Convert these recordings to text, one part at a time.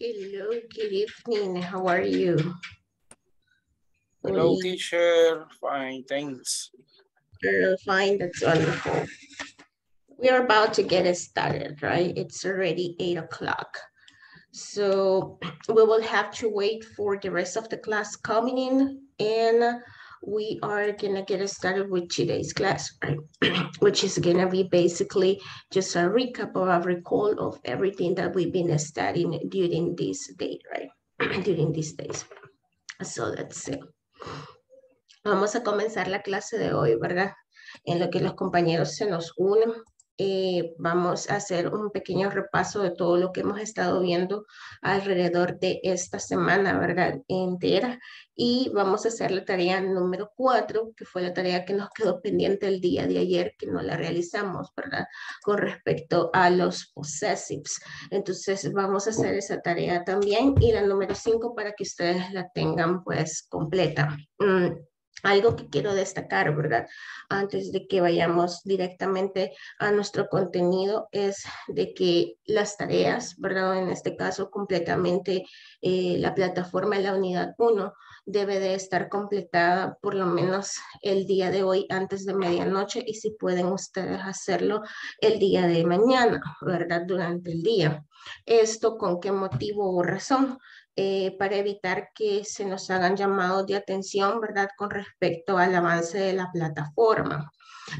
Hello, good evening. How are you? Hello, teacher. Fine, thanks. Hello, fine. That's wonderful. We are about to get started, right? It's already eight o'clock. So we will have to wait for the rest of the class coming in and we are gonna get started with today's class, right? Which is gonna be basically just a recap or a recall of everything that we've been studying during this day, right? during these days. So let's see. Vamos a comenzar la clase de hoy, ¿verdad? En lo que los compañeros se nos unen. Eh, vamos a hacer un pequeño repaso de todo lo que hemos estado viendo alrededor de esta semana, ¿verdad? Entera. Y vamos a hacer la tarea número cuatro, que fue la tarea que nos quedó pendiente el día de ayer, que no la realizamos, ¿verdad? Con respecto a los possessives. Entonces, vamos a hacer esa tarea también. Y la número cinco para que ustedes la tengan, pues, completa. Mm, algo que quiero destacar, ¿verdad? Antes de que vayamos directamente a nuestro contenido es de que las tareas, ¿verdad? En este caso, completamente eh, la plataforma de la unidad 1 debe de estar completada por lo menos el día de hoy antes de medianoche y si pueden ustedes hacerlo el día de mañana, ¿verdad? Durante el día. ¿Esto con qué motivo o razón? Eh, para evitar que se nos hagan llamados de atención, ¿verdad? Con respecto al avance de la plataforma.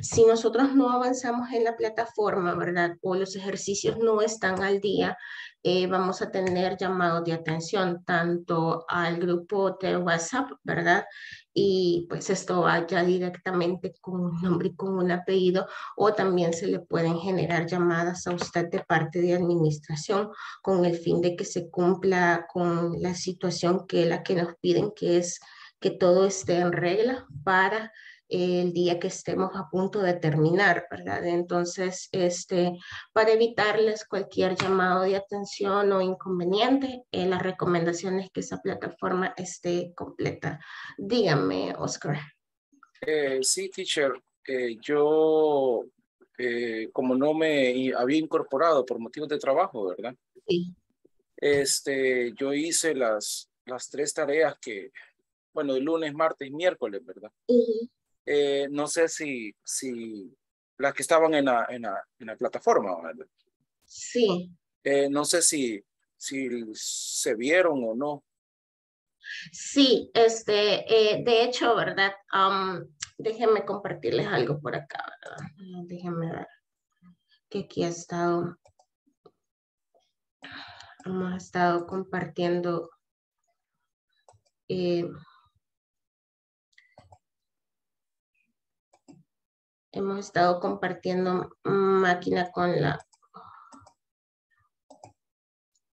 Si nosotros no avanzamos en la plataforma, ¿verdad? O los ejercicios no están al día, eh, vamos a tener llamados de atención tanto al grupo de WhatsApp, ¿verdad? Y pues esto vaya directamente con un nombre y con un apellido o también se le pueden generar llamadas a usted de parte de administración con el fin de que se cumpla con la situación que la que nos piden, que es que todo esté en regla para el día que estemos a punto de terminar, ¿verdad? Entonces, este, para evitarles cualquier llamado de atención o inconveniente, eh, la recomendación es que esa plataforma esté completa. Dígame, Oscar. Eh, sí, teacher, eh, yo como no me había incorporado por motivos de trabajo, ¿verdad? Sí. Este, yo hice las, las tres tareas que, bueno, el lunes, martes y miércoles, ¿verdad? Eh, no sé si, si las que estaban en la, en la, en la plataforma, ¿verdad? Sí. Eh, no sé si, si se vieron o no. Sí, este, eh, de hecho, ¿verdad? Um, déjenme compartirles algo por acá, ¿verdad? Déjenme ver que aquí ha estado, hemos estado compartiendo eh, hemos estado compartiendo máquina con la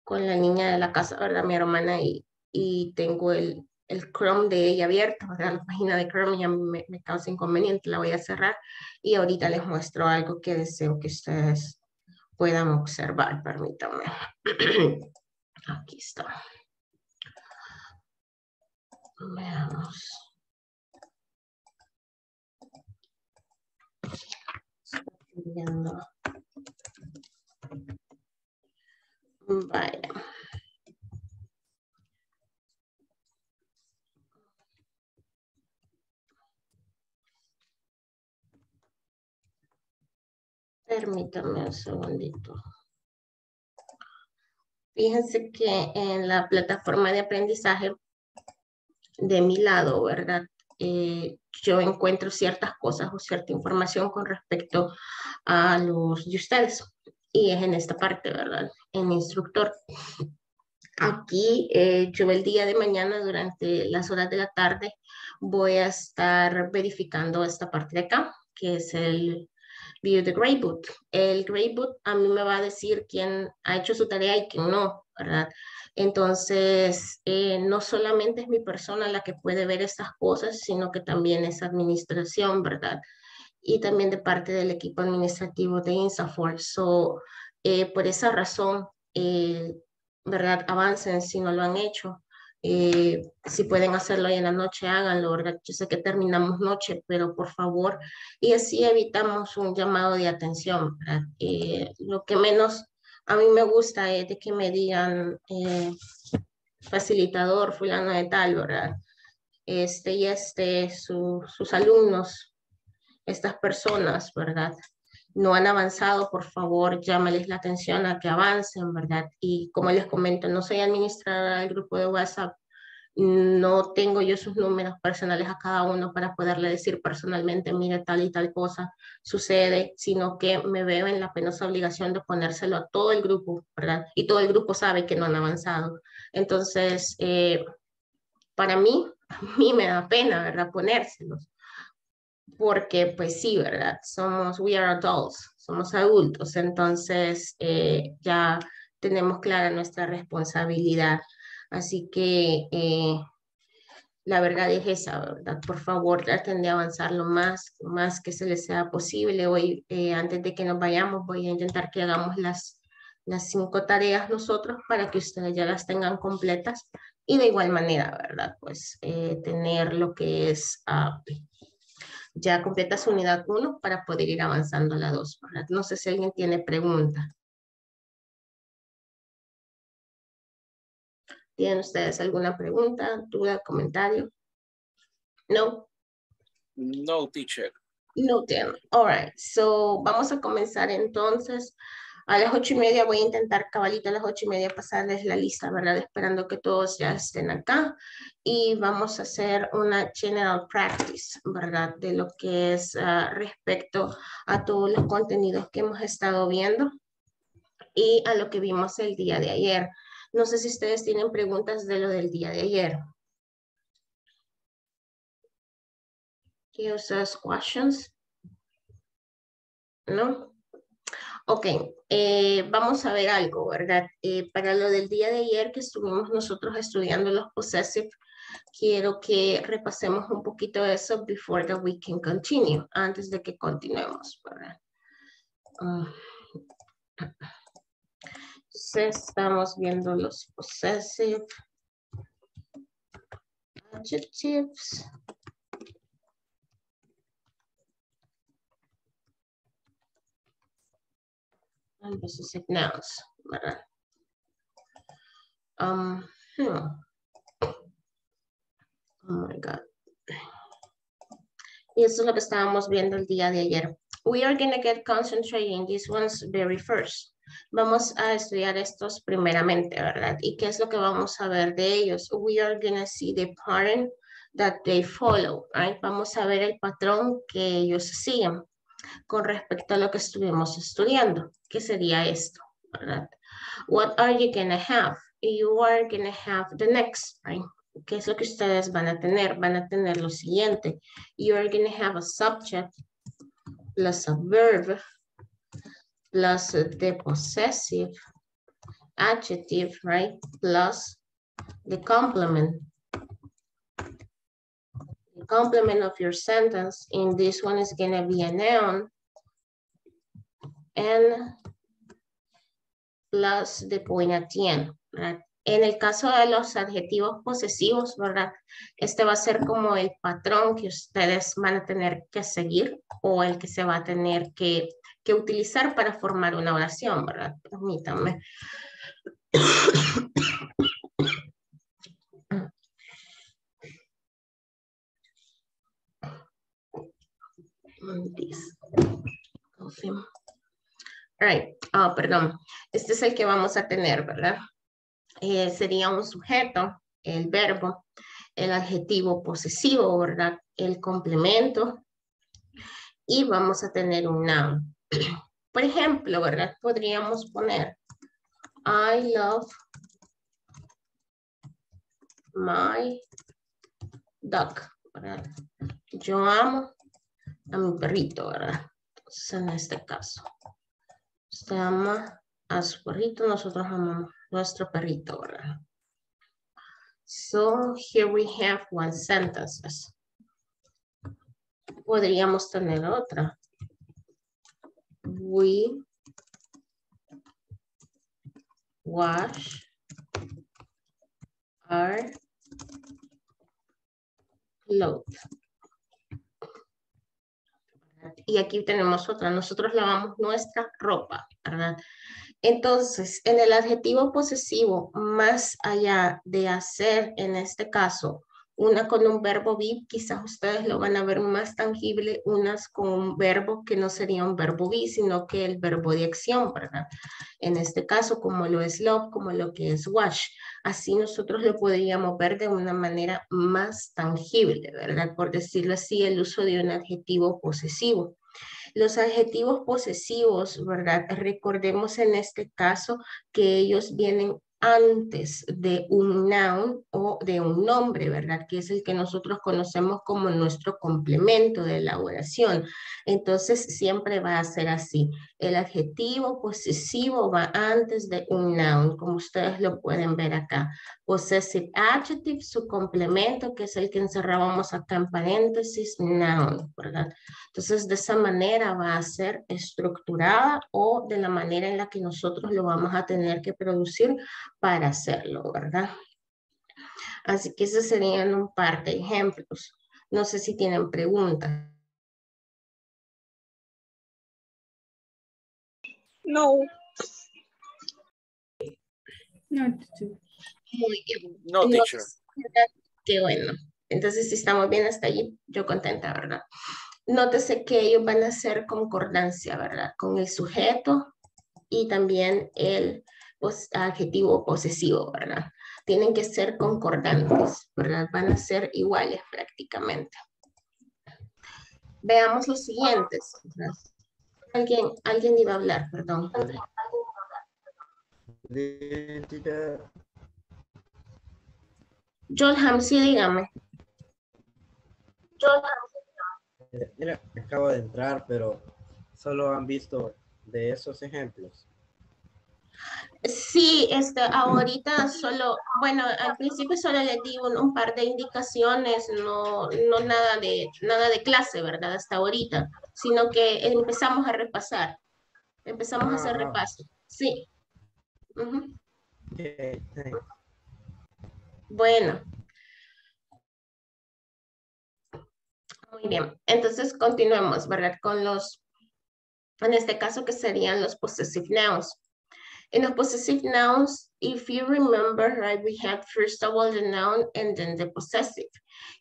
con la niña de la casa, ¿verdad? Mi hermana y, y tengo el, el Chrome de ella abierto, ¿verdad? La página de Chrome ya me, me, causa inconveniente, la voy a cerrar y ahorita les muestro algo que deseo que ustedes puedan observar, permítanme. Aquí está. Veamos. Vaya. Permítame un segundito. Fíjense que en la plataforma de aprendizaje de mi lado, ¿verdad? Eh, yo encuentro ciertas cosas o cierta información con respecto a los de ustedes. Y es en esta parte, ¿verdad? En instructor. Aquí, eh, yo el día de mañana, durante las horas de la tarde, voy a estar verificando esta parte de acá, que es el View the Greybook. El Greybook a mí me va a decir quién ha hecho su tarea y quién no, ¿verdad? Entonces, eh, no solamente es mi persona la que puede ver estas cosas, sino que también es administración, ¿verdad? Y también de parte del equipo administrativo de INSAFORCE. So, eh, por esa razón, eh, ¿verdad? Avancen si no lo han hecho. si pueden hacerlo hoy en la noche, háganlo, ¿verdad? Yo sé que terminamos noche, pero por favor, y así evitamos un llamado de atención, ¿verdad? lo que menos A mí me gusta es de que me digan eh, facilitador fulano de tal, ¿verdad? Este y este, sus alumnos, estas personas, ¿verdad? No han avanzado, por favor, llámales la atención a que avancen, ¿verdad? Y como les comento, no soy administradora del grupo de WhatsApp, no tengo yo sus números personales a cada uno para poderle decir personalmente, mire, tal y tal cosa sucede, sino que me veo en la penosa obligación de ponérselo a todo el grupo, ¿verdad? Y todo el grupo sabe que no han avanzado. Entonces, eh, para mí, a mí me da pena, ¿verdad? Ponérselos. Porque, pues sí, ¿verdad? Somos, we are adults, somos adultos, entonces eh, ya tenemos clara nuestra responsabilidad Así que eh, la verdad es esa, ¿verdad? Por favor, traten de avanzar lo más, más que se les sea posible. Hoy, eh, antes de que nos vayamos, voy a intentar que hagamos las, las cinco tareas nosotros para que ustedes ya las tengan completas. Y de igual manera, ¿verdad? Pues eh, tener lo que es... Uh, ya completa su unidad 1 para poder ir avanzando a la 2. No sé si alguien tiene pregunta. ¿Tienen ustedes alguna pregunta, duda, comentario? No. No, teacher. No tienen. All right. So, vamos a comenzar entonces. A las ocho y media voy a intentar cabalito a las ocho y media pasarles la lista, ¿verdad? Esperando que todos ya estén acá. Y vamos a hacer una general practice, ¿verdad? De lo que es ah, respecto a todos los contenidos que hemos estado viendo y a lo que vimos el día de ayer. No sé si ustedes tienen preguntas de lo del día de ayer. ¿Quieres questions? ¿No? Ok, eh, vamos a ver algo, ¿verdad? Eh, para lo del día de ayer que estuvimos nosotros estudiando los possessive, quiero que repasemos un poquito eso before the we can continue, antes de que continuemos, ¿verdad? Ah. estamos viendo los possessive adjectives. And possessive nouns. Um, hmm. Oh my God. Y eso es lo que estábamos viendo el día de ayer. We are going to get concentrating these ones very first. Vamos a estudiar estos primeramente, ¿verdad? ¿Y qué es lo que vamos a ver de ellos? We are going to see the pattern that they follow, right? Vamos a ver el patrón que ellos siguen con respecto a lo que estuvimos estudiando. ¿Qué sería esto, verdad? What are you going to have? You are going to have the next, right? ¿Qué es lo que ustedes van a tener? Van a tener lo siguiente. You are going to have a subject plus a verb plus the possessive adjective, right? Plus the complement. The complement of your sentence in this one is to be a noun and plus the point at the? En el caso de los adjetivos posesivos, ¿verdad? Este va a ser como el patrón que ustedes van a tener que seguir o el que se va a tener que que utilizar para formar una oración, ¿verdad? Permítanme. Right. Oh, perdón. Este es el que vamos a tener, ¿verdad? Eh, sería un sujeto, el verbo, el adjetivo posesivo, ¿verdad? El complemento. Y vamos a tener un noun. Por ejemplo, ¿verdad? Podríamos poner I love my dog, ¿verdad? Yo amo a mi perrito, ¿verdad? Entonces, en este caso, usted ama a su perrito, nosotros amamos nuestro perrito, ¿verdad? So, here we have one sentence. Podríamos tener otra we wash our clothes. y aquí tenemos otra, nosotros lavamos nuestra ropa, ¿verdad? Entonces, en el adjetivo posesivo, más allá de hacer, en este caso, una con un verbo be, quizás ustedes lo van a ver más tangible, unas con un verbo que no sería un verbo be, sino que el verbo de acción, ¿verdad? En este caso, como lo es love, como lo que es wash. Así nosotros lo podríamos ver de una manera más tangible, ¿verdad? Por decirlo así, el uso de un adjetivo posesivo. Los adjetivos posesivos, ¿verdad? Recordemos en este caso que ellos vienen antes de un noun o de un nombre, ¿verdad? Que es el que nosotros conocemos como nuestro complemento de elaboración. Entonces, siempre va a ser así. El adjetivo posesivo va antes de un noun, como ustedes lo pueden ver acá. Possessive adjective, su complemento, que es el que encerrábamos acá en paréntesis, noun, ¿verdad? Entonces, de esa manera va a ser estructurada o de la manera en la que nosotros lo vamos a tener que producir para hacerlo, ¿verdad? Así que esos serían un par de ejemplos. No sé si tienen preguntas. No. No, Muy bien. No, teacher. Qué bueno. Entonces, si estamos bien hasta allí, yo contenta, ¿verdad? Nótese que ellos van a hacer concordancia, ¿verdad? Con el sujeto y también el adjetivo posesivo, ¿verdad? Tienen que ser concordantes, ¿verdad? Van a ser iguales prácticamente. Veamos los siguientes. Alguien, alguien iba a hablar, perdón. Jolham, sí, dígame. Eh, mira, acabo de entrar, pero solo han visto de esos ejemplos. Sí, este, ahorita solo, bueno, al principio solo les di un, par de indicaciones, no, no nada de, nada de clase, ¿verdad? Hasta ahorita, sino que empezamos a repasar, empezamos a hacer ah. repaso, sí. Bueno. Muy bien, entonces continuemos, ¿verdad? Con los, en este caso que serían los possessive nouns. In a possessive nouns, if you remember, right, we had first of all the noun and then the possessive.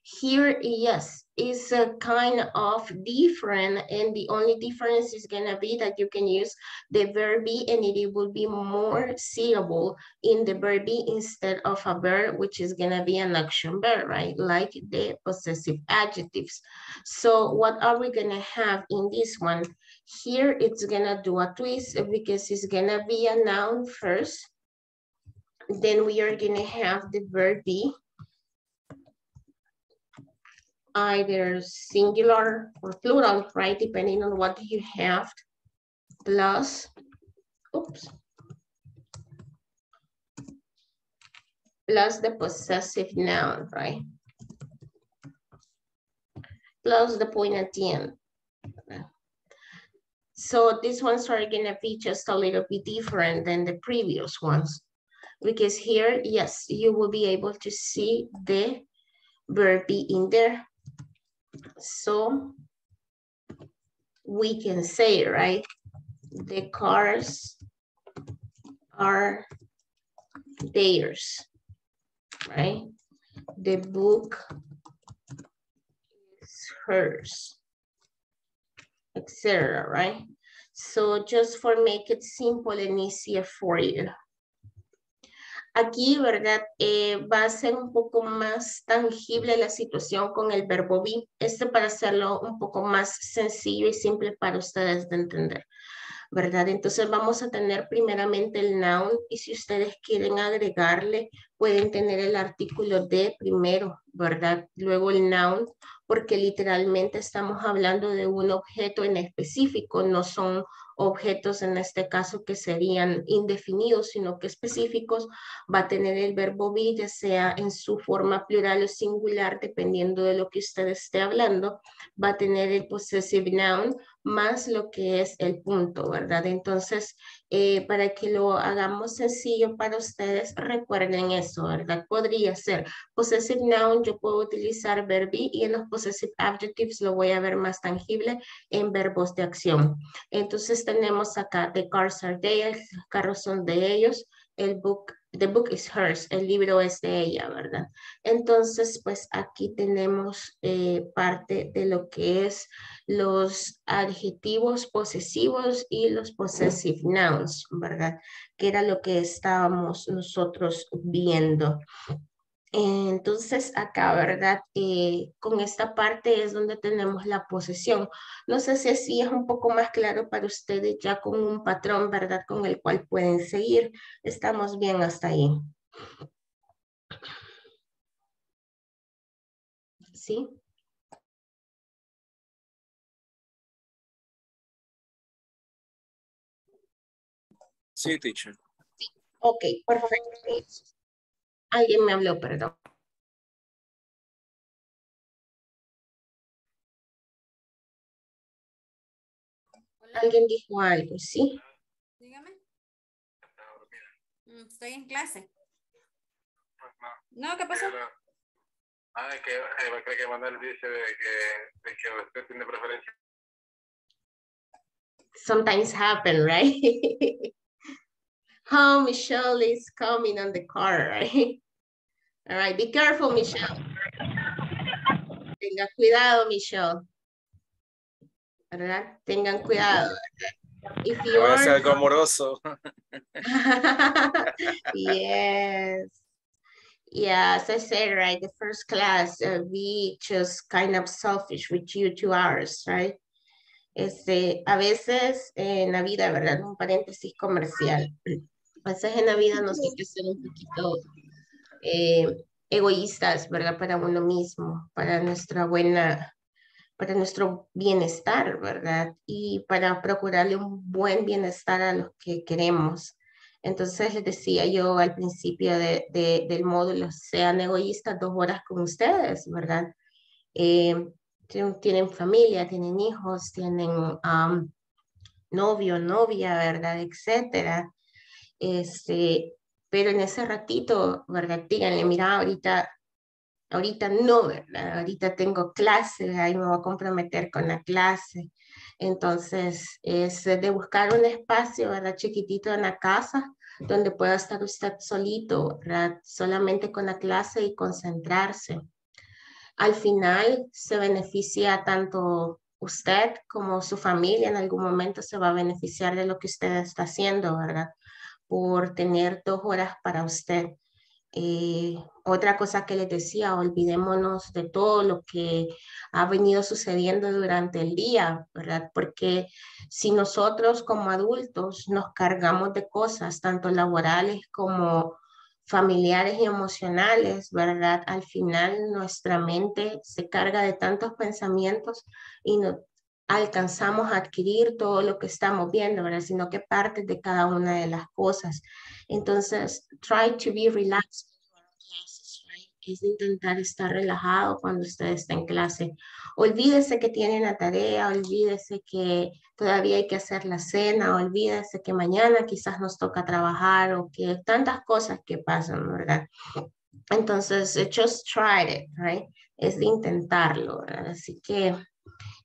Here, yes, is a kind of different and the only difference is gonna be that you can use the verb be and it will be more seeable in the verb be instead of a verb which is gonna be an action verb, right? Like the possessive adjectives. So what are we gonna have in this one? Here it's gonna do a twist because it's gonna be a noun first. Then we are gonna have the verb be either singular or plural, right? Depending on what you have, plus, oops, plus the possessive noun, right? Plus the point at the end. So these ones are gonna be just a little bit different than the previous ones. Because here, yes, you will be able to see the verb be in there. So we can say, right, the cars are theirs, right? The book is hers, etc., right? So just for make it simple and easier for you. Aquí, ¿verdad? Eh, va a ser un poco más tangible la situación con el verbo be. Este para hacerlo un poco más sencillo y simple para ustedes de entender. ¿Verdad? Entonces vamos a tener primeramente el noun y si ustedes quieren agregarle, pueden tener el artículo de primero, ¿verdad? Luego el noun, porque literalmente estamos hablando de un objeto en específico, no son objetos en este caso que serían indefinidos, sino que específicos, va a tener el verbo be, ya sea en su forma plural o singular, dependiendo de lo que usted esté hablando, va a tener el possessive noun más lo que es el punto, ¿verdad? Entonces, eh, para que lo hagamos sencillo para ustedes, recuerden eso ¿verdad? Podría ser. Possessive noun, yo puedo utilizar verb y en los possessive adjectives lo voy a ver más tangible en verbos de acción. Entonces tenemos acá, the cars are theirs, carros son de ellos, el book the book is hers, el libro es de ella, ¿verdad? Entonces, pues aquí tenemos eh, parte de lo que es los adjetivos posesivos y los possessive nouns, ¿verdad? Que era lo que estábamos nosotros viendo. Entonces acá, ¿verdad? Eh, con esta parte es donde tenemos la posesión. No sé si así es un poco más claro para ustedes ya con un patrón, ¿verdad? Con el cual pueden seguir. Estamos bien hasta ahí. ¿Sí? Sí, teacher. Ok, perfecto. Alguien me habló, perdón. Alguien dijo algo, ¿sí? Dígame. Mm, estoy en clase. No, ¿qué pasó? Ah, es que, eh, creo que Manuel dice de que, de que usted tiene preferencia. Sometimes happen, right? how Michelle is coming on the car, right? All right, be careful, Michelle. Tenga cuidado, Michelle. ¿Verdad? Tengan cuidado. If you are... algo amoroso. yes. Yeah, as I said, right, the first class, uh, we just kind of selfish with you two hours, right? Este, a veces en la vida, ¿verdad? Un paréntesis comercial. Veces en la vida nos hay que ser un poquito eh, egoístas, ¿verdad? Para uno mismo, para nuestra buena, para nuestro bienestar, ¿verdad? Y para procurarle un buen bienestar a los que queremos. Entonces les decía yo al principio de, del módulo, sean egoístas dos horas con ustedes, ¿verdad? Eh, tienen familia, tienen hijos, tienen novio, novia, ¿verdad? Etcétera. Este, pero en ese ratito, ¿verdad? Díganle, mira, ahorita, ahorita no, ¿verdad? Ahorita tengo clase, ahí me voy a comprometer con la clase. Entonces, es de buscar un espacio, ¿verdad? Chiquitito en la casa, donde pueda estar usted solito, ¿verdad? Solamente con la clase y concentrarse. Al final, se beneficia tanto usted como su familia en algún momento se va a beneficiar de lo que usted está haciendo, ¿verdad? Por tener dos horas para usted. Eh, otra cosa que les decía, olvidémonos de todo lo que ha venido sucediendo durante el día, ¿verdad? Porque si nosotros como adultos nos cargamos de cosas, tanto laborales como familiares y emocionales, ¿verdad? Al final nuestra mente se carga de tantos pensamientos y no, alcanzamos a adquirir todo lo que estamos viendo, ¿verdad? Sino que parte de cada una de las cosas. Entonces, try to be relaxed. Es intentar estar relajado cuando usted está en clase. Olvídese que tiene una tarea, olvídese que todavía hay que hacer la cena, olvídese que mañana quizás nos toca trabajar o que tantas cosas que pasan, ¿verdad? Entonces, just try it, right? Es de intentarlo, ¿verdad? Así que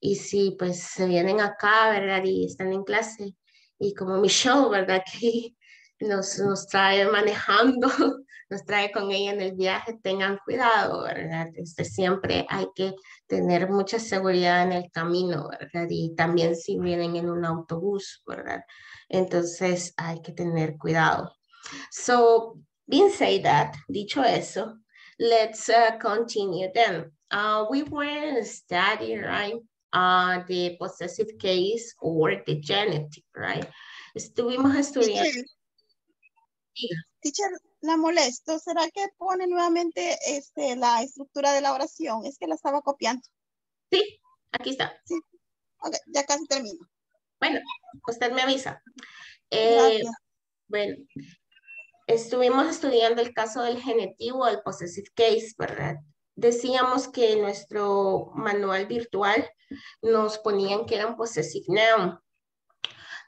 y si pues se vienen acá, ¿verdad? Y están en clase y como mi show, ¿verdad? Que nos, nos trae manejando, nos trae con ella en el viaje, tengan cuidado, ¿verdad? Este, siempre hay que tener mucha seguridad en el camino, ¿verdad? Y también si vienen en un autobús, ¿verdad? Entonces hay que tener cuidado. So, being said that, dicho eso, let's uh, continue then. Uh, we want to study, right? Uh, the possessive case or the genitive, right? Estuvimos estudiando. Teacher, la molesto. ¿Será que pone nuevamente este, la estructura de la oración? Es que la estaba copiando. Sí, aquí está. Sí. Ok, ya casi termino. Bueno, usted me avisa. Eh, bueno, estuvimos estudiando el caso del genitivo, el possessive case, ¿verdad? Decíamos que nuestro manual virtual nos ponían que era un possessive noun.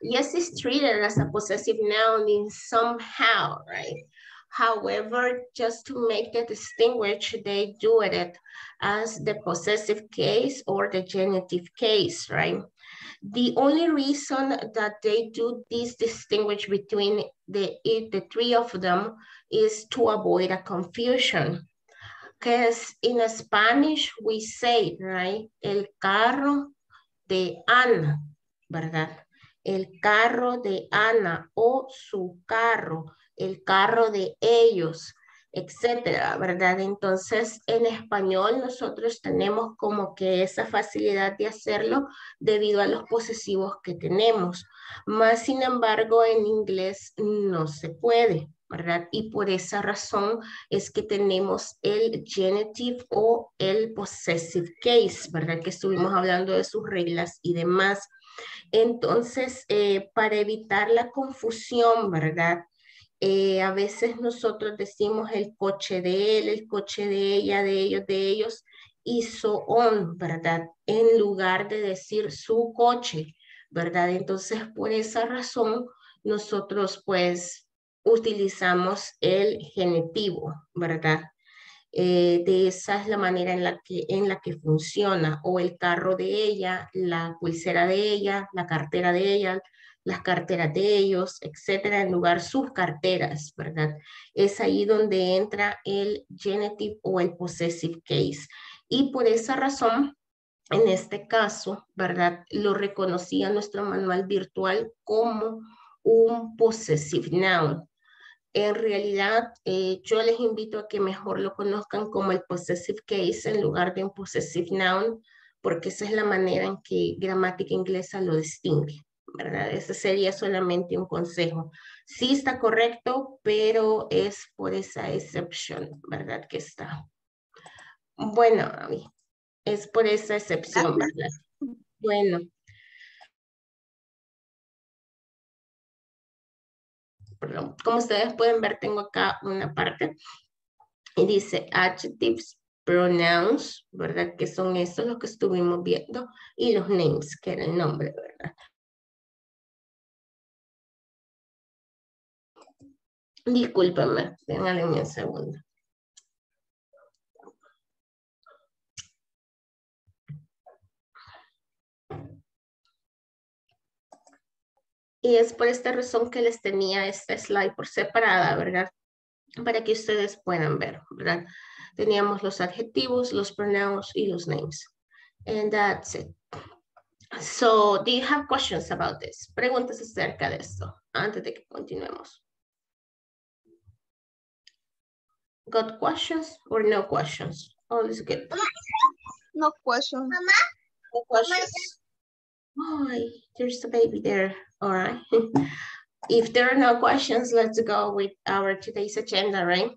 Yes, it's treated as a possessive noun in somehow, right? However, just to make the distinguish, they do it as the possessive case or the genitive case, right? The only reason that they do this distinguish between the, the three of them is to avoid a confusion. Because in Spanish we say, right, el carro de Ana, ¿verdad? El carro de Ana o su carro, el carro de ellos etcétera, ¿verdad? Entonces, en español nosotros tenemos como que esa facilidad de hacerlo debido a los posesivos que tenemos. Más sin embargo, en inglés no se puede, Y por esa razón es que tenemos el genitive o el possessive case, ¿verdad? Que estuvimos hablando de sus reglas y demás. Entonces, eh, para evitar la confusión, ¿verdad? Eh, a veces nosotros decimos el coche de él, el coche de ella, de ellos, de ellos, y so on, ¿verdad? En lugar de decir su coche, ¿verdad? Entonces, por esa razón, nosotros pues utilizamos el genitivo, ¿verdad? Eh, de esa es la manera en la, que, en la que funciona, o el carro de ella, la pulsera de ella, la cartera de ella, las carteras de ellos, etcétera, en lugar sus carteras, ¿verdad? Es ahí donde entra el genitive o el possessive case. Y por esa razón, en este caso, ¿verdad? Lo reconocía nuestro manual virtual como un possessive noun. En realidad, eh, yo les invito a que mejor lo conozcan como el possessive case en lugar de un possessive noun, porque esa es la manera en que gramática inglesa lo distingue. ¿verdad? Ese sería solamente un consejo. Sí está correcto, pero es por esa excepción, ¿verdad? Que está. Bueno, es por esa excepción, ¿verdad? Bueno. Perdón. Como ustedes pueden ver, tengo acá una parte y dice adjectives, pronouns, ¿verdad? Que son estos los que estuvimos viendo y los names, que era el nombre, ¿verdad? Discúlpame, déjame un segundo. Y es por esta razón que les tenía este slide por separada, ¿verdad? Para que ustedes puedan ver, ¿verdad? Teníamos los adjetivos, los pronouns y los names. And that's it. So, do you have questions about this? Preguntas acerca de esto antes de que continuemos. Got questions or no questions? All is good. No questions. No questions. Oh, there's a baby there. All right. if there are no questions, let's go with our today's agenda, right?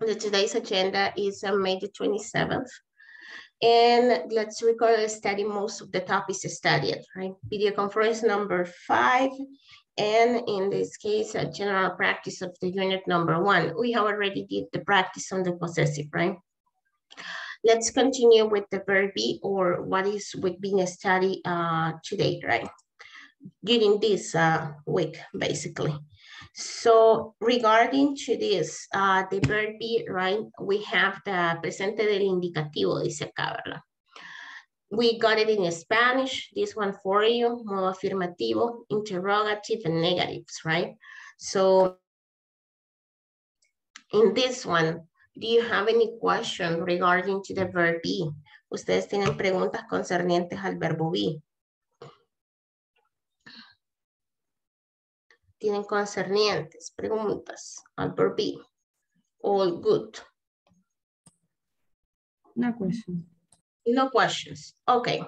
The today's agenda is uh, May the 27th. And let's record a study. Most of the topics studied, right? Video conference number five and in this case, a general practice of the unit number one. We have already did the practice on the possessive, right? Let's continue with the verb be or what is with being studied uh, today, right? During this uh, week, basically. So regarding to this, uh, the verb be, right, we have the presente del indicativo, dice ¿verdad? We got it in Spanish, this one for you, modo afirmativo, interrogative, and negatives, right? So in this one, do you have any question regarding to the verb be? Ustedes tienen preguntas concernientes al verbo be. Tienen concernientes, preguntas al verbo be. All good. No questions. No questions. Okay.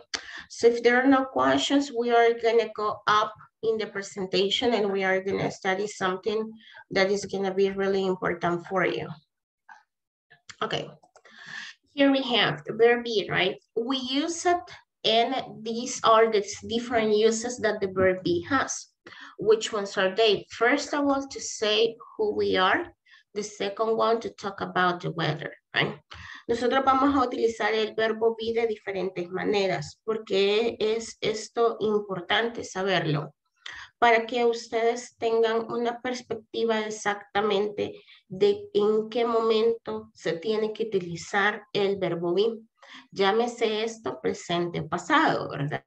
So if there are no questions, we are going to go up in the presentation and we are going to study something that is going to be really important for you. Okay. Here we have the verb be, right? We use it and these are the different uses that the verb be has. Which ones are they? First of all, to say who we are. The second one, to talk about the weather, right? Nosotros vamos a utilizar el verbo be de diferentes maneras. porque es esto importante saberlo? para que ustedes tengan una perspectiva exactamente de en qué momento se tiene que utilizar el verbo be. Llámese esto presente pasado, ¿verdad?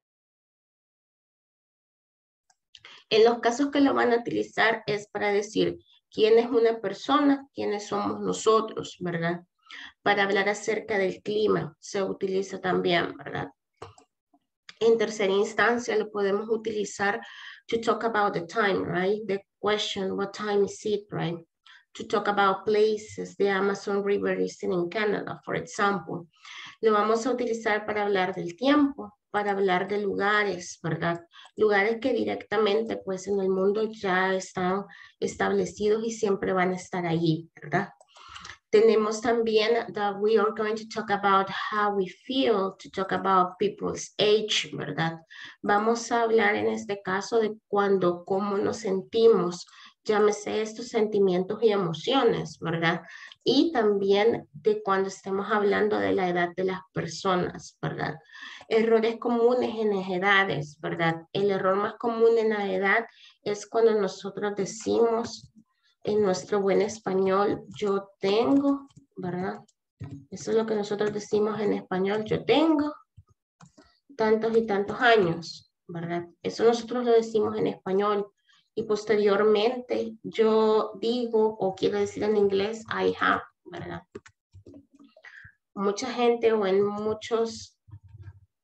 En los casos que lo van a utilizar es para decir quién es una persona, quiénes somos nosotros, ¿verdad? Para hablar acerca del clima se utiliza también, ¿verdad? En tercera instancia lo podemos utilizar to talk about the time, right? The question, what time is it, right? To talk about places, the Amazon River is in Canada, for example. Lo vamos a utilizar para hablar del tiempo, para hablar de lugares, ¿verdad? Lugares que directamente pues en el mundo ya están establecidos y siempre van a estar allí, ¿verdad? Tenemos también that we are going to talk about how we feel, to talk about people's age, ¿verdad? Vamos a hablar en este caso de cuando, cómo nos sentimos, llámese estos sentimientos y emociones, ¿verdad? Y también de cuando estemos hablando de la edad de las personas, ¿verdad? Errores comunes en las edades, ¿verdad? El error más común en la edad es cuando nosotros decimos en nuestro buen español, yo tengo, ¿verdad? Eso es lo que nosotros decimos en español, yo tengo tantos y tantos años, ¿verdad? Eso nosotros lo decimos en español, y posteriormente yo digo o quiero decir en inglés I have, ¿verdad? Mucha gente o en muchos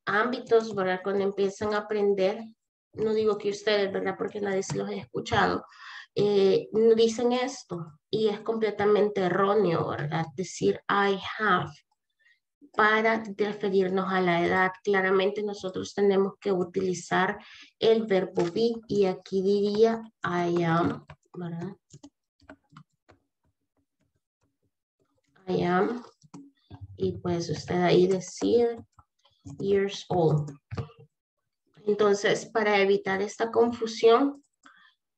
ámbitos, ¿verdad? Cuando empiezan a aprender, no digo que ustedes, ¿verdad? Porque nadie se los ha escuchado, eh, dicen esto y es completamente erróneo, ¿verdad? Decir I have para referirnos a la edad. Claramente nosotros tenemos que utilizar el verbo be y aquí diría I am, ¿verdad? I am. Y pues usted ahí decide years old. Entonces, para evitar esta confusión,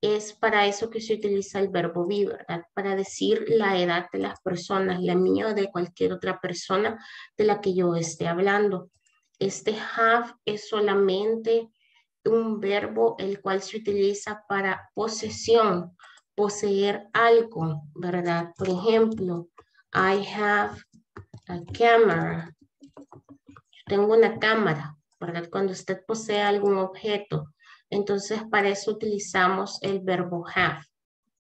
es para eso que se utiliza el verbo be, ¿verdad? Para decir la edad de las personas, la mía o de cualquier otra persona de la que yo esté hablando. Este have es solamente un verbo el cual se utiliza para posesión, poseer algo, ¿verdad? Por ejemplo, I have a camera. Tengo una cámara, ¿verdad? Cuando usted posee algún objeto, entonces, para eso utilizamos el verbo have,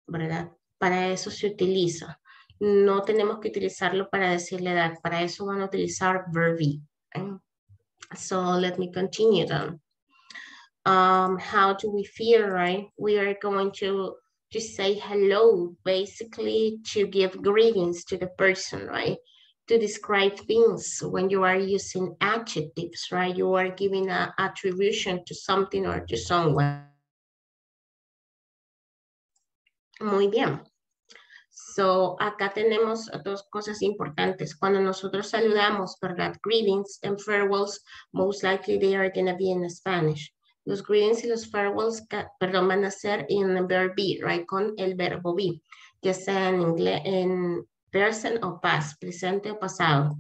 ¿verdad? Para eso se utiliza. No tenemos que utilizarlo para decir la edad. Para eso van a utilizar verbi. So, let me continue then. Um, how do we feel, right? We are going to, to say hello, basically to give greetings to the person, right? To describe things when you are using adjectives, right? You are giving an attribution to something or to someone. Muy bien. So, acá tenemos dos cosas importantes. Cuando nosotros saludamos, ¿verdad? Greetings and farewells, most likely they are going to be in Spanish. Los greetings y los farewells, perdón, van a ser en verb be, right? Con el verbo be, ya sea en inglés, en present o past, presente o pasado,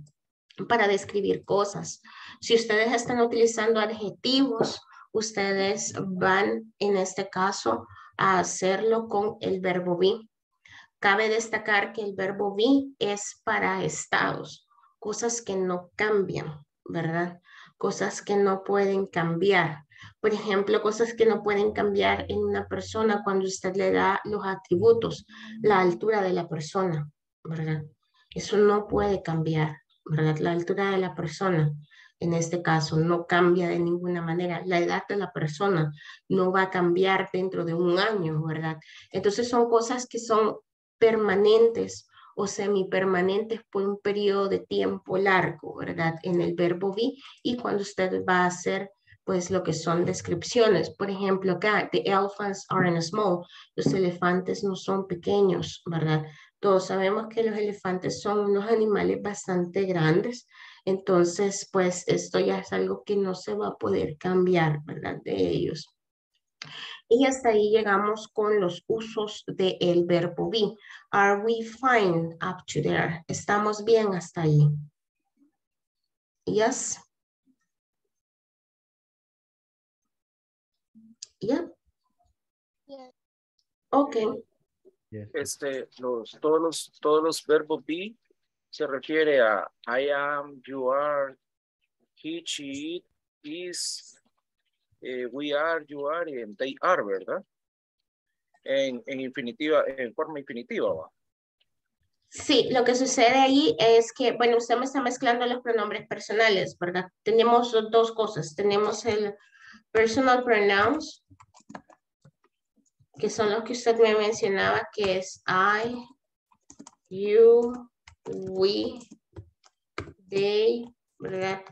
para describir cosas. Si ustedes están utilizando adjetivos, ustedes van en este caso a hacerlo con el verbo be. Cabe destacar que el verbo be es para estados, cosas que no cambian, ¿verdad? Cosas que no pueden cambiar. Por ejemplo, cosas que no pueden cambiar en una persona cuando usted le da los atributos, la altura de la persona, ¿verdad? Eso no puede cambiar, ¿verdad? La altura de la persona, en este caso, no cambia de ninguna manera. La edad de la persona no va a cambiar dentro de un año, ¿verdad? Entonces son cosas que son permanentes o semipermanentes por un periodo de tiempo largo, ¿verdad? En el verbo be y cuando usted va a hacer pues lo que son descripciones. Por ejemplo, acá, the elephants are small. Los elefantes no son pequeños, ¿verdad? Todos sabemos que los elefantes son unos animales bastante grandes, entonces pues esto ya es algo que no se va a poder cambiar, ¿verdad? De ellos. Y hasta ahí llegamos con los usos del verbo be. Are we fine up to there? ¿Estamos bien hasta ahí? Yes. Yep. Ok. Este, los, todos los, todos los verbos be se refiere a I am, you are, he, she, is, eh, we are, you are, y they are, ¿verdad? En, en infinitiva, en forma infinitiva, ¿va? Sí, lo que sucede ahí es que, bueno, usted me está mezclando los pronombres personales, ¿verdad? Tenemos dos cosas. Tenemos el personal pronouns, que son los que usted me mencionaba, que es I, you, we, they, ¿verdad?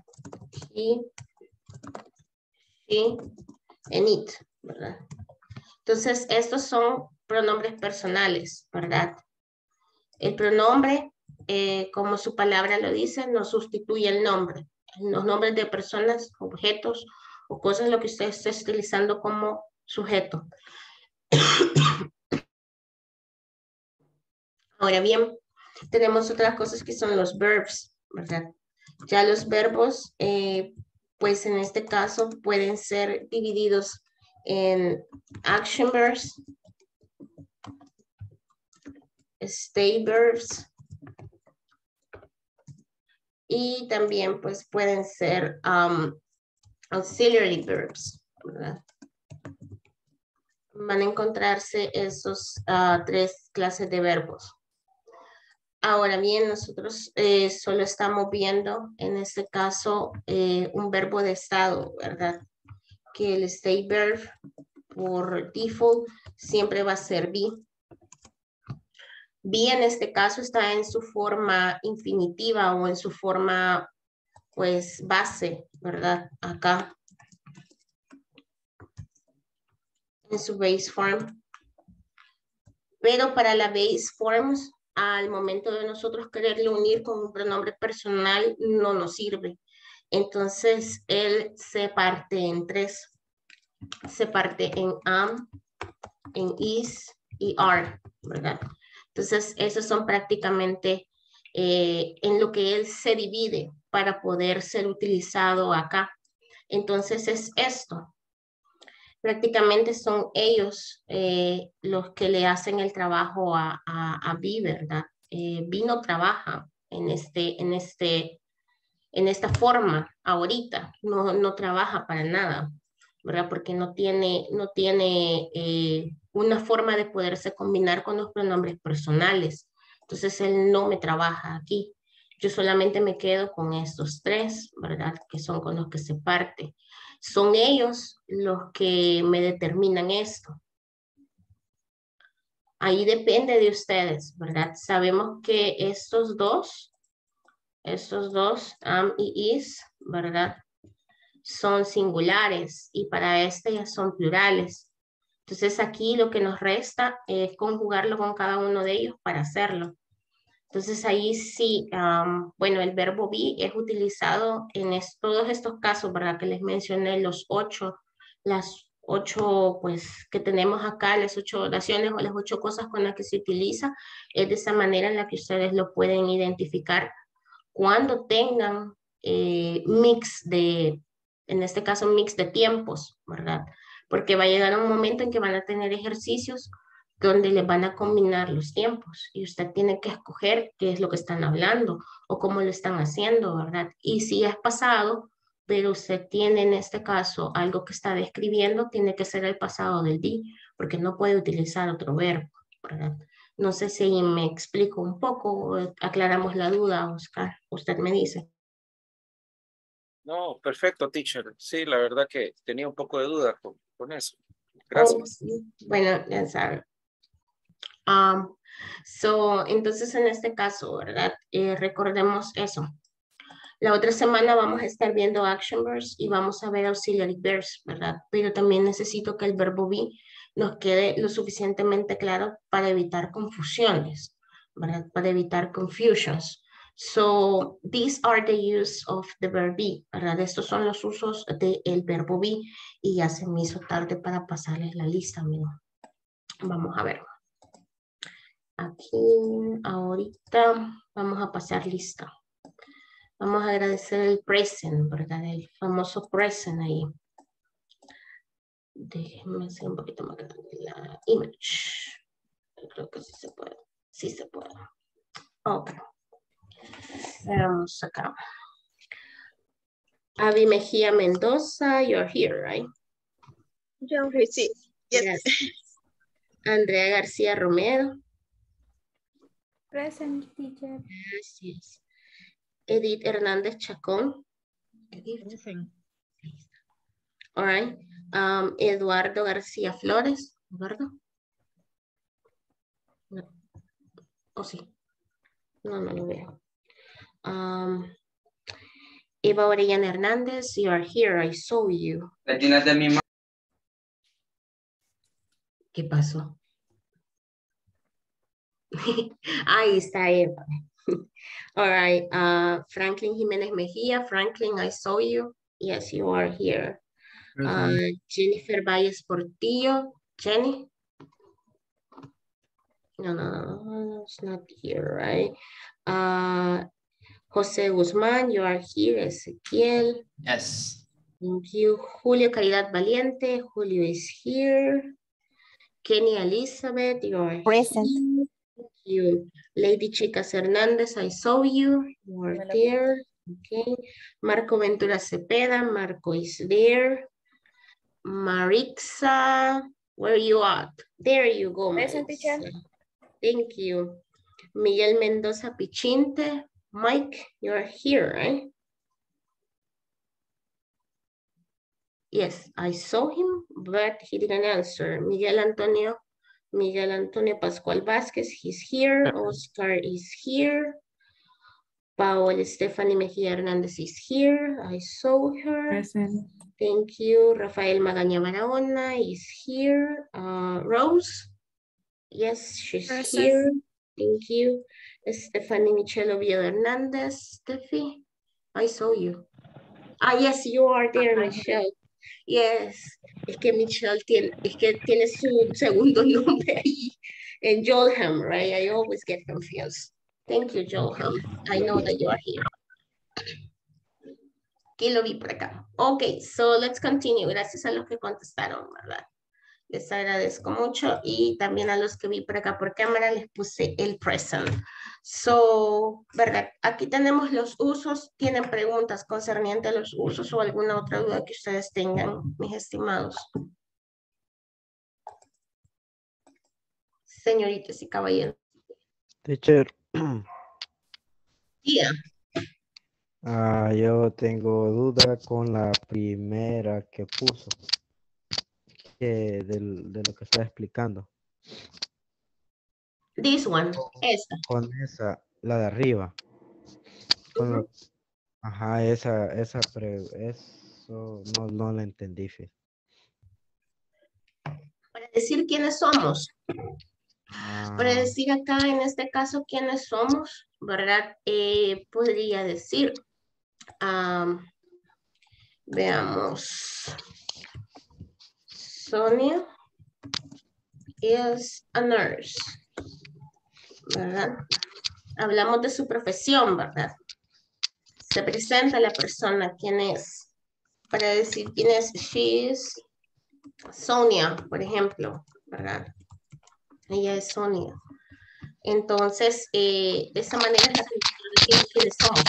He, she, and it, ¿verdad? Entonces, estos son pronombres personales, ¿verdad? El pronombre, eh, como su palabra lo dice, no sustituye el nombre. Los nombres de personas, objetos o cosas, lo que usted está utilizando como sujeto. Ahora bien, tenemos otras cosas que son los verbs, ¿verdad? Ya los verbos, eh, pues en este caso pueden ser divididos en action verbs, stay verbs. Y también pues pueden ser um, auxiliary verbs, Van a encontrarse esos uh, tres clases de verbos. Ahora bien, nosotros eh, solo estamos viendo en este caso eh, un verbo de estado, ¿verdad? Que el stay verb por default siempre va a ser be. Be en este caso está en su forma infinitiva o en su forma, pues, base, ¿verdad? Acá. En su base form. Pero para la base forms, al momento de nosotros quererlo unir con un pronombre personal, no nos sirve. Entonces, él se parte en tres. Se parte en am, en is y are, ¿verdad? Entonces, esos son prácticamente eh, en lo que él se divide para poder ser utilizado acá. Entonces, es esto. Prácticamente son ellos eh, los que le hacen el trabajo a, a, Vi, ¿verdad? Eh, Vi no trabaja en, este, en, este, en esta forma ahorita, no, no trabaja para nada, ¿verdad? Porque no tiene, no tiene eh, una forma de poderse combinar con los pronombres personales. Entonces, él no me trabaja aquí. Yo solamente me quedo con estos tres, ¿verdad? Que son con los que se parte. Son ellos los que me determinan esto. Ahí depende de ustedes, ¿verdad? Sabemos que estos dos, estos dos, am y is, ¿verdad? Son singulares y para este ya son plurales. Entonces aquí lo que nos resta es conjugarlo con cada uno de ellos para hacerlo. Entonces ahí sí, bueno, el verbo be es utilizado en todos estos casos, ¿verdad? Que les mencioné los ocho, las ocho, pues, que tenemos acá, las ocho oraciones o las ocho cosas con las que se utiliza, es de esa manera en la que ustedes lo pueden identificar cuando tengan eh, mix de, en este caso, mix de tiempos, ¿verdad? porque va a llegar un momento en que van a tener ejercicios donde les van a combinar los tiempos y usted tiene que escoger qué es lo que están hablando o cómo lo están haciendo, ¿verdad? Y si es pasado, pero usted tiene en este caso algo que está describiendo, tiene que ser el pasado del día, porque no puede utilizar otro verbo, ¿verdad? No sé si me explico un poco aclaramos la duda, Oscar. Usted me dice. No, perfecto, teacher. Sí, la verdad que tenía un poco de duda con, con eso. Gracias. Oh, bueno, ya sabe. Um, so, entonces, en este caso. Eh, recordemos eso. La otra semana vamos a estar viendo action verbs y vamos a ver auxiliary verbs, ¿verdad? Pero también necesito que el verbo be nos quede lo suficientemente claro para evitar confusiones. Para evitar confusions. So these are the use of the verb be. Estos son los usos del verbo be y ya se me hizo tarde para pasarles la lista, amigo. Vamos a ver. Aquí, ahorita vamos a pasar lista. Vamos a agradecer el present, ¿verdad? El famoso present ahí. Déjenme hacer un poquito más grande la image. Creo que sí se puede. Sí se puede. Ok. Vamos acá. Avi Mejía Mendoza, you're here, right? You're here, sí. Yes. Andrea García Romero. Present teacher. Gracias. Edith Hernández Chacón. Edith. Present. All right. Um, Eduardo García Flores. Eduardo. No. ¿O sí? No, no lo veo. Um, Eva Orellana Hernández, you are here. I saw you. ¿Qué pasó? Ahí está Eva. All right. Uh, Franklin Jiménez Mejía. Franklin, I saw you. Yes, you are here. Uh, Jennifer Valles Portillo. Jenny? No, no, no, no, it's not here, right? Uh, Jose Guzmán, you are here. Ezequiel. Yes. Thank you. Julio Caridad Valiente. Julio is here. Kenny Elizabeth, you are Present. here. You. Lady Chicas Hernandez, I saw you. You are there. Okay. Marco Ventura Cepeda. Marco is there. Marixa, where you at? There you go. Present, teacher. Marixa. Thank you. Miguel Mendoza Pichinte. Mike, you're here, right? Yes, I saw him, but he didn't answer. Miguel Antonio, Miguel Antonio Pascual Vasquez, he's here. Oscar is here. Paola Stephanie Mejía Hernandez is here. I saw her. Present. Thank you. Rafael Magaña Barahona is here. Uh, Rose? Yes, she's Present. here. Thank you. Stephanie Michelle Oviedo Hernandez. Steffi, I saw you. Ah, yes, you are there, Michelle. Yes, es que Michelle tiene, es que tiene su segundo nombre ahí en Joelham, right? I always get confused. Thank you, Joelham. I know that you are here. Aquí lo vi por acá. Ok, so let's continue. Gracias a los que contestaron, ¿verdad? Les agradezco mucho y también a los que vi por acá por cámara les puse el present. So, ¿verdad? Aquí tenemos los usos. ¿Tienen preguntas concernientes a los usos o alguna otra duda que ustedes tengan, mis estimados? Señoritas y caballeros. Teacher, Yeah. ah, yo tengo duda con la primera que puso. Que del- de lo que está explicando. This one, esta. Con esa, la de arriba. Con lo- ajá, esa, esa, pre- eso no, no la entendí. fíjate. Para decir quiénes somos. Para Ah, decir acá, en este caso, quiénes somos, ¿verdad? Eh, podría decir, am, veamos, Sonia is a nurse, ¿verdad? Hablamos de su profesión, ¿verdad? Se presenta la persona, quién es, para decir quién es, she is Sonia, por ejemplo, ¿verdad? Ella es Sonia. Entonces, eh, de esa manera es la que quiénes somos.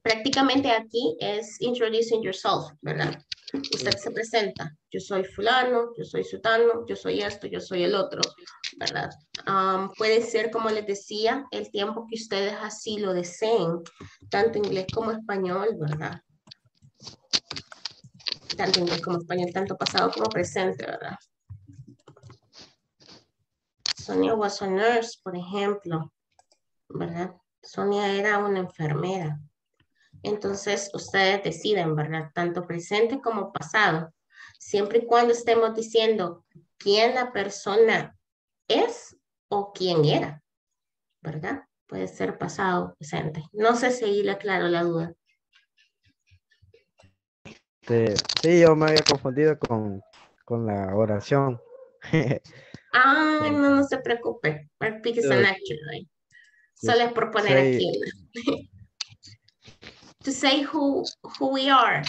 Prácticamente aquí es introducing yourself, ¿verdad? Usted se presenta, yo soy fulano, yo soy sutano, yo soy esto, yo soy el otro, ¿verdad? Puede ser, como les decía, el tiempo que ustedes así lo deseen, tanto inglés como español, ¿verdad? Tanto inglés como español, tanto pasado como presente, ¿verdad? Sonia was a nurse, por ejemplo, ¿verdad? Sonia era una enfermera. Entonces, ustedes deciden, ¿verdad? Tanto presente como pasado. Siempre y cuando estemos diciendo quién la persona es o quién era, ¿verdad? Puede ser pasado presente. No sé si ahí le aclaro la duda. este, sí, yo me había confundido con, con la oración. Ay, no, no se preocupe. Solo es por poner Say- aquí. to say who, who we are.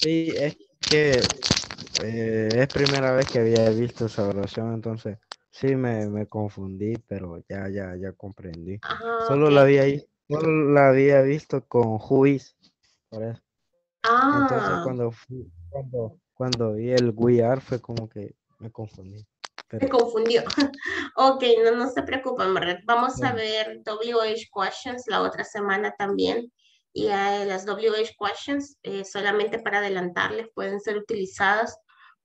Sí, es que eh, es primera vez que había visto esa oración, entonces sí me, me confundí, pero ya, ya, ya comprendí. Ah, Solo la vi ahí la había visto con Juiz. Entonces Ah, cuando, cuando, cuando vi el we are fue como que me confundí. me confundió. Ok, no, no se preocupen. Vamos a ver WH questions la otra semana también. Y eh, las WH questions, eh, solamente para adelantarles, pueden ser utilizadas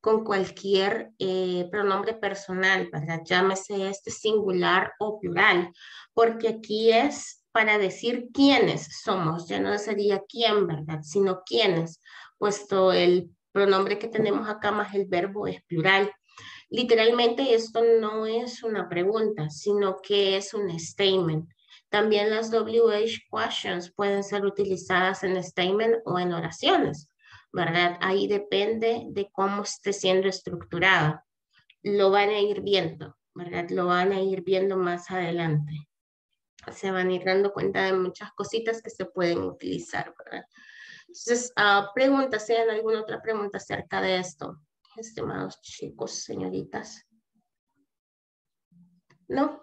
con cualquier eh, pronombre personal, ¿verdad? Llámese este singular o plural, porque aquí es para decir quiénes somos, ya no sería quién, ¿verdad? Sino quiénes, puesto el pronombre que tenemos acá más el verbo es plural. Literalmente esto no es una pregunta, sino que es un statement. También las WH questions pueden ser utilizadas en statement o en oraciones, ¿verdad? Ahí depende de cómo esté siendo estructurada. Lo van a ir viendo, ¿verdad? Lo van a ir viendo más adelante. Se van a ir dando cuenta de muchas cositas que se pueden utilizar, ¿verdad? Entonces, uh, preguntas, ¿sean alguna otra pregunta acerca de esto? Estimados chicos, señoritas. ¿No?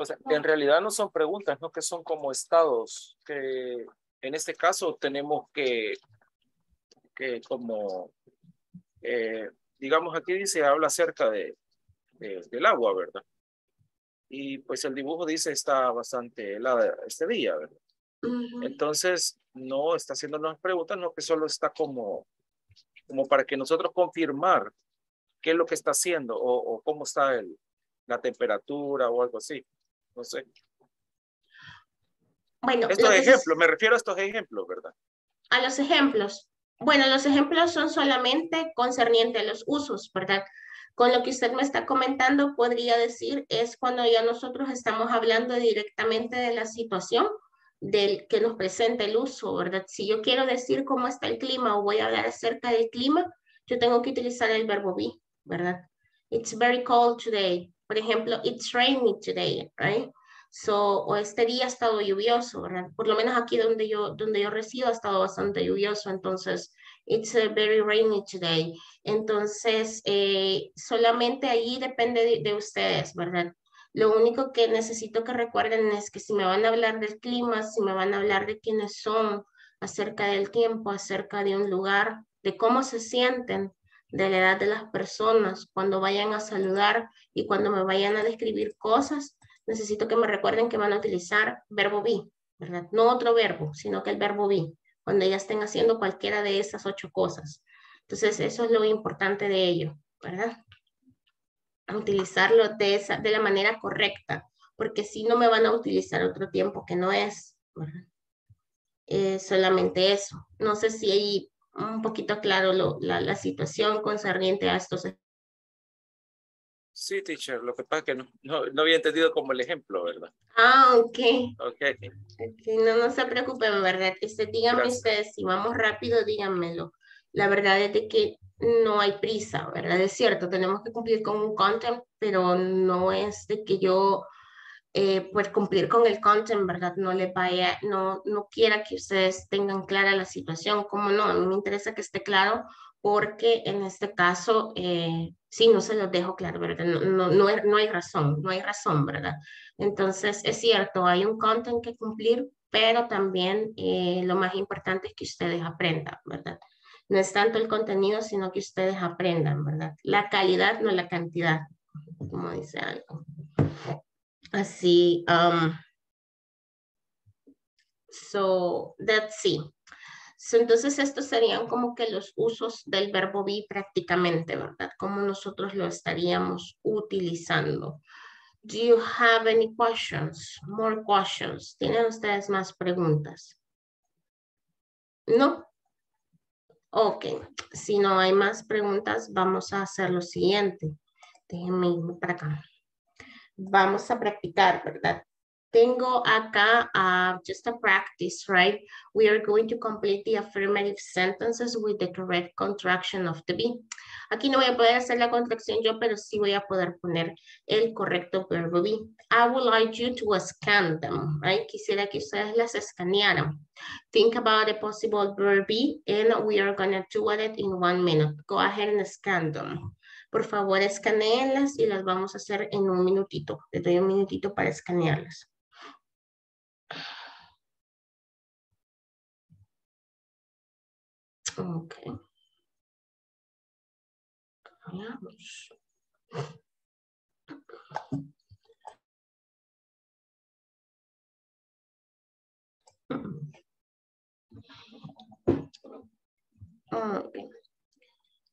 O sea, en realidad no son preguntas, ¿no? Que son como estados, que en este caso tenemos que, que como, eh, digamos aquí dice, habla acerca de, del agua, ¿verdad? Y pues el dibujo dice está bastante helada este día, ¿verdad? Entonces, no está haciéndonos preguntas, no que solo está como, como para que nosotros confirmar qué es lo que está haciendo o, o cómo está el, la temperatura o algo así. No sé. Bueno, estos ejemplos, me refiero a estos ejemplos, ¿verdad? A los ejemplos. Bueno, los ejemplos son solamente concernientes a los usos, ¿verdad? Con lo que usted me está comentando, podría decir, es cuando ya nosotros estamos hablando directamente de la situación del que nos presenta el uso, ¿verdad? Si yo quiero decir cómo está el clima o voy a hablar acerca del clima, yo tengo que utilizar el verbo be, ¿verdad? It's very cold today. Por ejemplo, it's rainy today, right? So, o este día ha estado lluvioso, ¿verdad? Por lo menos aquí donde yo, donde yo resido ha estado bastante lluvioso, entonces, it's very rainy today. Entonces, eh, solamente ahí depende de, de, ustedes, ¿verdad? Lo único que necesito que recuerden es que si me van a hablar del clima, si me van a hablar de quiénes son, acerca del tiempo, acerca de un lugar, de cómo se sienten, de la edad de las personas, cuando vayan a saludar y cuando me vayan a describir cosas, necesito que me recuerden que van a utilizar verbo be, ¿verdad? No otro verbo, sino que el verbo be, cuando ya estén haciendo cualquiera de esas ocho cosas. Entonces, eso es lo importante de ello, ¿verdad? Utilizarlo de, esa, de la manera correcta, porque si no me van a utilizar otro tiempo que no es, ¿verdad? Eh, solamente eso. No sé si hay un poquito claro lo, la, la, situación concerniente a estos. Sí, teacher, lo que pasa es que no, no, no, había entendido como el ejemplo, ¿verdad? Ah, ok. Ok. okay no, no se preocupen, ¿verdad? Este, díganme ustedes, si vamos rápido, díganmelo. La verdad es de que no hay prisa, ¿verdad? Es cierto, tenemos que cumplir con un content, pero no es de que yo eh, pues cumplir con el content, ¿verdad? No le vaya, no, no quiera que ustedes tengan clara la situación, como no, a mí me interesa que esté claro porque en este caso eh, sí, no se los dejo claro, ¿verdad? No, no, no, hay, no hay razón, no hay razón, ¿verdad? Entonces, es cierto, hay un content que cumplir, pero también eh, lo más importante es que ustedes aprendan, ¿verdad? No es tanto el contenido, sino que ustedes aprendan, ¿verdad? La calidad, no la cantidad, como dice algo. Así, um, so, that's see. So, entonces, estos serían como que los usos del verbo be prácticamente, ¿verdad? Como nosotros lo estaríamos utilizando. Do you have any questions? More questions? ¿Tienen ustedes más preguntas? ¿No? Ok, si no hay más preguntas, vamos a hacer lo siguiente. Déjenme irme para acá. Vamos a practicar, ¿verdad? Tengo acá uh, just a practice, right? We are going to complete the affirmative sentences with the correct contraction of the be. Aquí no voy a poder hacer la contracción yo, pero sí voy a poder poner el correcto verbo be. I would like you to scan them, right? Quisiera que ustedes las escanearan. Think about a possible verb be, and we are going to do it in one minute. Go ahead and scan them. Por favor, escaneenlas y las vamos a hacer en un minutito. Les doy un minutito para escanearlas. Okay.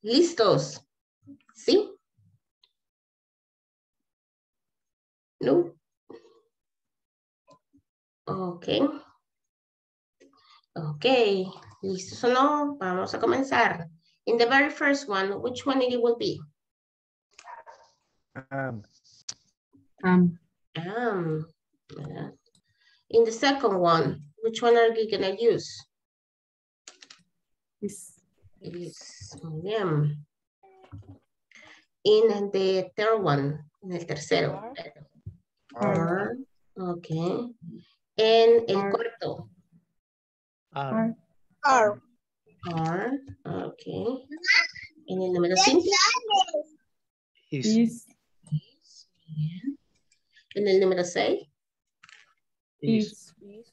Listos. ¿Sí? ¿No? Ok. Ok. ¿Listos o no? Vamos a comenzar. In the very first one, which one it will be? Um. Um. Um. In the second one, which one are you gonna use? Is. Is. Muy bien. In the third one, en el tercero. Are. Okay. En el cuarto. Are. Are. Are. Okay. En el número cinco. Is. Is. Bien. En el número seis. Is. Bien.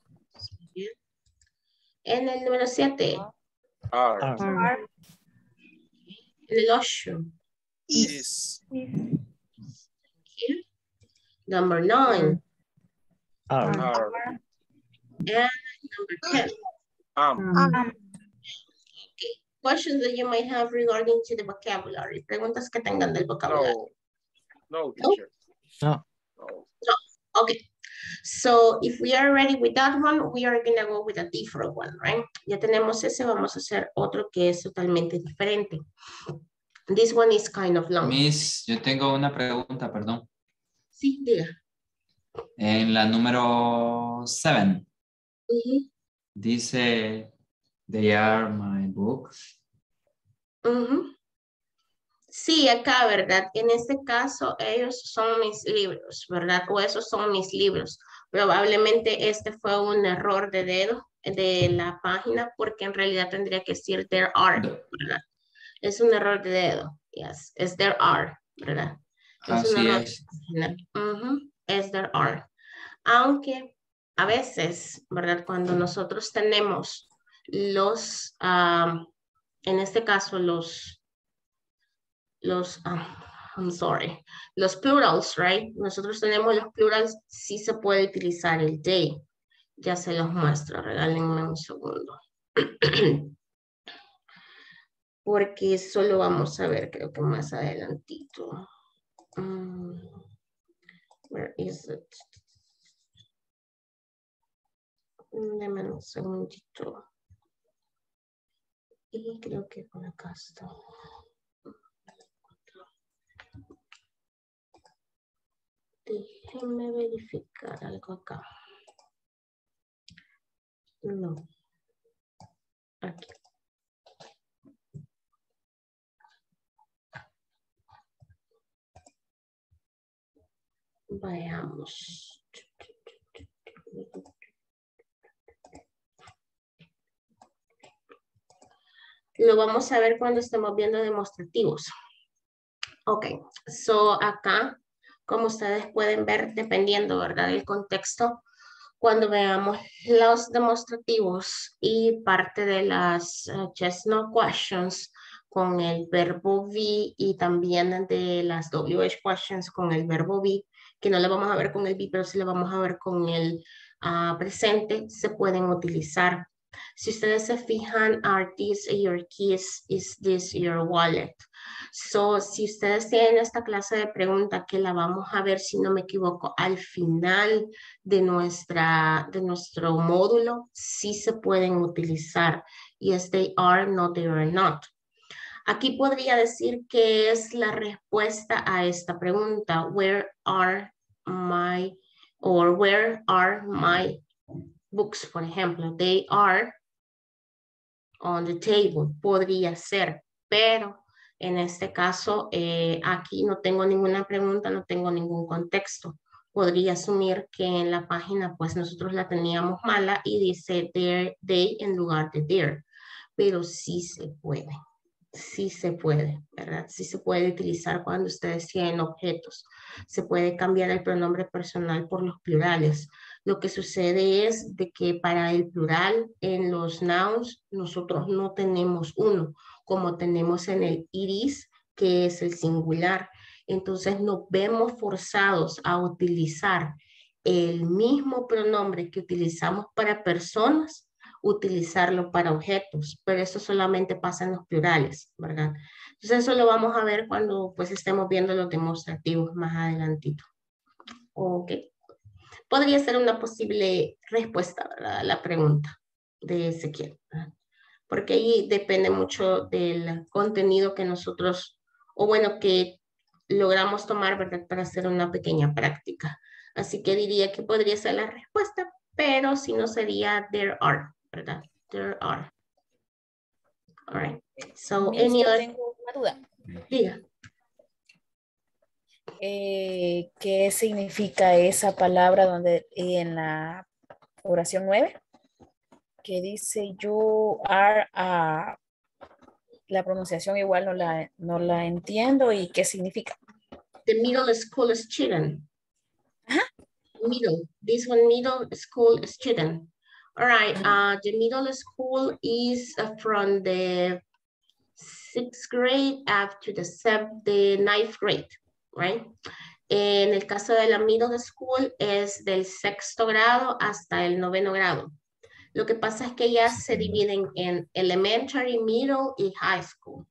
En el número siete. Are. Are. Are. En el ocho. Is. Number nine. Are. Are. And number ten. Am. Um. Questions that you might have regarding to the vocabulary. Preguntas que tengan del vocabulario. No. No, teacher. No. No. Okay. So if we are ready with that one, we are gonna go with a different one, right? Ya tenemos ese, vamos a hacer otro que es totalmente diferente. This one is kind of long. Miss, yo tengo una pregunta, perdón. Sí, diga. En la número 7 Ujú, dice, they are my books. ujú. Sí, acá, ¿verdad? En este caso, ellos son mis libros, ¿verdad? O esos son mis libros. Probablemente este fue un error de dedo de la página porque en realidad tendría que decir there are, ¿verdad? Es un error de dedo, yes, es there are, ¿verdad? Es un Así error es. there are. Aunque a veces, ¿verdad? Cuando nosotros tenemos los, ah, en este caso, los, los, ah, I'm sorry, los plurals, right? Nosotros tenemos los plurals, sí se puede utilizar el they. Ya se los muestro, regálenme un segundo. Porque eso lo vamos a ver, creo que más adelantito. Mm, where is it? Deme un segundito. Y creo que por acá está. Déjenme verificar algo acá. No. Aquí. Veamos. Lo vamos a ver cuando estemos viendo demostrativos. Ok, so acá, como ustedes pueden ver, dependiendo, ¿verdad? del contexto, cuando veamos los demostrativos y parte de las uh, no questions con el verbo be y también de las WH questions con el verbo be, que no le vamos a ver con el be, pero sí le vamos a ver con el uh, presente, se pueden utilizar. Si ustedes se fijan, are these your keys? Is this your wallet? So, si ustedes tienen esta clase de pregunta que la vamos a ver, si no me equivoco, al final de, nuestra, de nuestro módulo, sí se pueden utilizar. Y es they are, no they are not. Aquí podría decir que es la respuesta a esta pregunta. Where are my, or where are my books, por ejemplo? They are on the table. Podría ser, pero en este caso, eh, aquí no tengo ninguna pregunta, no tengo ningún contexto. Podría asumir que en la página, pues nosotros la teníamos mala y dice there, they en lugar de there. Pero sí se puede, sí se puede, ¿verdad? Sí se puede utilizar cuando ustedes tienen objetos. Se puede cambiar el pronombre personal por los plurales. Lo que sucede es de que para el plural en los nouns nosotros no tenemos uno, como tenemos en el iris, que es el singular. Entonces nos vemos forzados a utilizar el mismo pronombre que utilizamos para personas, utilizarlo para objetos, pero eso solamente pasa en los plurales, ¿verdad? Entonces eso lo vamos a ver cuando pues estemos viendo los demostrativos más adelantito. Ok. Podría ser una posible respuesta ¿verdad? a la pregunta de Ezequiel, porque ahí depende mucho del contenido que nosotros, o bueno, que logramos tomar, ¿verdad? Para hacer una pequeña práctica. Así que diría que podría ser la respuesta, pero si no sería there are, ¿verdad? There are. All right. So, any other... Tengo una duda. Diga. Eh, ¿Qué significa esa palabra donde en la oración 9? Que dice you are a... La pronunciación igual no la, no la entiendo y qué significa. The middle school student. Middle. This one middle school student. All right. Uh, the middle school is from the sixth grade up to the seventh, the ninth grade, right? En el caso de la middle school es del sexto grado hasta el noveno grado. Lo que pasa es que ya se dividen en elementary, middle y high school,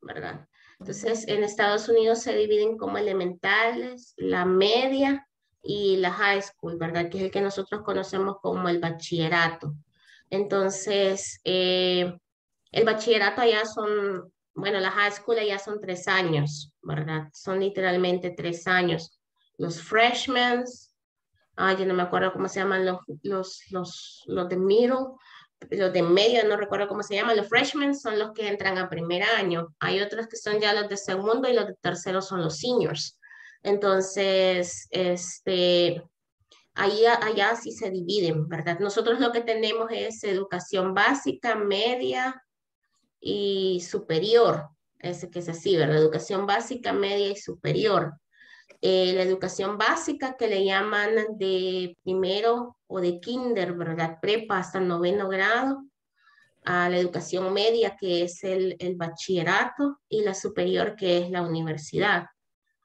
¿verdad? Entonces, en Estados Unidos se dividen como elementales, la media y la high school, ¿verdad? Que es el que nosotros conocemos como el bachillerato. Entonces, eh, el bachillerato allá son, bueno, la high school allá son tres años, ¿verdad? Son literalmente tres años. Los freshmen, ay, yo no me acuerdo cómo se llaman los, los, los, los de middle, los de medio, no recuerdo cómo se llaman, los freshmen son los que entran a primer año. Hay otros que son ya los de segundo y los de tercero son los seniors. Entonces, este, allá, allá sí se dividen, ¿verdad? Nosotros lo que tenemos es educación básica, media y superior. Ese que es así, ¿verdad? Educación básica, media y superior. Eh, la educación básica que le llaman de primero o de kinder, ¿verdad? Prepa hasta noveno grado. A la educación media que es el, el bachillerato y la superior que es la universidad.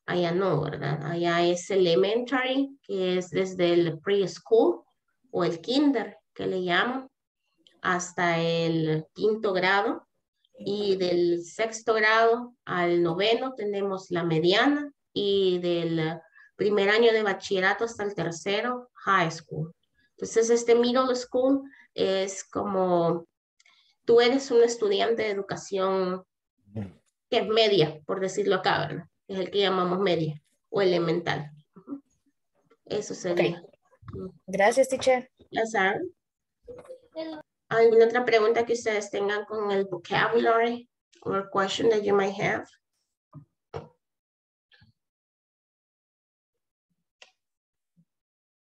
Allá no, ¿verdad? Allá es elementary, que es desde el preschool o el kinder, que le llaman, hasta el quinto grado. Y del sexto grado al noveno tenemos la mediana y del primer año de bachillerato hasta el tercero, high school. Entonces, este middle school es como tú eres un estudiante de educación que es media, por decirlo acá, ¿verdad? Es el que llamamos media o elemental. Eso sería. Gracias, teacher. ¿Alguna otra pregunta que ustedes tengan con el vocabulary or question that you might have?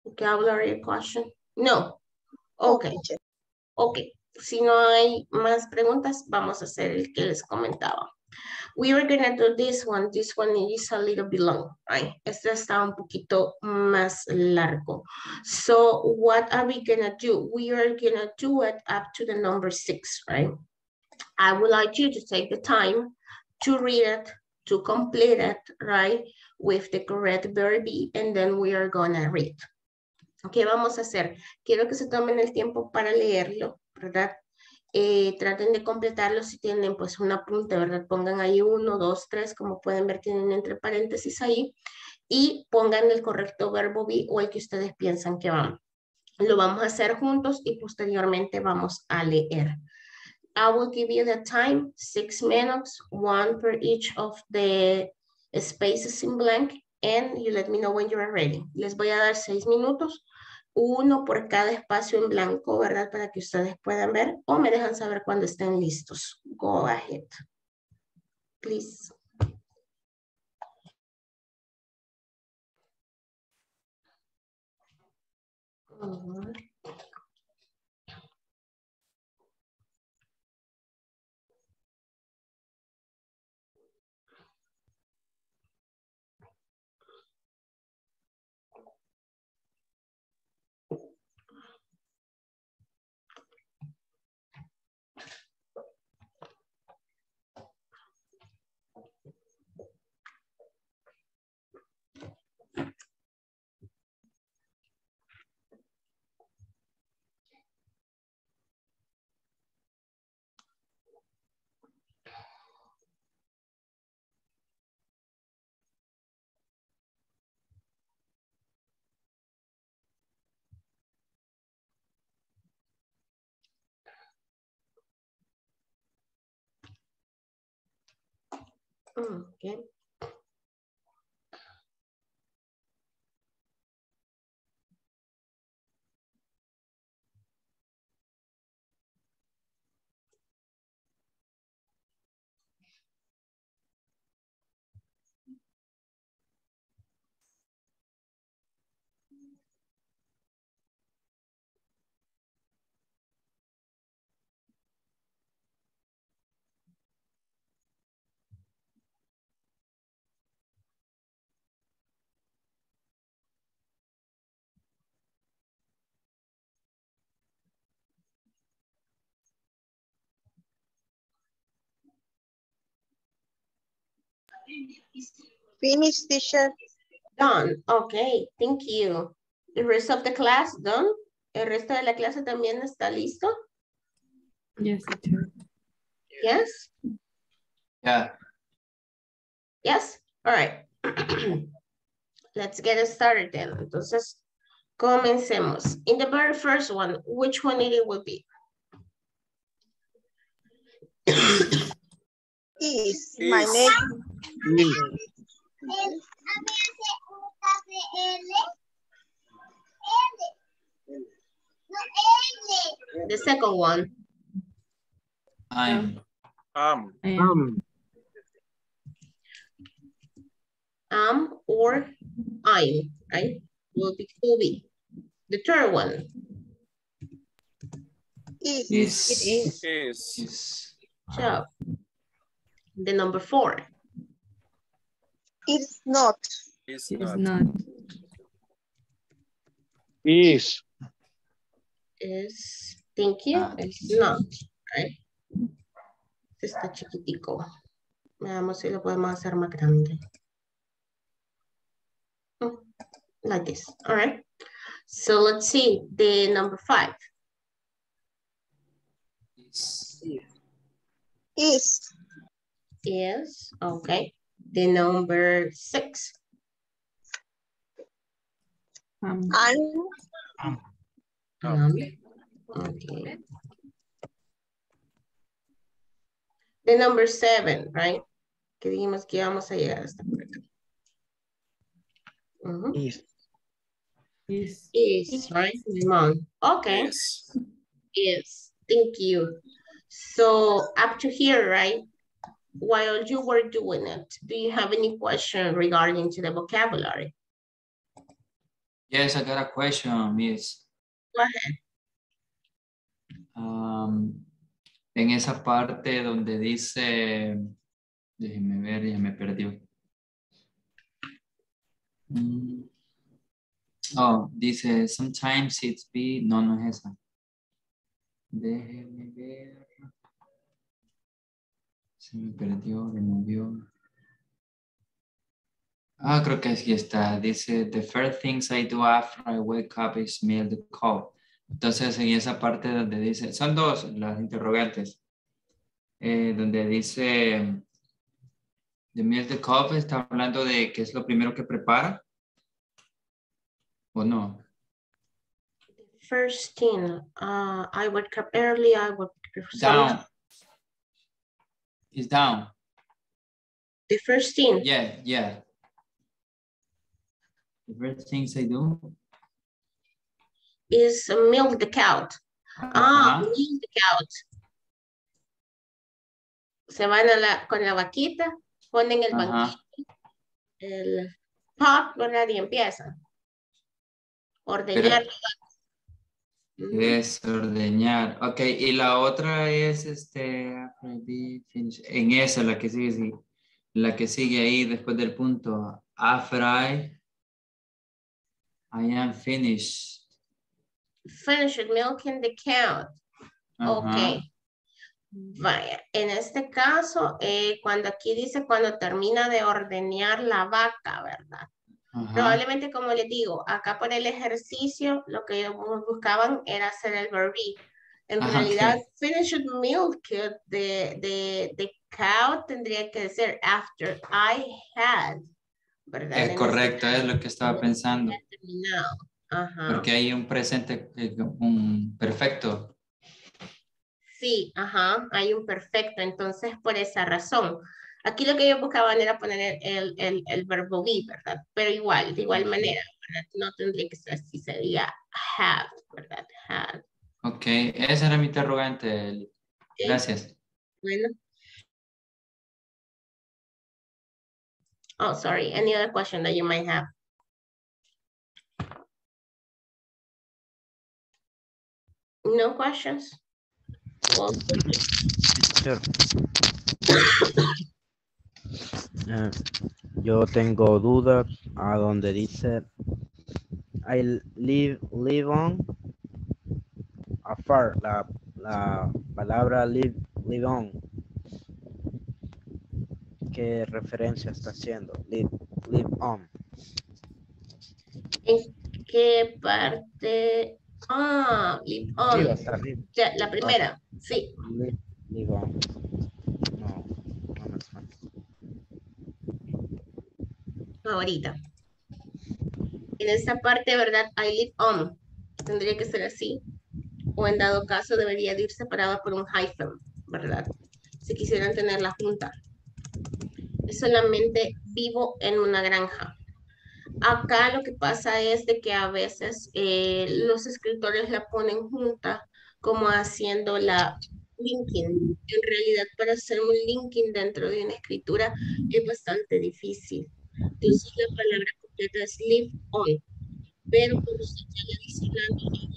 Vocabulary question? No. Ok. Ok. Si no hay más preguntas, vamos a hacer el que les comentaba. We are gonna do this one. This one is a little bit long, right? Este está un poquito más largo. So what are we gonna do? We are gonna do it up to the number six, right? I would like you to take the time to read it, to complete it, right? With the correct verb, and then we are gonna read. ¿Qué vamos a hacer? Quiero que se tomen el tiempo para leerlo, ¿verdad? Eh, traten de completarlo si tienen pues un apunte, ¿verdad? Pongan ahí uno, dos, tres, como pueden ver tienen entre paréntesis ahí y pongan el correcto verbo be o el que ustedes piensan que van. Lo vamos a hacer juntos y posteriormente vamos a leer. I will give you the time, six minutes, one per each of the spaces in blank, and you let me know when you are ready. Les voy a dar seis minutos uno por cada espacio en blanco, ¿verdad? Para que ustedes puedan ver o me dejan saber cuando estén listos. Go ahead. Please. Okay. Finish, teacher. Done. Okay, thank you. The rest of the class done. ¿El resto de la clase también está listo? Yes, teacher. Yes? Yeah. Yes? All right. Let's get it started then. Entonces, comencemos. In the very first one, which one it will be? Is my name. The second one. I'm. Am. Um, Am or I'm, right? Will be will be. The third one. Is. Is. It is. Is. Is. So, the number four. It's not. Is it's not. not. Is. is, thank you, Not. it's not, right? Está chiquitico. Veamos si lo podemos hacer más grande. Mm, Like this, all right? So let's see, the number five. Is. Is. Is, okay. The number six, Um, I'm. um, okay. The number seven, right? Que dijimos que íbamos a llegar hasta por acá. Ujú. Is. is Is, right, Limon. Okay. Is. is. Thank you. So up to here, right? While you were doing it, do you have any question regarding to the vocabulary? Yes, I got a question, Miss. Go ahead. Um, en esa parte donde dice, déjeme ver, ya me perdió. Mm. Oh, dice, sometimes it's be, no, no es esa. Déjeme ver. Me perdió, removió. Ah, creo que aquí está. Dice, the first things I do after I wake up is milk the cow. Entonces, en esa parte donde dice, son dos las interrogantes, eh, donde dice, the milk the cow, está hablando de qué es lo primero que prepara, ¿o no? First thing, uh, I wake up early, I would. Down. It's down. The first thing, Yeah, yeah. The first things I do. is milk the cow. Ah, Ajá. milk the cow. Se van a la, con la vaquita, ponen el Ajá. banquito, el pot, ¿verdad? Y empiezan. Ordeñar. la vaca. Ujú. Es ordeñar. Ok, y la otra es este. En esa, la que sigue, sí. La que sigue ahí después del punto. After I. I am finished. Finished milking the cow. Ajá. Ok. Vaya, en este caso, eh, cuando aquí dice cuando termina de ordeñar la vaca, ¿verdad? Ajá. Probablemente, como les digo, acá por el ejercicio, lo que ellos buscaban era hacer el be. En Ah, realidad, ok. finished milk de, de, de cow tendría que ser after I had, ¿verdad? En Es este correcto, es lo que estaba pensando. Ajá. Porque hay un presente, eh, un perfecto. Sí, ajá, hay un perfecto. Entonces, por esa razón. Aquí lo que ellos buscaban era poner el, el, el verbo be, ¿verdad? Pero igual, de igual manera, ¿verdad? No tendría que ser así, sería have, ¿verdad? Have. Ok, esa era mi interrogante. Gracias. Bueno. Oh, sorry. Any other question that you might have? No questions? Well, Sure. Eh, yo tengo dudas a donde dice I live, live on afar, la, la palabra live, live on. ¿Qué referencia está haciendo? Live, live on. ¿En qué parte? Ah, live on. Sí, la primera, sí. Live, live on. No, no me suena. Ahorita. En esta parte, ¿verdad? I live on. Tendría que ser así. O en dado caso debería de ir separada por un hyphen, ¿verdad? Si quisieran tenerla junta. Es solamente vivo en una granja. Acá lo que pasa es de que a veces eh, los escritores la ponen junta como haciendo la linking. En realidad para hacer un linking dentro de una escritura es bastante difícil. Entonces la palabra completa es live on. Pero cuando usted ya le dice hablando,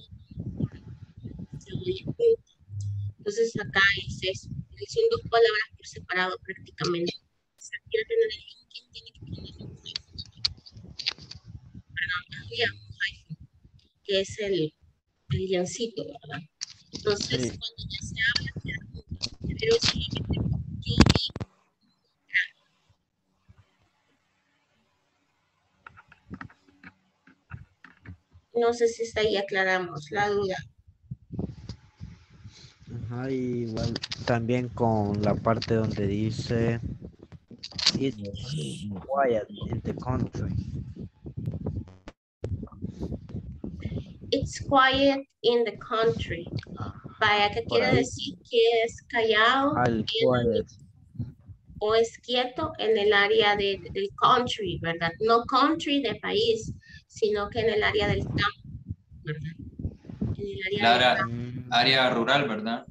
se oye junto. Entonces acá es eso. Son dos palabras por separado prácticamente. Si quiere tener el linking, tiene que poner un hyphen. Perdón, había un hyphen, que es el, el ¿verdad? Entonces, Sí. cuando ya se habla, queda junto. Pero solamente yo vi No sé si está ahí aclaramos la duda. Ajá, y también con la parte donde dice It's quiet in the country. It's quiet in the country. Vaya, ¿qué quiere decir? Que es callado Al en- quiet. o es quieto en el área de, del country, ¿verdad? No country de país, sino que en el área del campo, ¿verdad? En el área Lara, campo. Área rural, ¿verdad?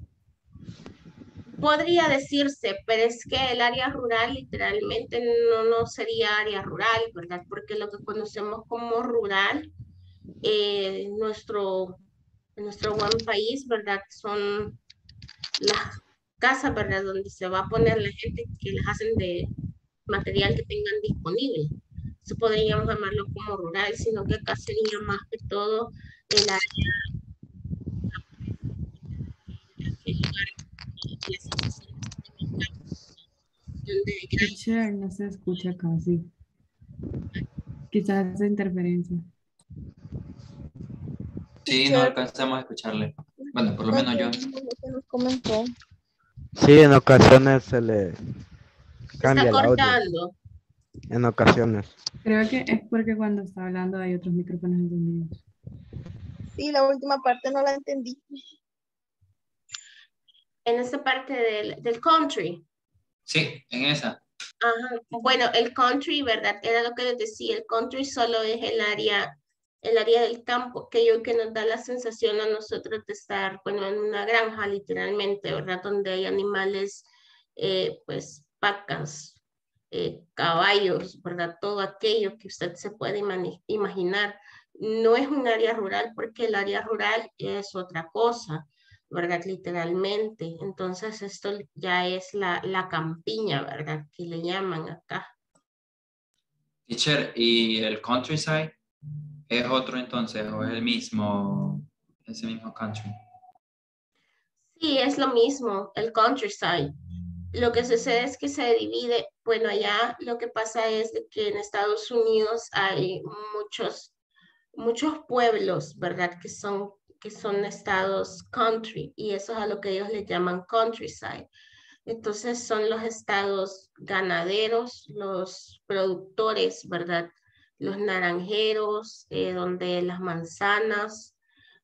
Podría decirse, pero es que el área rural literalmente no, no sería área rural, ¿verdad? Porque lo que conocemos como rural, eh, nuestro, nuestro buen país, ¿verdad? Son las casas, ¿verdad? Donde se va a poner la gente que las hacen de material que tengan disponible. Podríamos llamarlo como rural, sino que acá sería más que todo el área donde no se escucha casi. Quizás es interferencia. Sí, no alcanzamos a escucharle. Bueno, por lo menos yo. Que nos comentó. Sí, en ocasiones se le está cambia el audio. cortando. En ocasiones. Creo que es porque cuando está hablando hay otros micrófonos encendidos. Sí, la última parte no la entendí. En esta parte del, del country. Sí, en esa. Ajá. Bueno, el country, ¿verdad? Era lo que les decía, el country solo es el área, el área del campo, que yo que nos da la sensación a nosotros de estar, bueno, en una granja literalmente, ¿verdad? Donde hay animales, eh, pues, vacas, eh, caballos, ¿verdad? Todo aquello que usted se puede imaginar. No es un área rural porque el área rural es otra cosa. ¿verdad? Literalmente. Entonces esto ya es la, la campiña, ¿verdad? Que le llaman acá. Teacher, ¿y el countryside es otro entonces o es el mismo, ese mismo country? Sí, es lo mismo, el countryside. Lo que sucede es que se divide, bueno, allá lo que pasa es que en Estados Unidos hay muchos, muchos pueblos, ¿verdad? Que son, que son estados country y eso es a lo que ellos le llaman countryside. Entonces son los estados ganaderos, los productores, ¿verdad? Los naranjeros, eh, donde las manzanas,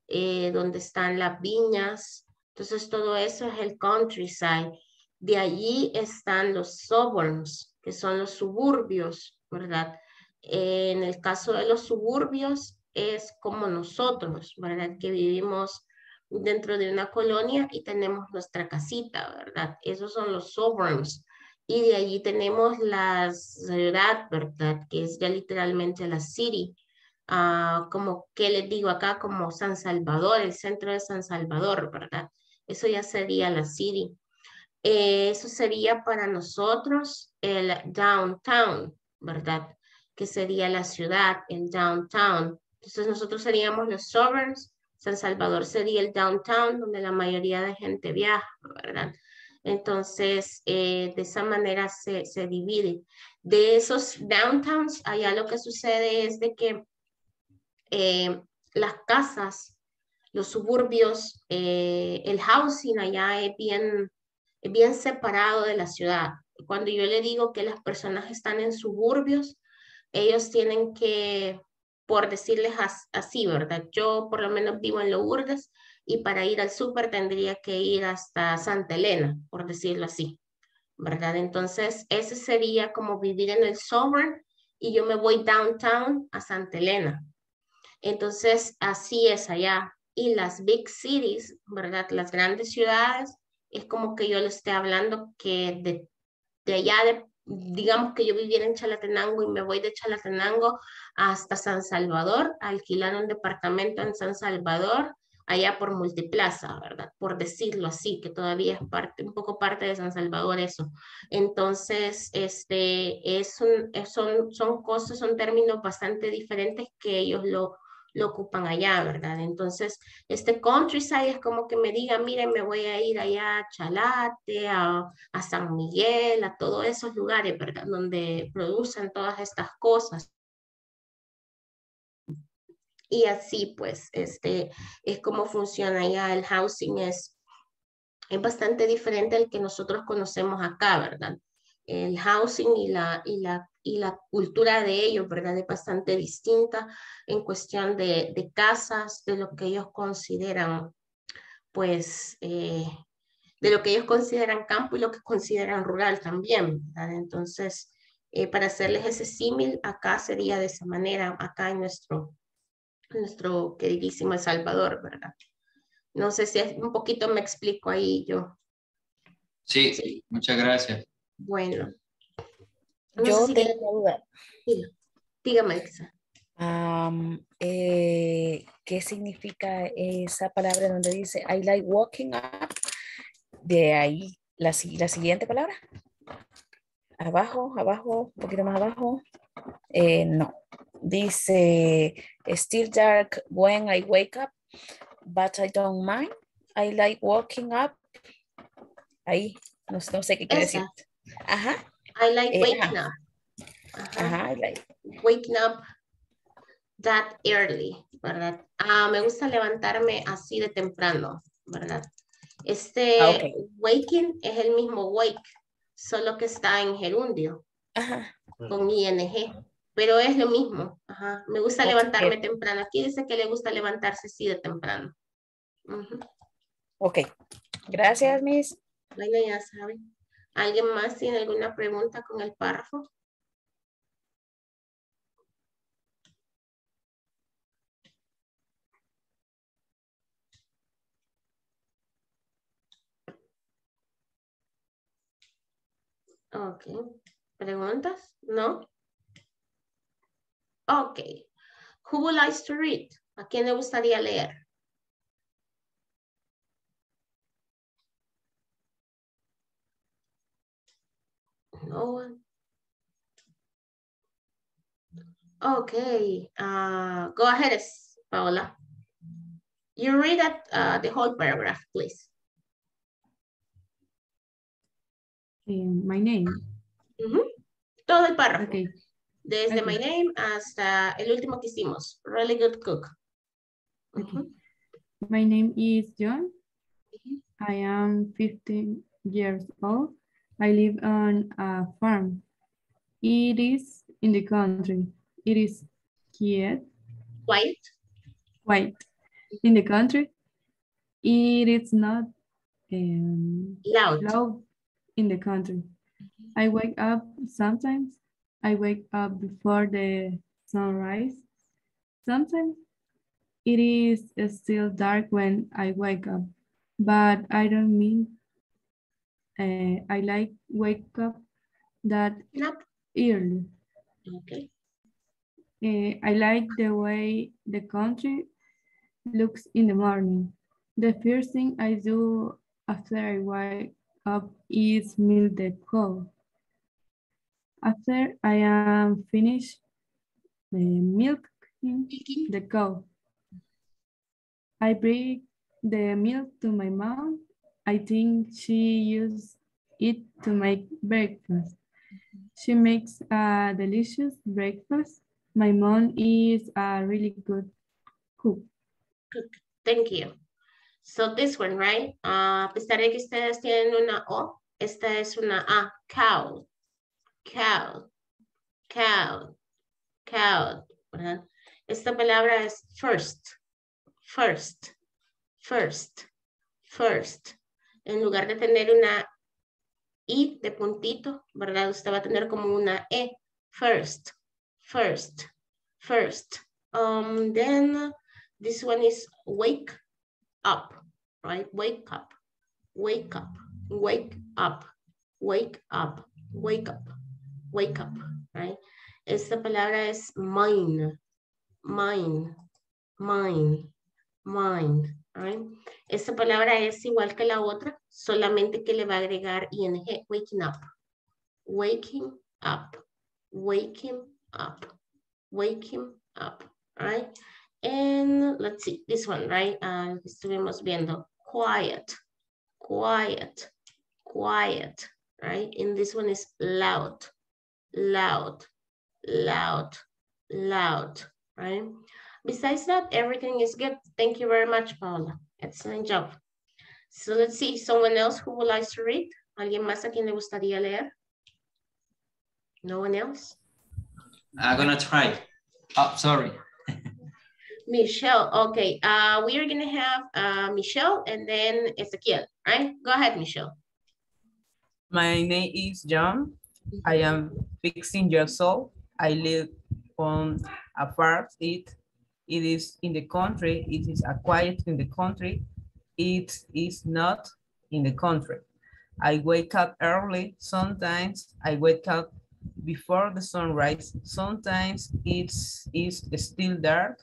eh, donde están las viñas. Entonces todo eso es el countryside. De allí están los suburbs, que son los suburbios, ¿verdad? En el caso de los suburbios es como nosotros, ¿verdad? Que vivimos dentro de una colonia y tenemos nuestra casita, ¿verdad? Esos son los suburbs. Y de allí tenemos la ciudad, ¿verdad? Que es ya literalmente la city. Ah, como, ¿qué les digo acá? Como San Salvador, el centro de San Salvador, ¿verdad? Eso ya sería la city. Eh, eso sería para nosotros el downtown, ¿verdad? Que sería la ciudad, el downtown. Entonces nosotros seríamos los suburbs, San Salvador sería el downtown donde la mayoría de gente viaja, ¿verdad? Entonces, eh, de esa manera se, divide. De esos downtowns, allá lo que sucede es de que eh, las casas, los suburbios, el housing allá es bien, bien separado de la ciudad. Cuando yo le digo que las personas están en suburbios, ellos tienen que, por decirles así, ¿verdad? Yo por lo menos vivo en Lourdes y para ir al súper tendría que ir hasta Santa Elena, por decirlo así, ¿verdad? Entonces, ese sería como vivir en el suburb y yo me voy downtown a Santa Elena. Entonces, así es allá. Y las big cities, ¿verdad? Las grandes ciudades, es como que yo le esté hablando que de, de allá, de, digamos que yo viviera en Chalatenango y me voy de Chalatenango hasta San Salvador, alquilar un departamento en San Salvador allá por Multiplaza, ¿verdad? Por decirlo así, que todavía es parte, un poco parte de San Salvador eso. Entonces, este, es un, son, son cosas, son términos bastante diferentes que ellos lo, lo ocupan allá, ¿verdad? Entonces, este countryside es como que me diga, miren, me voy a ir allá a Chalate, a, San Miguel, a todos esos lugares, ¿verdad? Donde producen todas estas cosas. Y así pues, este, es como funciona ya el housing, es, es bastante diferente al que nosotros conocemos acá, ¿verdad? El housing y la, y la, y la cultura de ellos, ¿verdad? Es bastante distinta en cuestión de, de casas, de lo que ellos consideran, pues, eh, de lo que ellos consideran campo y lo que consideran rural también, ¿verdad? Entonces, eh, para hacerles ese símil, acá sería de esa manera, acá en nuestro, nuestro queridísimo El Salvador, ¿verdad? No sé si un poquito me explico ahí yo. Sí, muchas gracias. Bueno. Yo tengo una duda. Dígame, eh, ¿Qué significa esa palabra donde dice I like walking up? De ahí, la, la siguiente palabra. Abajo, abajo, un poquito más abajo. Eh, no. Dice, still dark when I wake up, but I don't mind. I like waking up. Ahí, no, sé qué quiere decir. Ajá. I like eh, waking up. Ajá. I like. Waking up that early, ¿verdad? Ah, me gusta levantarme así de temprano, ¿verdad? Este ah, waking es el mismo wake, solo que está en gerundio, Ajá. con ing pero es lo mismo. Ajá. Me gusta levantarme temprano. Aquí dice que le gusta levantarse sí de temprano. Ok. Gracias, Miss. Bueno, ya saben. ¿Alguien más tiene alguna pregunta con el párrafo? Ok. ¿Preguntas? ¿No? Ok. Who would like to read? ¿A quién le gustaría leer? One. Okay. Uh, go ahead, Paola. You read that, uh, the whole paragraph, please. my name. Todo el párrafo. Okay. Desde My Name hasta el último que hicimos, Really Good Cook. My name is John. I am 15 years old. I live on a farm. It is in the country. It is quiet. Quiet? Quiet. In the country. It is not um, loud. loud. in the country. I wake up sometimes. I wake up before the sunrise. Sometimes it is still dark when I wake up, but I don't mean uh, I like wake up that nope. early. Okay. Uh, I like the way the country looks in the morning. The first thing I do after I wake up is milk the cow. After I am finished uh, milking the cow, I bring the milk to my mom. I think she used it to make breakfast. She makes a delicious breakfast. My mom is a really good cook. Good. Thank you. So this one, right? Uh, de que ustedes tienen una O, esta es una A, cow, cow, cow, cow, ¿verdad? Esta palabra es first, first, first, first. En lugar de tener una I de puntito, ¿verdad? Usted va a tener como una E, first, first, first. Um, then this one is wake up, right? Wake up, wake up, wake up, wake up, wake up, wake up, right? Esta palabra es mine, mine, mine, mine, right? Esta palabra es igual que la otra, solamente que le va a agregar ing, waking up, waking up, waking up, waking up, right? And let's see, this one, right? Uh, estuvimos viendo quiet, quiet, quiet, right? And this one is loud, loud, loud, loud, right? Besides that, everything is good. Thank you very much, Paula. Excellent job. So let's see, someone else who would like to read? ¿Alguien más a quien le gustaría leer? No one else? I'm gonna try. Oh, sorry. Michelle, okay. Uh, we are gonna have uh, Michelle and then Ezekiel, right? Go ahead, Michelle. My name is John. I am 16 years old. I live on a farm. It, it is in the country. It is a quiet in the country. It is not in the country. I wake up early. Sometimes I wake up before the sunrise. Sometimes it's, it's still dark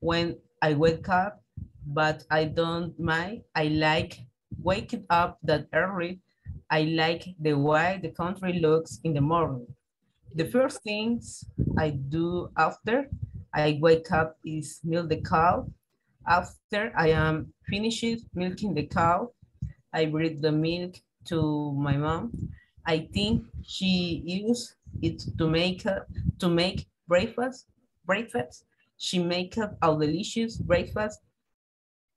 when I wake up, but I don't mind. I like waking up that early. I like the way the country looks in the morning. The first things I do after I wake up is milk the cow. After I am finished milking the cow, I bring the milk to my mom. I think she used it to make to make breakfast. Breakfast. She make up a delicious breakfast.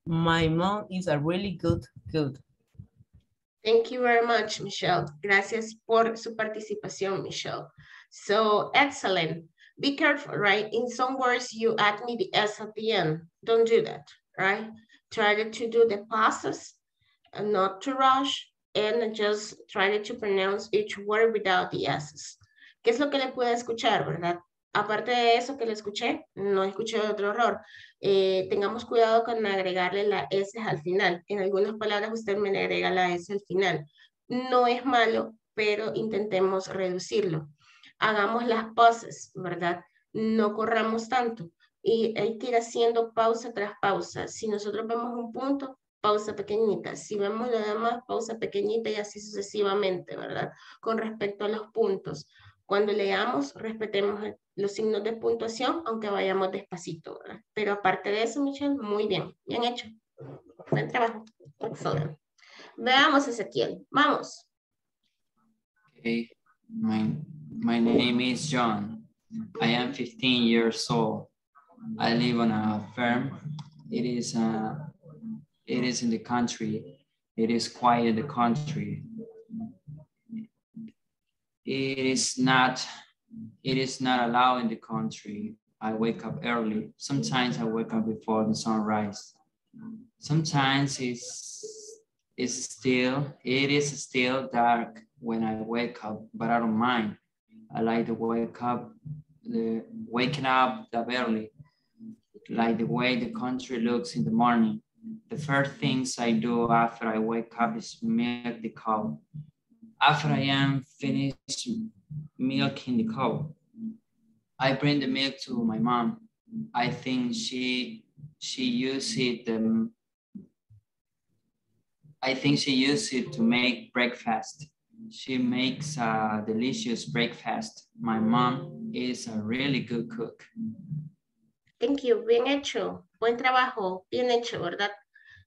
My mom is a really good cook. Thank you very much, Michelle. Gracias por su participación, Michelle. So excellent. Be careful, right? In some words, you add me the S at the end. Don't do that, right? Try to do the pauses and not to rush and just try to pronounce each word without the S's. ¿Qué es lo que le puede escuchar, verdad? Aparte de eso que le escuché, no escuché otro error. Eh, tengamos cuidado con agregarle la S al final. En algunas palabras usted me agrega la S al final. No es malo, pero intentemos reducirlo. Hagamos las pausas, ¿verdad? No corramos tanto. Y hay que ir haciendo pausa tras pausa. Si nosotros vemos un punto, pausa pequeñita. Si vemos lo demás, pausa pequeñita y así sucesivamente, ¿verdad? Con respecto a los puntos. Cuando leamos, respetemos los signos de puntuación, aunque vayamos despacito, ¿verdad? Pero aparte de eso, Michelle, muy bien, bien hecho. Buen trabajo. Excelente. Veamos, Ezequiel. Vamos. Okay. My name is John. I am 15 years old. I live on a farm. It is, uh, it is in the country. It is quiet in the country. It is not, it is not allowed in the country. I wake up early. Sometimes I wake up before the sunrise. Sometimes it's, It's still, it is still dark when I wake up, but I don't mind. I like to wake up, the waking up that early, like the way the country looks in the morning. The first things I do after I wake up is milk the cow. After I am finished milking the cow, I bring the milk to my mom. I think she she used it um, I think she used it to make breakfast. She makes a delicious breakfast. My mom is a really good cook. Thank you. Bien hecho. Buen trabajo. Bien hecho, ¿verdad?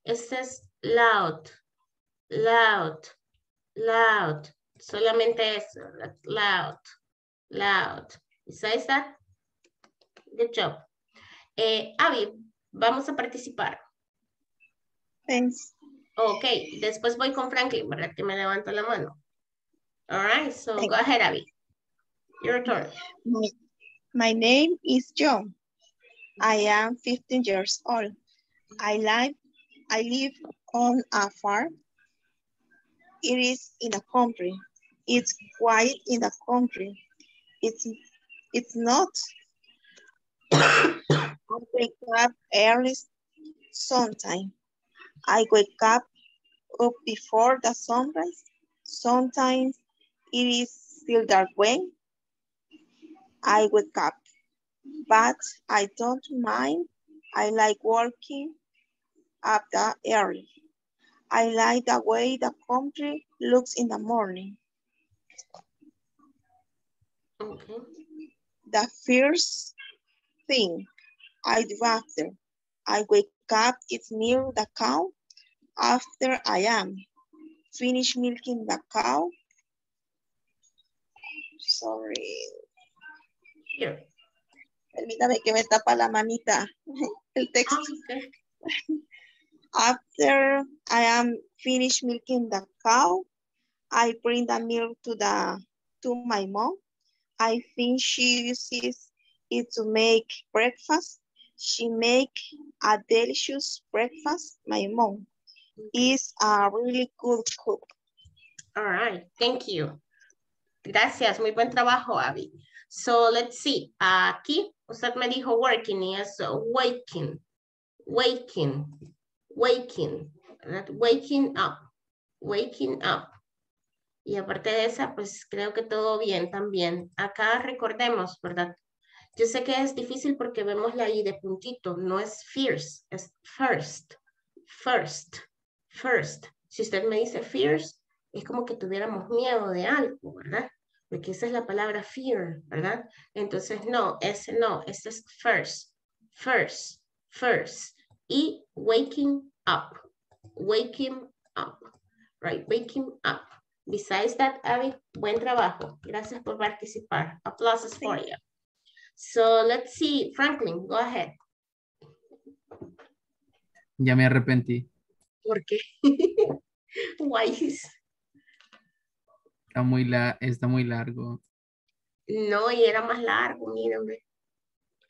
Este es loud. Loud. Loud. Solamente eso. Loud. Loud. Besides that, good job. Eh, Abby, vamos a participar. Thanks. Ok, después voy con Franklin, ¿verdad? Que me levanto la mano. All right, so go ahead, Abby. Your turn. My, my name is John. I am 15 years old. I live, I live on a farm. It is in a country. It's quiet in the country. It's, it's not. I wake up early sometime. I wake up up before the sunrise. Sometimes it is still dark when I wake up, but I don't mind. I like walking up the early. I like the way the country looks in the morning. Okay. The first thing I do after I wake up is near the cow. After I am finished milking the cow. Sorry. Here. Permítame que me tapa la manita el texto. Ah, okay. After I am finished milking the cow, I bring the milk to the to my mom. I think she uses it to make breakfast. She make a delicious breakfast. My mom is a really good cook. All right, thank you. Gracias, muy buen trabajo, Abby. So, let's see. Aquí, usted me dijo working y es waking, waking, waking. Waking up, waking up. Y aparte de esa, pues creo que todo bien también. Acá recordemos, ¿verdad? Yo sé que es difícil porque vemos la de puntito, no es fierce, es first, first, first. Si usted me dice fierce, es como que tuviéramos miedo de algo, ¿verdad? Porque esa es la palabra fear, ¿verdad? Entonces, no, ese no, ese es first, first, first. Y waking up, waking up, right? Waking up. Besides that, Abby, buen trabajo. Gracias por participar. Applauses for you. So let's see, Franklin, go ahead. Ya me arrepentí. ¿Por qué? Why is... Está muy, la, está muy largo. No, y era más largo, mírame.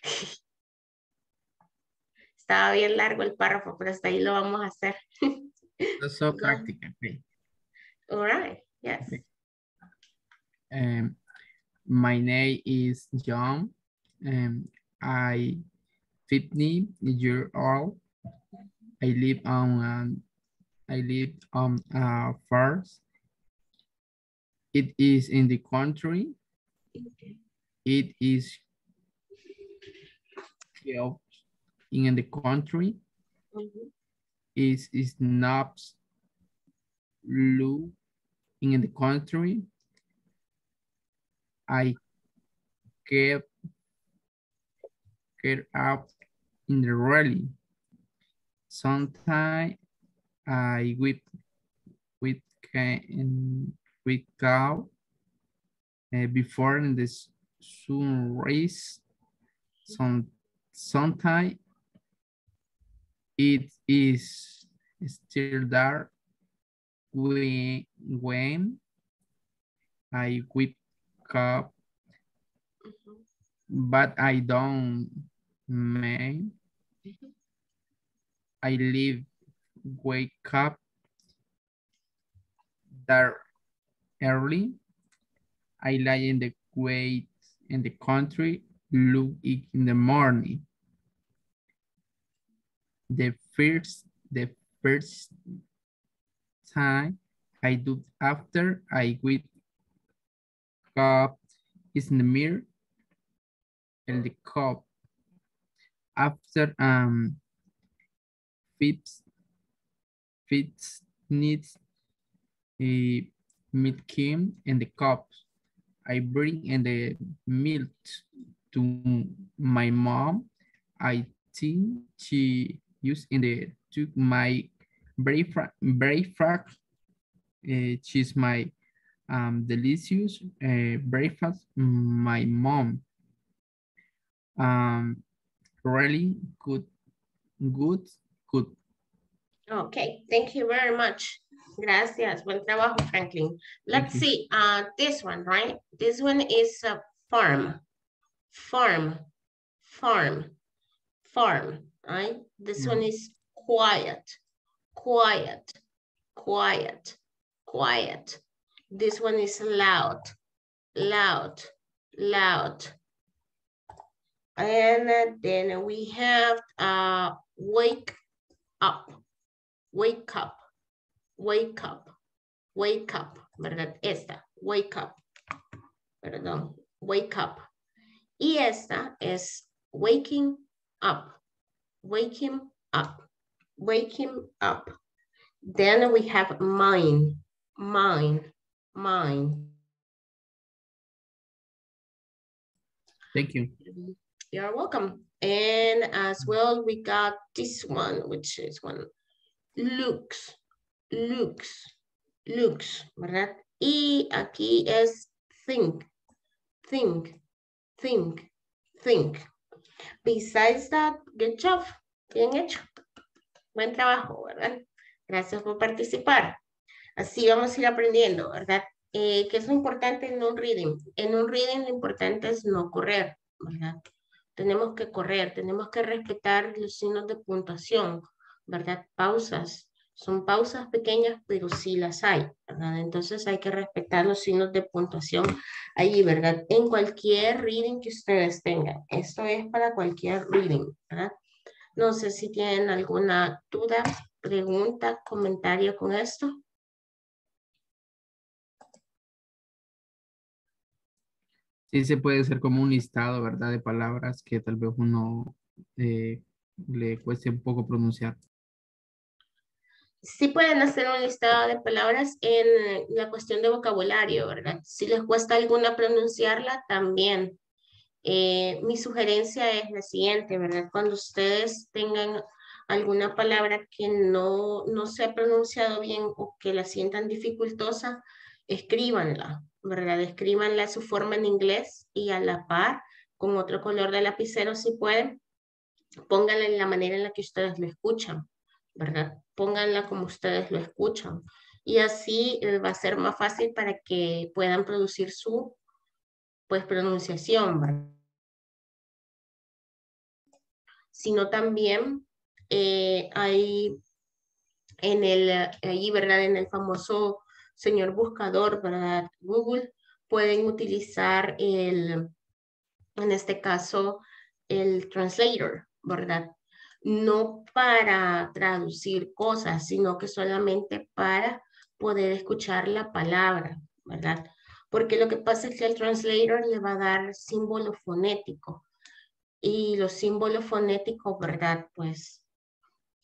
Estaba bien largo el párrafo, pero hasta ahí lo vamos a hacer. That's so practical. Okay. All right, yes. Okay. Um, my name is John. Um, I 15 year old. I live on um, I live on uh, first. It is in the country. It is in the country. -hmm. Is not blue in the country. I get get up in the rally. Sometimes I whip with can with cow uh, before in the sun race. Some sometimes it is still dark when when I wake up, but I don't mind. I live, wake up dark early. I lie in the wait in the country, look in the morning. The first, the first time I do after I wake up is in the mirror and the cup. After um fits fits needs a milk in the cup. I bring in the milk to my mom. I think she used in the took my breakfast. Uh, she's my um, delicious uh, breakfast. My mom. Um, really good, good, good. Okay, thank you very much. Gracias. Buen trabajo, Franklin. Let's see. Uh, this one, right? This one is a farm. Farm. Farm. Farm, right? This one is quiet. Quiet. Quiet. Quiet. This one is loud. Loud. Loud. And then we have uh, wake up. Wake up wake up, wake up, ¿verdad? Esta, wake up, perdón, wake up. Y esta es waking up, waking up, waking up. Then we have mine, mine, mine. Thank you. You're welcome. And as well, we got this one, which is one, looks, looks, looks, ¿verdad? Y aquí es think, think, think, think. Besides that, good job. Bien hecho. Buen trabajo, ¿verdad? Gracias por participar. Así vamos a ir aprendiendo, ¿verdad? Eh, ¿Qué es lo importante en un reading? En un reading lo importante es no correr, ¿verdad? Tenemos que correr, tenemos que respetar los signos de puntuación, ¿verdad? Pausas, son pausas pequeñas, pero sí las hay. Entonces hay que respetar los signos de puntuación ahí, ¿verdad? En cualquier reading que ustedes tengan. Esto es para cualquier reading, ¿verdad? No sé si tienen alguna duda, pregunta, comentario con esto. Sí, se puede ser como un listado, ¿verdad? De palabras que tal vez uno eh, le cueste un poco pronunciar sí pueden hacer un listado de palabras en la cuestión de vocabulario, ¿verdad? Si les cuesta alguna pronunciarla, también. Eh, mi sugerencia es la siguiente, ¿verdad? Cuando ustedes tengan alguna palabra que no, no se ha pronunciado bien o que la sientan dificultosa, escríbanla, ¿verdad? Escríbanla su forma en inglés y a la par, con otro color de lapicero si pueden, pónganla en la manera en la que ustedes lo escuchan, ¿verdad? Pónganla como ustedes lo escuchan. Y así eh, va a ser más fácil para que puedan producir su pues pronunciación. Sino también eh, hay en el, ahí, ¿verdad? En el famoso señor buscador, ¿verdad? Google, pueden utilizar el, en este caso, el translator, ¿verdad? No para traducir cosas, sino que solamente para poder escuchar la palabra, ¿verdad? Porque lo que pasa es que el translator le va a dar símbolo fonético y los símbolos fonéticos, ¿verdad? Pues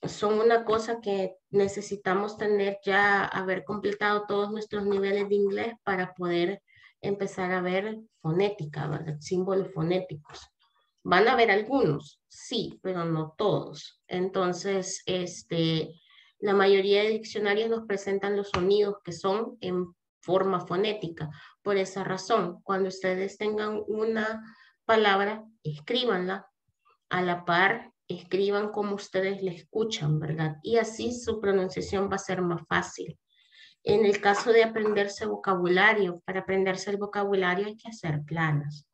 son una cosa que necesitamos tener ya, haber completado todos nuestros niveles de inglés para poder empezar a ver fonética, ¿verdad? Símbolos fonéticos. Van a haber algunos, sí, pero no todos. Entonces, este, la mayoría de diccionarios nos presentan los sonidos que son en forma fonética. Por esa razón, cuando ustedes tengan una palabra, escríbanla a la par, escriban como ustedes la escuchan, ¿verdad? Y así su pronunciación va a ser más fácil. En el caso de aprenderse vocabulario, para aprenderse el vocabulario hay que hacer planas.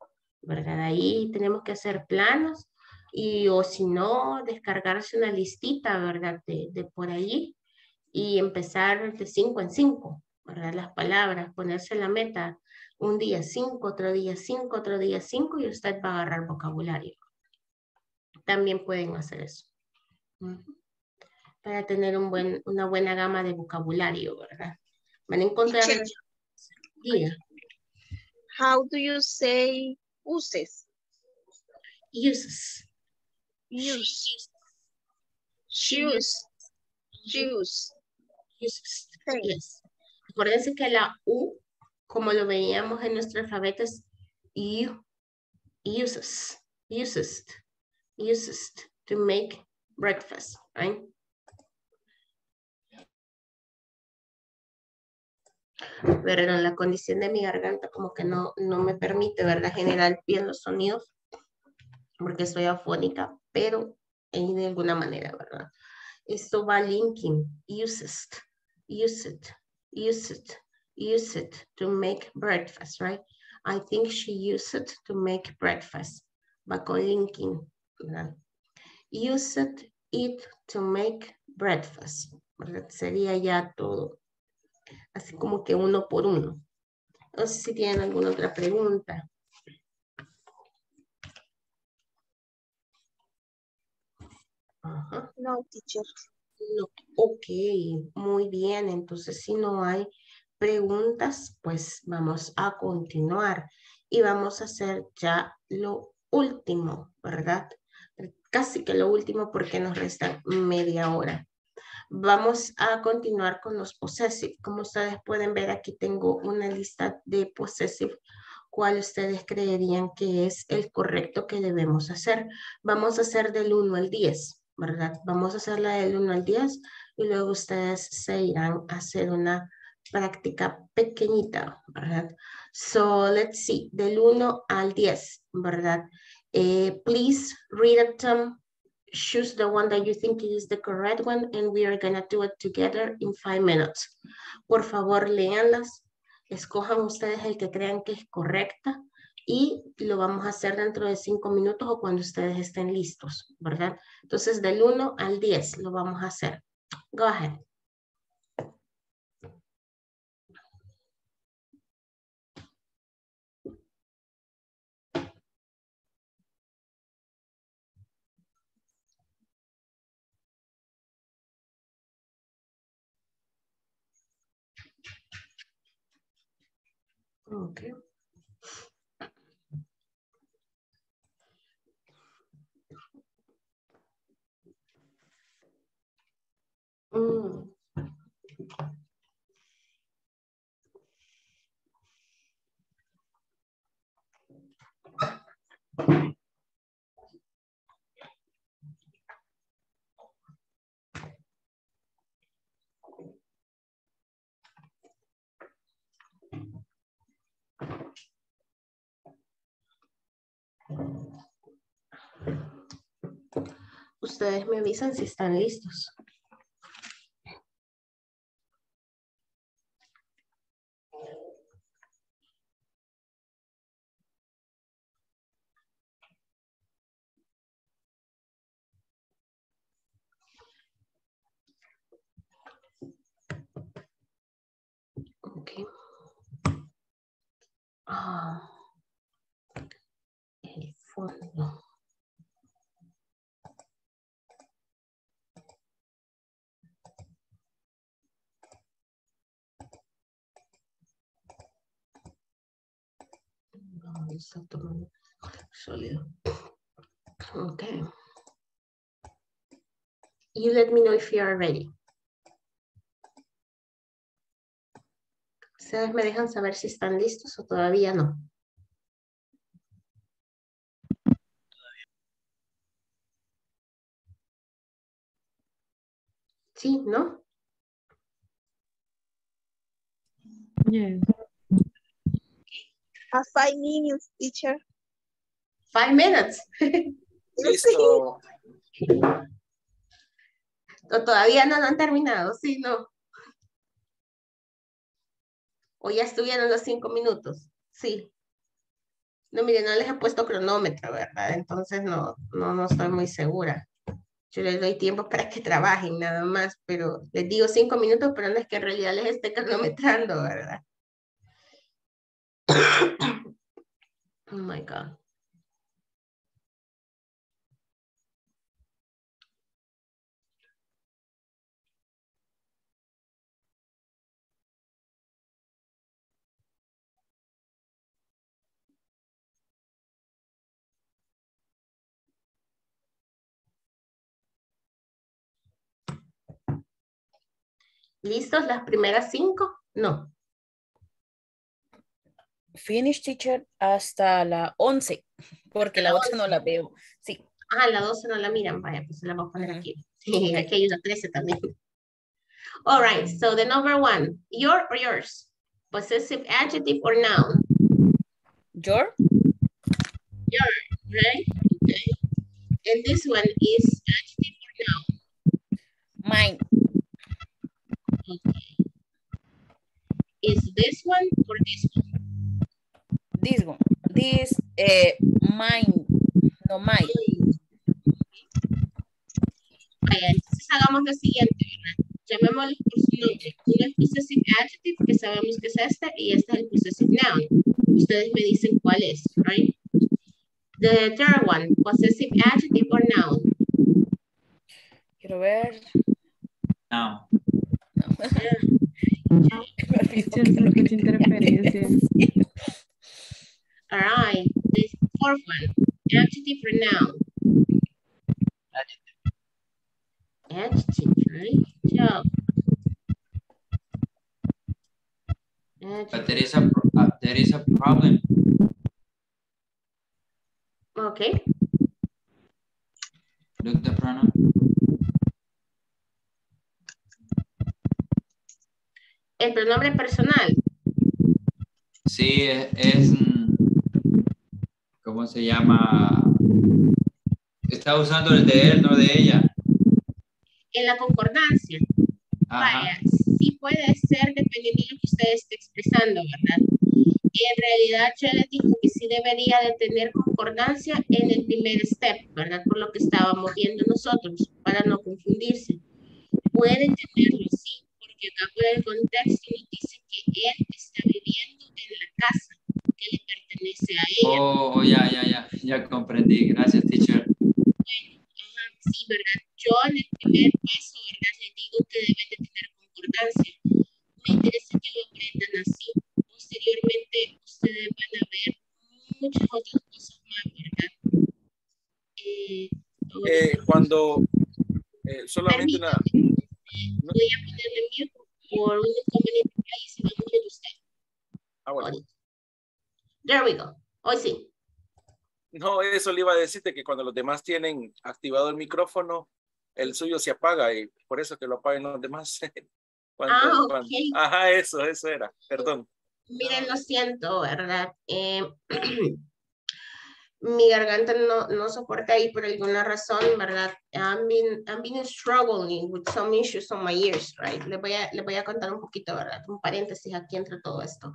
¿Verdad? Ahí tenemos que hacer planos y o si no, descargarse una listita, ¿verdad? De, por ahí y empezar de cinco en cinco, ¿verdad? Las palabras, ponerse la meta. Un día cinco, otro día cinco, otro día cinco y usted va a agarrar vocabulario. También pueden hacer eso. Para tener un buen, una buena gama de vocabulario, ¿verdad? Van a encontrar... How do you say uses? Uses. Use. Shoes. Shoes. Uses. Yes. Acuérdense que la U, como lo veíamos en nuestro alfabeto, es U. Uses. Uses. Uses to make breakfast, right? Pero la condición de mi garganta como que no, no me permite, ¿verdad? Generar bien los sonidos porque soy afónica, pero de alguna manera, ¿verdad? Esto va linking, use it, use it, use it, use it to make breakfast, right? I think she used it to make breakfast. Va con linking, ¿verdad? Use it, to make breakfast. Sería ya todo. Así como que uno por uno. No sé si tienen alguna otra pregunta. No, teacher. No. Ok, muy bien. Entonces, si no hay preguntas, pues vamos a continuar y vamos a hacer ya lo último, ¿verdad? Casi que lo último porque nos resta media hora. Vamos a continuar con los possessive. Como ustedes pueden ver, aquí tengo una lista de possessive cuál ustedes creerían que es el correcto que debemos hacer. Vamos a hacer del 1 al 10. ¿verdad? Vamos a hacerla del 1 al 10 y luego ustedes se irán a hacer una práctica pequeñita, ¿verdad? So, let's see, del 1 al 10, ¿verdad? Eh, please read it, um, choose the one that you think is the correct one, and we are gonna do it together in five minutes. Por favor, léanlas, escojan ustedes el que crean que es correcta y lo vamos a hacer dentro de cinco minutos o cuando ustedes estén listos, ¿verdad? Entonces, del 1 al 10 lo vamos a hacer. Go ahead. Okay. Mm. Ustedes me avisan si están listos. Ah, el fondo. A tomar sólido. Okay. You let me know if you are ready. Ustedes me dejan saber si están listos o todavía no. Sí, ¿no? Yes. A five minutes, teacher. Five minutes. Listo. Todavía no han terminado, sí, no. ¿O ya estuvieron los cinco minutos? Sí. No, mire, no les he puesto cronómetro, ¿verdad? Entonces no, no, no estoy muy segura. yo les doy tiempo para que trabajen nada más, pero les digo cinco minutos, pero no es que en realidad les esté cronometrando, ¿verdad? Oh my God. ¿Listos las primeras cinco? No. Finish teacher hasta la 11, porque la, otra no la veo. Sí. Ah, la 12 no la miran, vaya, pues la vamos a poner aquí. Sí, aquí hay una 13 también. All right, so the number one, your or yours? Possessive adjective or noun? Your. Your, right? Okay. And this one is adjective or noun? Mine. Okay. Is this one or this one? This one. This, uh, mine. No, mine. Vaya, entonces hagamos lo siguiente, ¿verdad? Llamémoslo por su nombre. Uno es possessive adjective, que sabemos que es este, y este es el possessive noun. Ustedes me dicen cuál es, right? The third one, possessive adjective or noun? Quiero ver. No. All right, the fourth one, adjective or noun? Adjective. Adjective, right? Job. But there is a uh, there is a problem. Okay. Look the pronoun. El pronombre personal. Sí, es, es, ¿cómo se llama? Está usando el de él, no de ella. En la concordancia. Ajá. Vaya, sí puede ser dependiendo de lo que usted esté expresando, ¿verdad? Y en realidad yo les digo que sí debería de tener concordancia en el primer step, ¿verdad? Por lo que estábamos viendo nosotros, para no confundirse. Pueden tenerlo, sí, porque acá por el contexto nos dice que él está viviendo en la casa que le pertenece a ella. Oh, oh, ya, ya, ya, ya comprendí. Gracias, teacher. Bueno, ajá, sí, ¿verdad? Yo en el primer paso, ¿verdad? Les digo que deben de tener concordancia. Me interesa que lo aprendan así. Posteriormente, ustedes van a ver muchas otras cosas más, ¿verdad? Eh, Eh, cuando eh, solamente una... Voy a ponerle mute por un inconveniente ahí si a usted. Ah, bueno. There we go. Hoy sí. No, eso le iba a decirte que cuando los demás tienen activado el micrófono, el suyo se apaga y por eso que lo apaguen los demás. Cuando- Ah, ok. cuando- Ajá, eso, eso era. Perdón. Miren, lo siento, ¿verdad? Eh, mi garganta no, no soporta ahí por alguna razón, ¿verdad? I've been, I've been struggling with some issues on my ears, right? Les voy a, les voy a contar un poquito, ¿verdad? Un paréntesis aquí entre todo esto.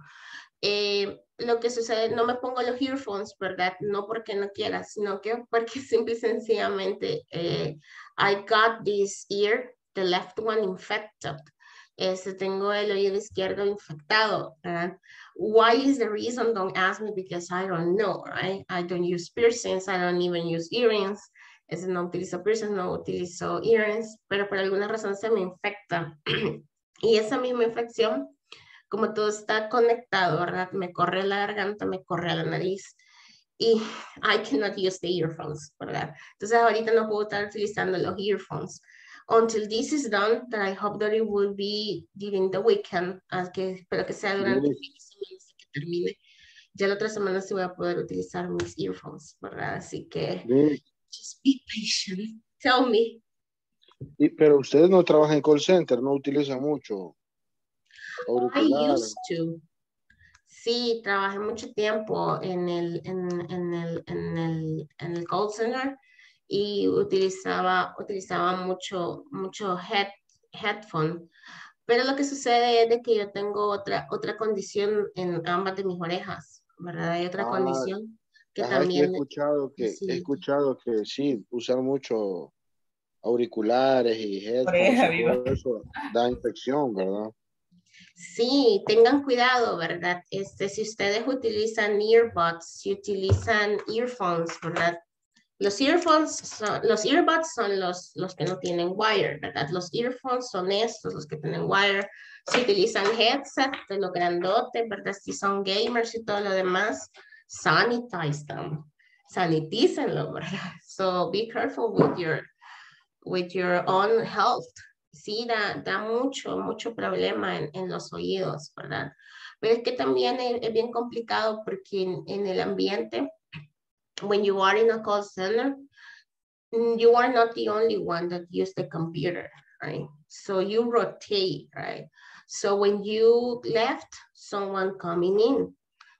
Eh, lo que sucede, no me pongo los earphones, ¿verdad? No porque no quiera, sino que porque simple y sencillamente eh, I got this ear, the left one infected. Este, tengo el oído izquierdo infectado, ¿verdad? Why is the reason? Don't ask me because I don't know, right? I don't use piercings, I don't even use earrings. Ese no utilizo piercings, no utilizo earrings, pero por alguna razón se me infecta. y esa misma infección, como todo está conectado, ¿verdad? Me corre la garganta, me corre la nariz. Y I cannot use the earphones, ¿verdad? Entonces ahorita no puedo estar utilizando los earphones. Until this is done, that I hope that it will be during the weekend, as que espero que sea durante el fin de semana que termine. Ya la otra semana sí voy a poder utilizar mis earphones, ¿verdad? Así que, just be patient. Tell me. y- pero ustedes no trabajan en call center, no utilizan mucho I used to. Sí, trabajé mucho tiempo en el, en, en el, en el, en el call center y utilizaba, utilizaba mucho, mucho head, headphone. Pero lo que sucede es de que yo tengo otra, otra condición en ambas de mis orejas, ¿verdad? Hay otra Ah, condición que Ajá, que he también... escuchado que, sí. he escuchado que sí, usar mucho auriculares y headphones, eso da infección, ¿verdad? Sí, tengan cuidado, ¿verdad? Este, si ustedes utilizan earbuds, si utilizan earphones, ¿verdad? Los earphones son, los earbuds son los, los que no tienen wire, ¿verdad? Los earphones son estos, los que tienen wire. Si utilizan headset de lo grandote, ¿verdad? Si son gamers y todo lo demás, sanitize them. Sanitícenlo, ¿verdad? So be careful with your, with your own health. Sí, da, da mucho, mucho problema en, en los oídos, ¿verdad? Pero es que también es, es bien complicado porque en, en el ambiente when you are in a call center, mm, you are not the only one that use the computer, right? So you rotate, right? So when you left, someone coming in.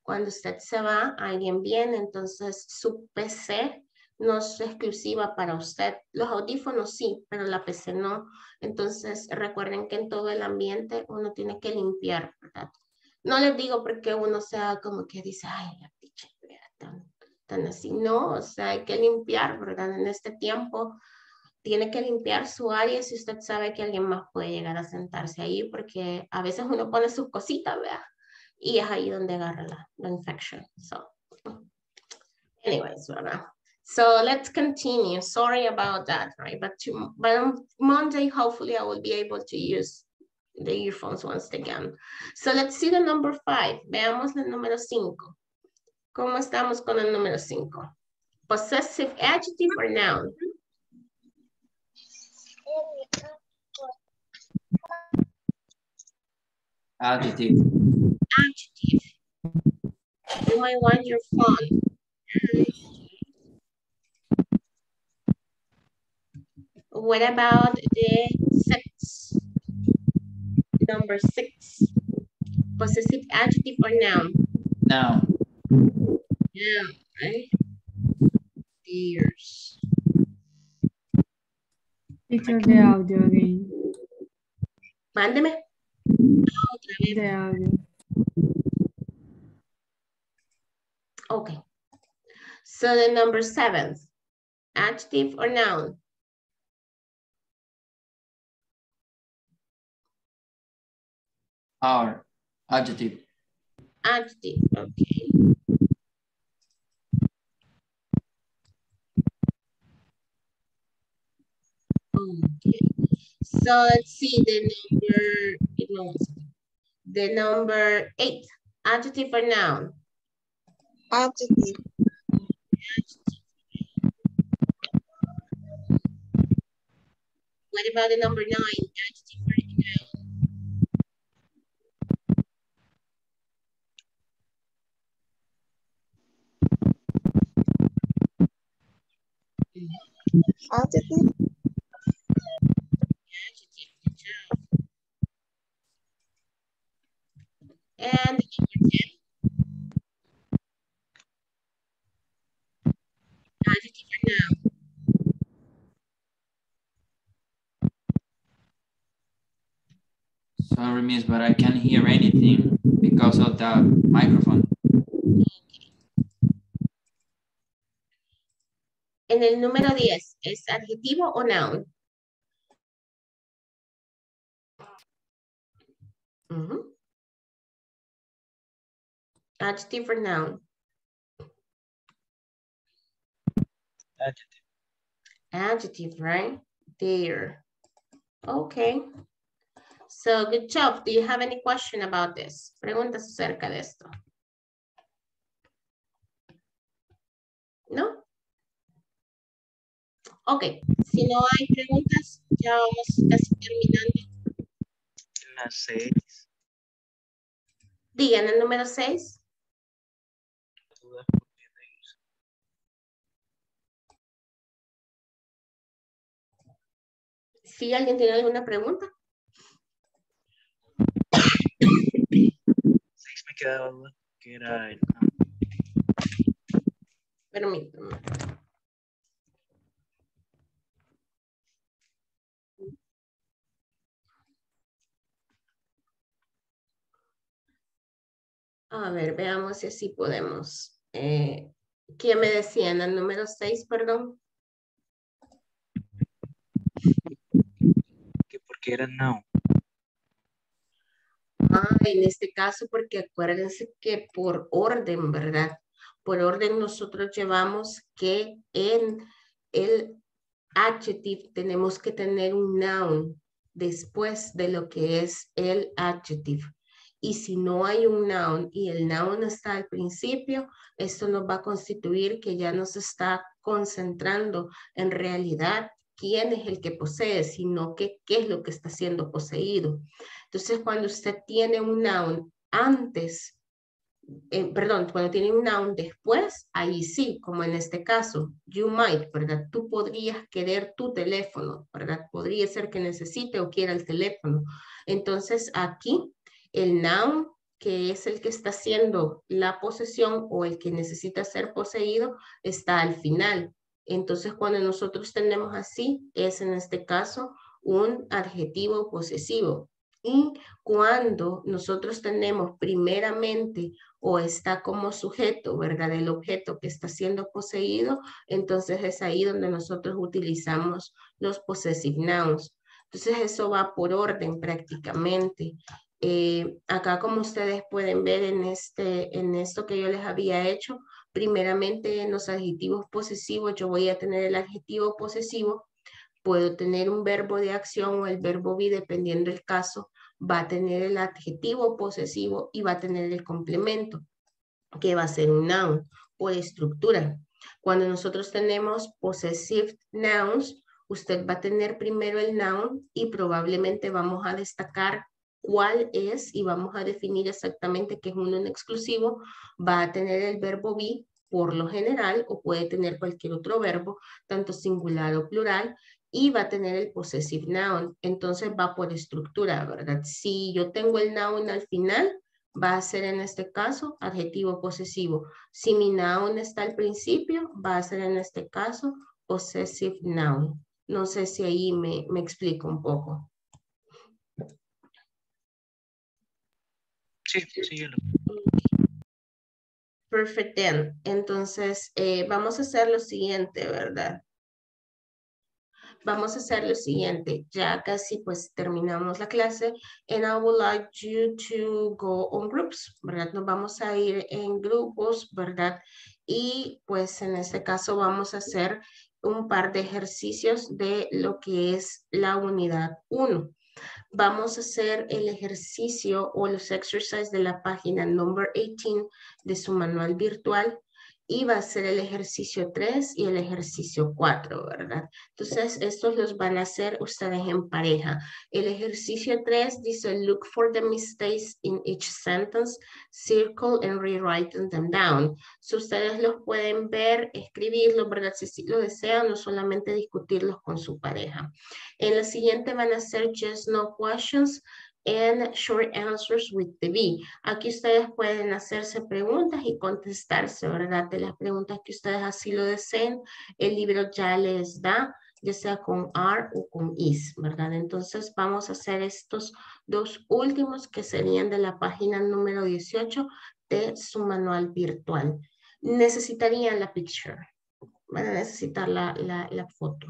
Cuando usted se va, alguien viene, entonces su PC no es exclusiva para usted. Los audífonos sí, pero la PC no. Entonces recuerden que en todo el ambiente uno tiene que limpiar, ¿verdad? No les digo porque uno sea como que dice, ay, la picha, así, no, o sea, hay que limpiar, ¿verdad? En este tiempo tiene que limpiar su área si usted sabe que alguien más puede llegar a sentarse ahí, porque a veces uno pone sus cositas, ¿verdad? Y es ahí donde agarra la, la infection. So, anyways, ¿verdad? So let's continue. Sorry about that, right? But, to, but Monday, hopefully I will be able to use the earphones once again. So let's see the number five. Veamos el número cinco. ¿Cómo estamos con el número 5? Possessive adjective or noun? Adjective. Adjective. You might want your phone. What about the six? Number six. Possessive adjective or noun? Noun. Yeah, right? Years. Teacher de audio again. Mándeme. Ah, otra vez. De audio. Okay. So the number seven, adjective or noun? Our adjective. Adjective, okay. Okay. So let's see the number, the number eight, adjective or noun? Adjective. What about the number nine, adjective or Adjective. And 10. Adjective or noun? Sorry, miss, but I can't hear anything because of the microphone. En el número 10, ¿es adjetivo o noun? Ujú. Adjective or noun? Adjective. Adjective, right? There. Okay. So good job. Do you have any question about this? Preguntas acerca de esto. ¿No? Ok, si no hay preguntas, ya vamos casi terminando. La seis. Digan el número 6. Si alguien tiene alguna pregunta. Seis me quedaba duda que era el... Permítame. A ver, veamos si así podemos. Eh, ¿Quién me decía en el número 6, perdón? porque era noun? Ah, en este caso, porque acuérdense que por orden, ¿verdad? Por orden nosotros llevamos que en el adjective tenemos que tener un noun después de lo que es el adjective. Y si no hay un noun y el noun está al principio, esto nos va a constituir que ya nos está concentrando en realidad quién es el que posee, sino que qué es lo que está siendo poseído. Entonces, cuando usted tiene un noun antes, eh, perdón, cuando tiene un noun después, ahí sí, como en este caso, you might, ¿verdad? Tú podrías querer tu teléfono, ¿verdad? Podría ser que necesite o quiera el teléfono. Entonces, aquí el noun, que es el que está haciendo la posesión o el que necesita ser poseído, está al final. Entonces, cuando nosotros tenemos así, es en este caso un adjetivo posesivo. Y cuando nosotros tenemos primeramente o está como sujeto, ¿verdad? El objeto que está siendo poseído, entonces es ahí donde nosotros utilizamos los possessive nouns. Entonces eso va por orden prácticamente. Eh, acá como ustedes pueden ver en, este, en esto que yo les había hecho, primeramente en los adjetivos posesivos yo voy a tener el adjetivo posesivo, puedo tener un verbo de acción o el verbo be dependiendo del caso, va a tener el adjetivo posesivo y va a tener el complemento, que va a ser un noun por estructura. Cuando nosotros tenemos possessive nouns, usted va a tener primero el noun y probablemente vamos a destacar cuál es y vamos a definir exactamente qué es uno en exclusivo, va a tener el verbo be por lo general o puede tener cualquier otro verbo, tanto singular o plural, y va a tener el possessive noun. Entonces va por estructura, ¿verdad? Si yo tengo el noun al final, va a ser en este caso adjetivo posesivo. Si mi noun está al principio, va a ser en este caso possessive noun. No sé si ahí me, me explico un poco. Sí, sí, Perfect. Entonces, eh, vamos a hacer lo siguiente, ¿verdad? Vamos a hacer lo siguiente. Ya casi pues terminamos la clase. And I would like you to go on groups, ¿verdad? Nos vamos a ir en grupos, ¿verdad? Y pues en este caso vamos a hacer un par de ejercicios de lo que es la unidad 1 vamos a hacer el ejercicio o los exercises de la página number 18 de su manual virtual y va a ser el ejercicio 3 y el ejercicio 4, ¿verdad? Entonces, estos los van a hacer ustedes en pareja. El ejercicio 3 dice, look for the mistakes in each sentence, circle and rewrite them down. Si ustedes los pueden ver, escribirlos, ¿verdad? Si lo desean, no solamente discutirlos con su pareja. En la siguiente van a ser just no questions, and short answers with the B. Aquí ustedes pueden hacerse preguntas y contestarse, ¿verdad? De las preguntas que ustedes así lo deseen, el libro ya les da, ya sea con are o con is, ¿verdad? Entonces vamos a hacer estos dos últimos que serían de la página número 18 de su manual virtual. Necesitarían la picture, van a necesitar la, la, la foto.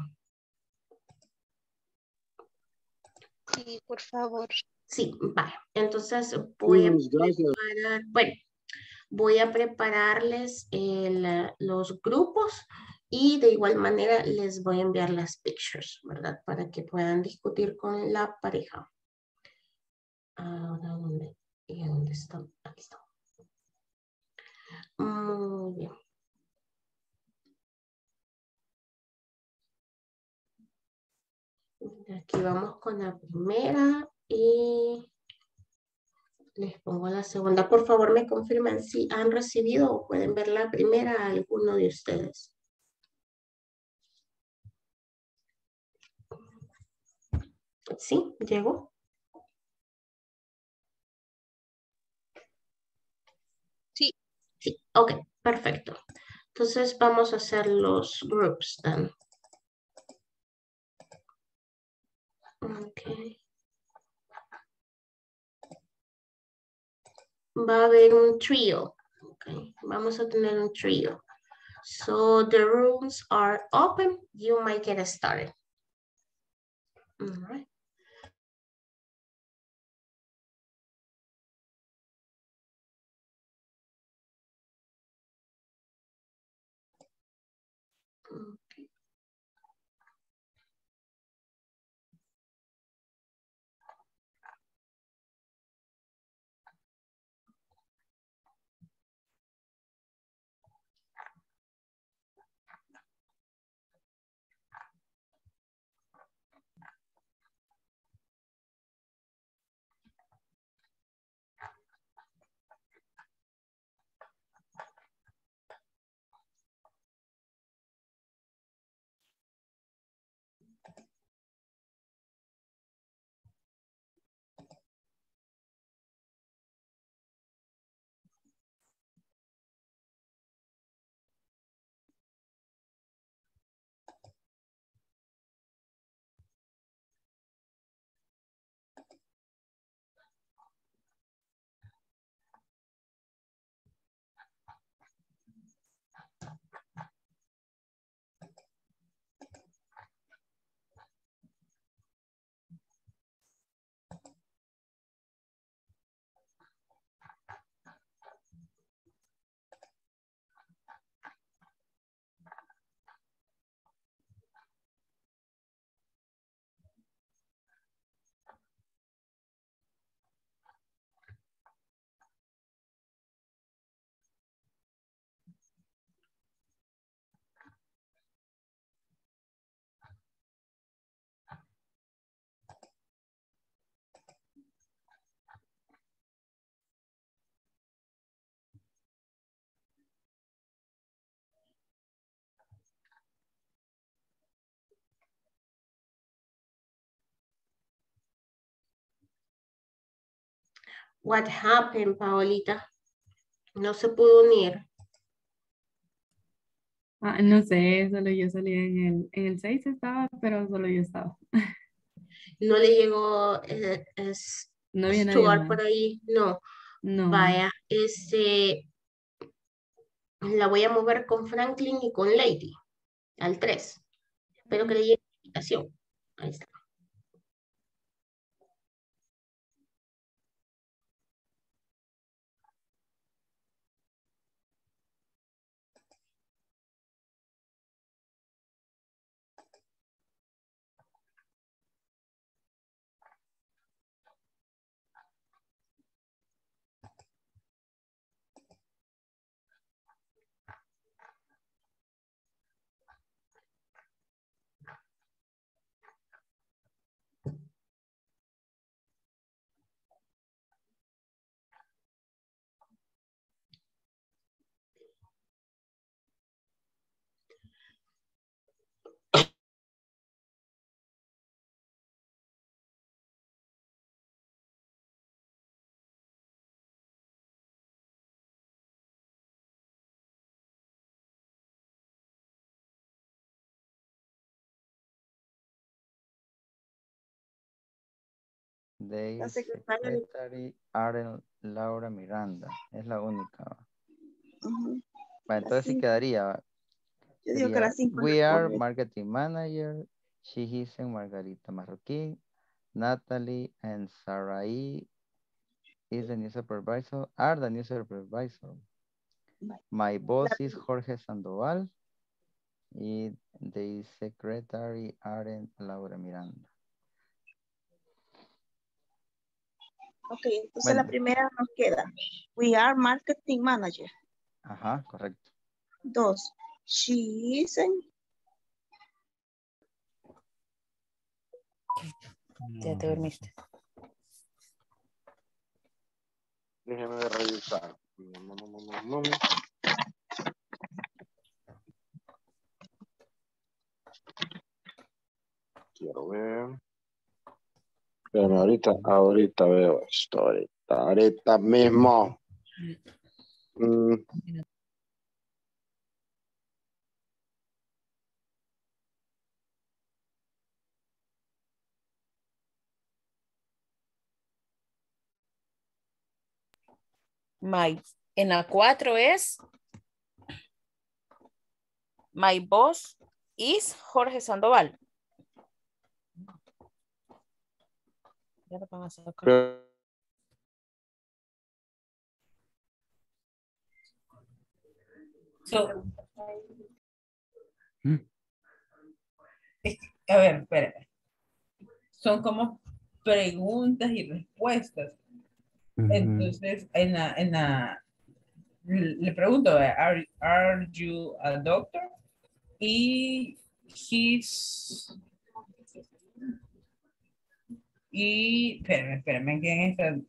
Sí, por favor. Sí, vale. Entonces voy a preparar, bueno, voy a prepararles los grupos y de igual manera les voy a enviar las pictures, ¿verdad? Para que puedan discutir con la pareja. Ahora, ¿dónde? ¿Y dónde está? Aquí está. Muy bien. Aquí vamos con la primera y les pongo la segunda. Por favor, me confirman si han recibido o pueden ver la primera alguno de ustedes. ¿Sí? ¿Llegó? Sí. Sí, ok, perfecto. Entonces vamos a hacer los groups then. Okay. Va a haber un trio. Okay. Vamos a tener un trio. So the rooms are open. You might get started. All right. What happened, Paolita? No se pudo unir. Ah, no sé, solo yo salí en el, en el 6 estaba, pero solo yo estaba. No le llegó eh, es, no Stuart por ahí, no. No. Vaya, este, la voy a mover con Franklin y con Lady, al 3. Espero que le llegue la invitación. Ahí está. De secretary Aren Laura Miranda. Es la única. entonces sí quedaría. Yo digo que las cinco We are marketing manager. She is Margarita Marroquín. Natalie and Sarai is the new supervisor. Are the new supervisor. My boss is Jorge Sandoval. Y the secretary Aren Laura Miranda. Ok, entonces la primera nos queda. We are marketing manager. Ajá, correcto. Dos. She is Ya te dormiste. Déjeme revisar. No, no, no, no, Quiero ver. Pero ahorita, ahorita veo esto, ahorita, ahorita mismo. Mm. My, en la cuatro es My boss is Jorge Sandoval. Ya lo van a sacar. So, a ver, espera. Son como preguntas y respuestas. Entonces, en la, en la, le pregunto, are, are you a doctor? Y he's, y, espérame, espérame, ¿quién está?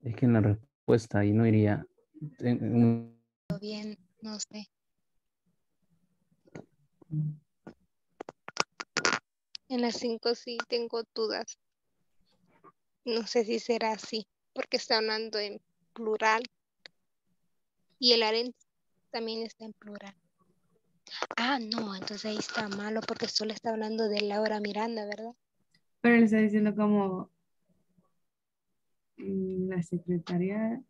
Es que en la respuesta ahí no iría. Bien, no sé. En las cinco sí tengo dudas. No sé si será así, porque está hablando en plural. Y el aren también está en plural. Ah, no, entonces ahí está malo porque solo está hablando de Laura Miranda, ¿verdad? Pero él está diciendo como mm, la secretaria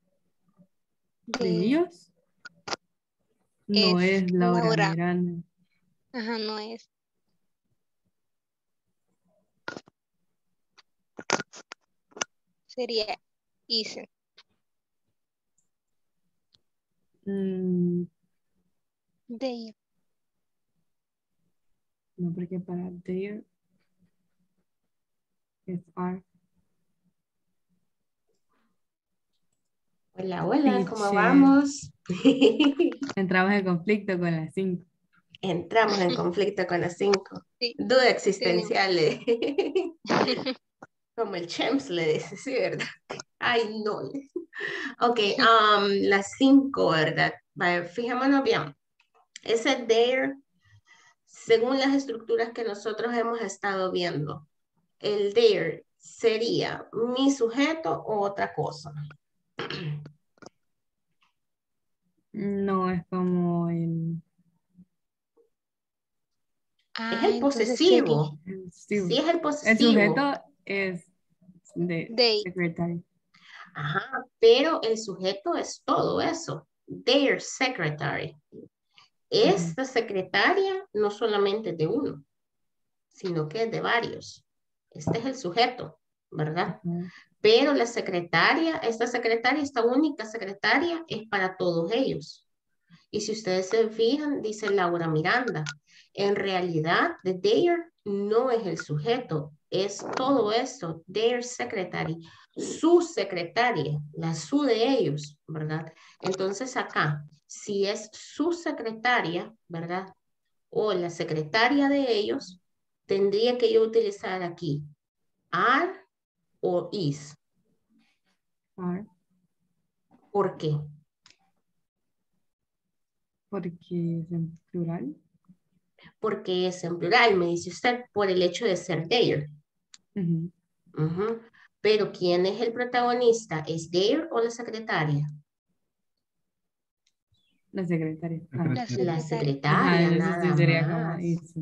de, ellos. No es, Laura, Miranda. Ajá, no es. Sería Isen. Mm. De no, porque para there es R. Hola, hola, ¿cómo vamos? Entramos en conflicto con las 5. Entramos en conflicto con las 5. Duda existencial. Como el Champs le dice, sí, ¿verdad? Ay, no. Ok, um, las 5, ¿verdad? fijémonos bien. Ese there según las estructuras que nosotros hemos estado viendo. el there sería mi sujeto o otra cosa. No, es como el... es el posesivo. Sí, es el posesivo. El sujeto es de secretario. Ajá, pero el sujeto es todo eso. Their secretary. Esta secretaria no solamente de uno, sino que es de varios. Este es el sujeto, ¿verdad? Pero la secretaria, esta secretaria, esta única secretaria es para todos ellos. Y si ustedes se fijan, dice Laura Miranda. En realidad, the their no es el sujeto, es todo esto, their secretary, su secretaria, la su de ellos, ¿verdad? Entonces acá, si es su secretaria, ¿verdad? O la secretaria de ellos, tendría que yo utilizar aquí are o is. Are. ¿Por qué? Porque es en plural. Porque es en plural, me dice usted, por el hecho de ser there. Pero ¿quién es el protagonista? ¿Es there o la secretaria? La secretaria. La secretaria, nada más.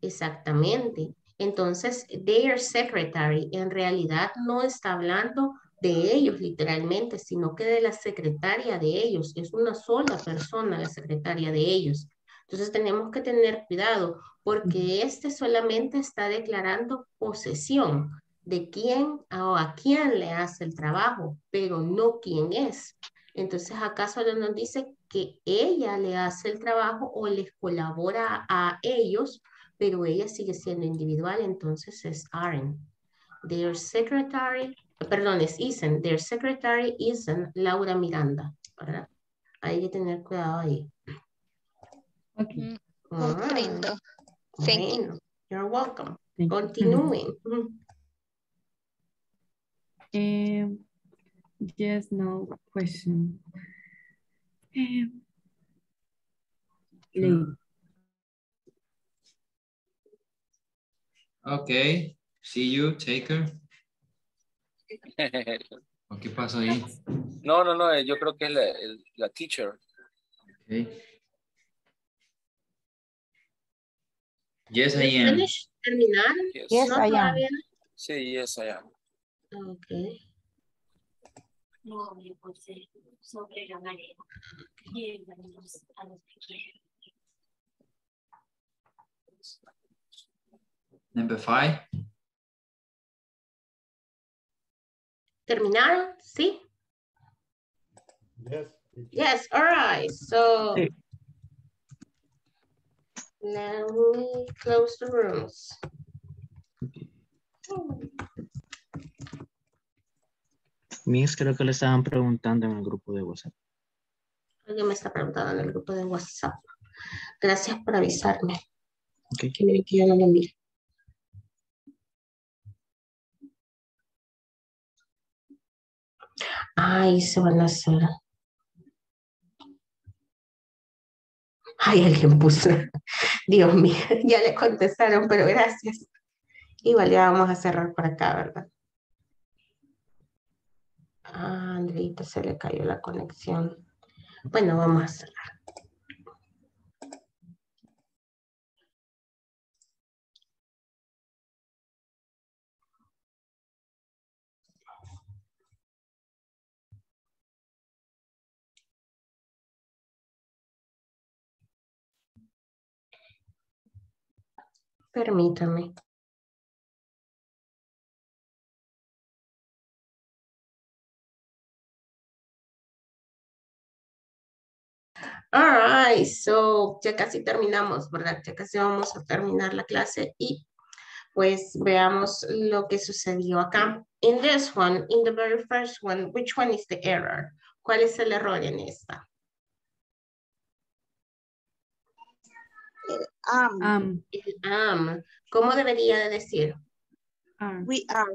Exactamente. Entonces, their secretary en realidad no está hablando de ellos literalmente, sino que de la secretaria de ellos. Es una sola persona la secretaria de ellos. Entonces tenemos que tener cuidado porque este solamente está declarando posesión de quién o a quién le hace el trabajo, pero no quién es. Entonces acá solo nos dice que ella le hace el trabajo o les colabora a ellos, pero ella sigue siendo individual, entonces es Aaron. Their secretary, perdón, es Isen. Their secretary is Laura Miranda, ¿verdad? Hay que tener cuidado ahí. Okay. Comprendo. Thank you. You're welcome. Continuing. Um, yes, no question. Um, Okay. See you. Take care. ¿Qué pasó ahí? No, no, no. Yo creo que es la, la teacher. Okay. Yes, I am. ¿Terminaron? Yes, yes I am. Sí, yes, I am. Ok. sobre la marea. Llévanos a los que quieren. Number five. ¿Terminaron? ¿Sí? Yes. Yes, all right. So sí. Let me close the rooms. Miss, creo que le estaban preguntando en el grupo de WhatsApp. Alguien me está preguntando en el grupo de WhatsApp. Gracias por avisarme. Okay. Que yo no lo. Ay, se van a hacer. Ay, alguien puso. Dios mío, ya le contestaron, pero gracias. Igual ya vamos a cerrar por acá, ¿verdad? Ah, Andrita se le cayó la conexión. Bueno, vamos a cerrar. Permítame. All right, so ya casi terminamos, ¿verdad? Ya casi vamos a terminar la clase y pues veamos lo que sucedió acá. In this one, in the very first one, which one is the error? ¿Cuál es el error en esta? Um, um, um. ¿Cómo debería de decir? Are. We are.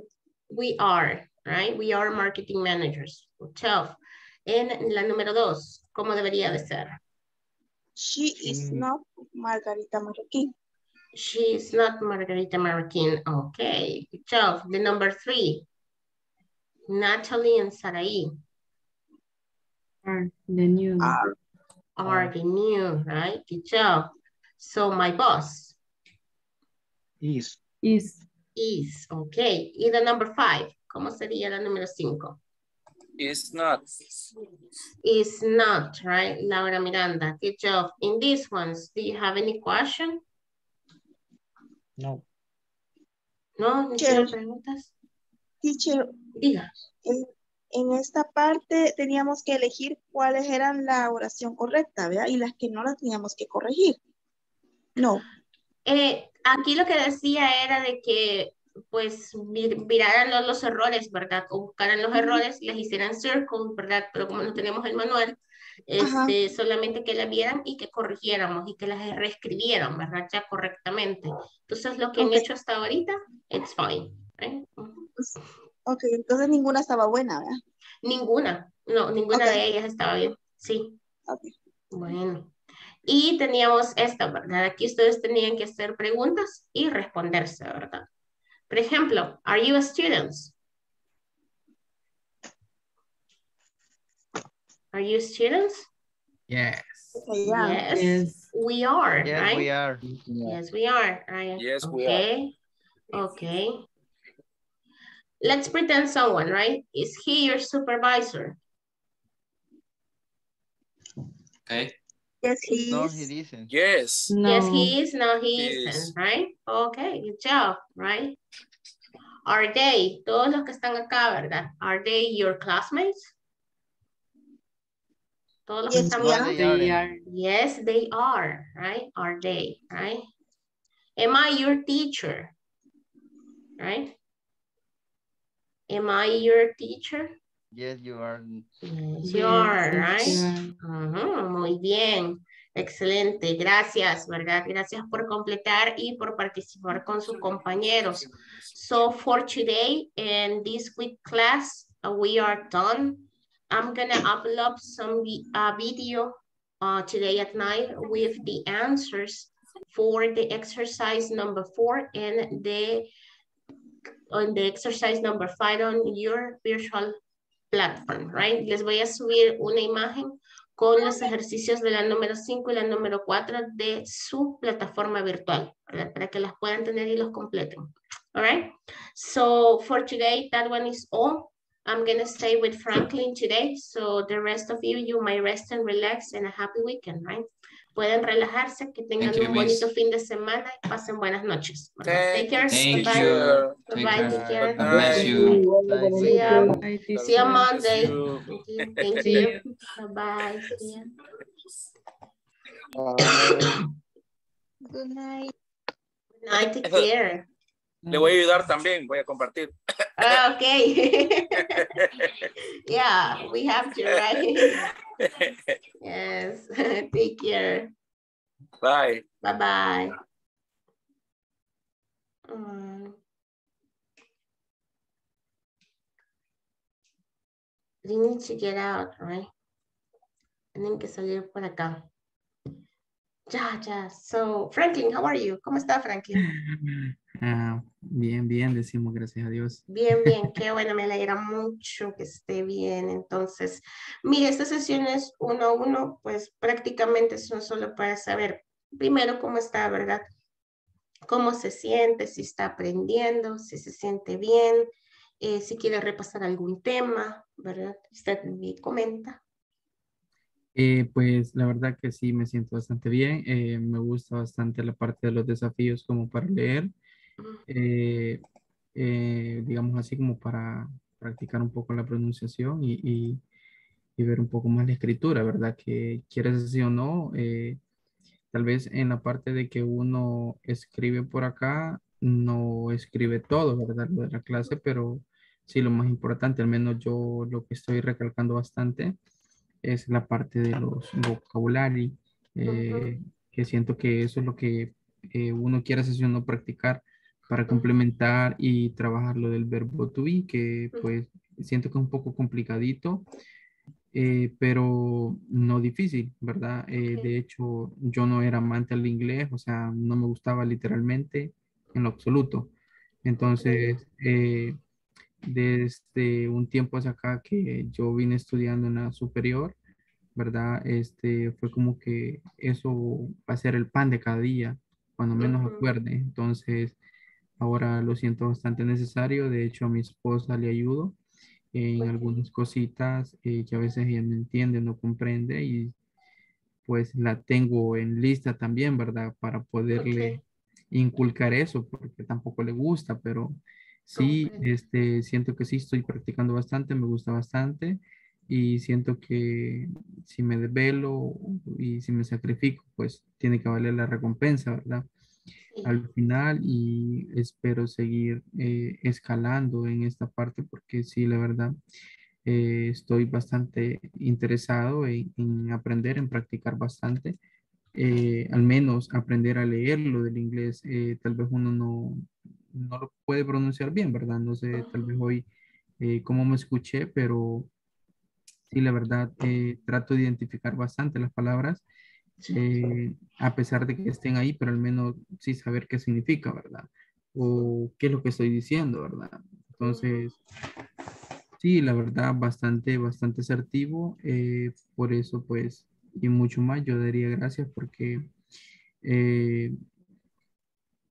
We are, right? We are marketing managers. 12. En la número dos, ¿cómo debería de ser? She is mm. not Margarita Marroquín. She is not Margarita Marroquin. Okay, good job. The number three, Natalie and Sarai. Are the new. Are, are the new, right? Good job. So my boss. Is. Is. Is, okay. Y the number five, ¿cómo sería la número cinco? Is not. Is not, right? Laura Miranda, good job. In these ones, do you have any question? No. No, Teacher. preguntas? Teacher, Diga. en, en esta parte teníamos que elegir cuáles eran la oración correcta, ¿verdad? Y las que no las teníamos que corregir. No. Eh, aquí lo que decía era de que pues mir- miraran los, los errores, ¿verdad? O buscaran los errores, les hicieran circle, ¿verdad? Pero como no tenemos el manual, este, solamente que la vieran y que corrigiéramos y que las reescribieran, ¿verdad? Ya correctamente. Entonces lo que han Ok. hecho hasta ahorita, it's fine. right? Ujú. Ok, entonces ninguna estaba buena, ¿verdad? Ninguna, no, ninguna Ok. de ellas estaba bien, sí. Ok. Bueno. Y teníamos esta, ¿verdad? Aquí ustedes tenían que hacer preguntas y responderse, ¿verdad? Por ejemplo, are you a student? Are you students? Yes. Yes. Yes. We are, Yes, right? we are. Yes, we are. Right? Yes, we are. okay. Okay. Let's pretend someone, right? Is he your supervisor? Okay. Yes, he is. No, is. he isn't. Yes. No. Yes, he is. No, he, He isn't, is. right? Okay, good job, right? Are they, todos los que están acá, ¿verdad? Are they your classmates? Todos los que Yes, están we acá. are. They are. They are. Yes, they are, right? Are they, right? Am I your teacher? Right? Am I your teacher? Yes, you are. Yes, you are, right? Yes, you are. Muy bien, excelente, gracias, ¿verdad? Gracias por completar y por participar con sus compañeros. So for today and this week class, uh, we are done. I'm gonna upload some uh, video uh, today at night with the answers for the exercise number four and the on the exercise number five on your virtual platform, right? Les voy a subir una imagen con los ejercicios de la número 5 y la número 4 de su plataforma virtual. Para que las puedan tener y los completen. All right? So for today, that one is all. I'm gonna stay with Franklin today. So the rest of you, you may rest and relax and a happy weekend, right? Pueden relajarse, que tengan Thank you, un bonito miss. fin de semana y pasen buenas noches. Take care. Thank Bye-bye. you. Take Bye-bye. Take care. bless you. See. Bye, teacher. Monday. you. Thank you. See you. Ah, Good night. Good night. Take care. Le voy a ayudar también, voy a compartir. Ah, okay. yeah, we have to, right? yes. Take care. Bye. Bye-bye. Mm. They need to get out, right? Tienen que salir por acá. Ya, ya. So, Franklin, how are you? ¿Cómo está, Franklin? Ah, bien, bien, decimos gracias a Dios. Bien, bien, qué bueno, me alegra mucho que esté bien. Entonces, mire, estas sesiones uno a uno, pues prácticamente son solo para saber primero cómo está, ¿verdad? Cómo se siente, si está aprendiendo, si se siente bien, eh, si quiere repasar algún tema, ¿verdad? Usted me comenta. Eh, pues la verdad que sí me siento bastante bien. eh, me gusta bastante la parte de los desafíos como para leer. Eh, eh, digamos así como para practicar un poco la pronunciación y, y- y ver un poco más la escritura, ¿verdad? Que quieres así o no, eh, tal vez en la parte de que uno escribe por acá, no escribe todo, ¿verdad? Lo de la clase, pero sí lo más importante, al menos yo lo que estoy recalcando bastante es la parte de los vocabulario, eh, que siento que eso es lo que eh, uno quiere así o no practicar para complementar y trabajar lo del verbo to be, que pues siento que es un poco complicadito eh, pero no difícil, ¿verdad? Eh, de hecho, yo no era amante del inglés, o sea, no me gustaba literalmente en lo absoluto. Entonces, eh, desde un tiempo hacia acá que yo vine estudiando en la superior, ¿verdad? Este, fue como que eso va a ser el pan de cada día, cuando menos acuerde. Entonces, ahora lo siento bastante necesario. De hecho, a mi esposa le ayudo en algunas cositas eh, que a veces ella no entiende, no comprende y pues la tengo en lista también, ¿verdad? Para poderle inculcar eso, porque tampoco le gusta, pero sí, este, siento que sí estoy practicando bastante, me gusta bastante y siento que si me desvelo y si me sacrifico, pues tiene que valer la recompensa, ¿verdad? Al final y espero seguir eh, escalando en esta parte porque sí, la verdad, eh, estoy bastante interesado en, aprender, en practicar bastante. Eh, al menos aprender a leer lo del inglés, tal vez uno no, no lo puede pronunciar bien, ¿verdad? No sé, tal vez hoy cómo me escuché, pero sí, la verdad, trato de identificar bastante las palabras, eh, a pesar de que estén ahí, pero al menos sí saber qué significa, ¿verdad? O qué es lo que estoy diciendo, ¿verdad? Entonces, sí, la verdad, bastante, bastante asertivo. Eh, por eso, pues, y mucho más, yo daría gracias porque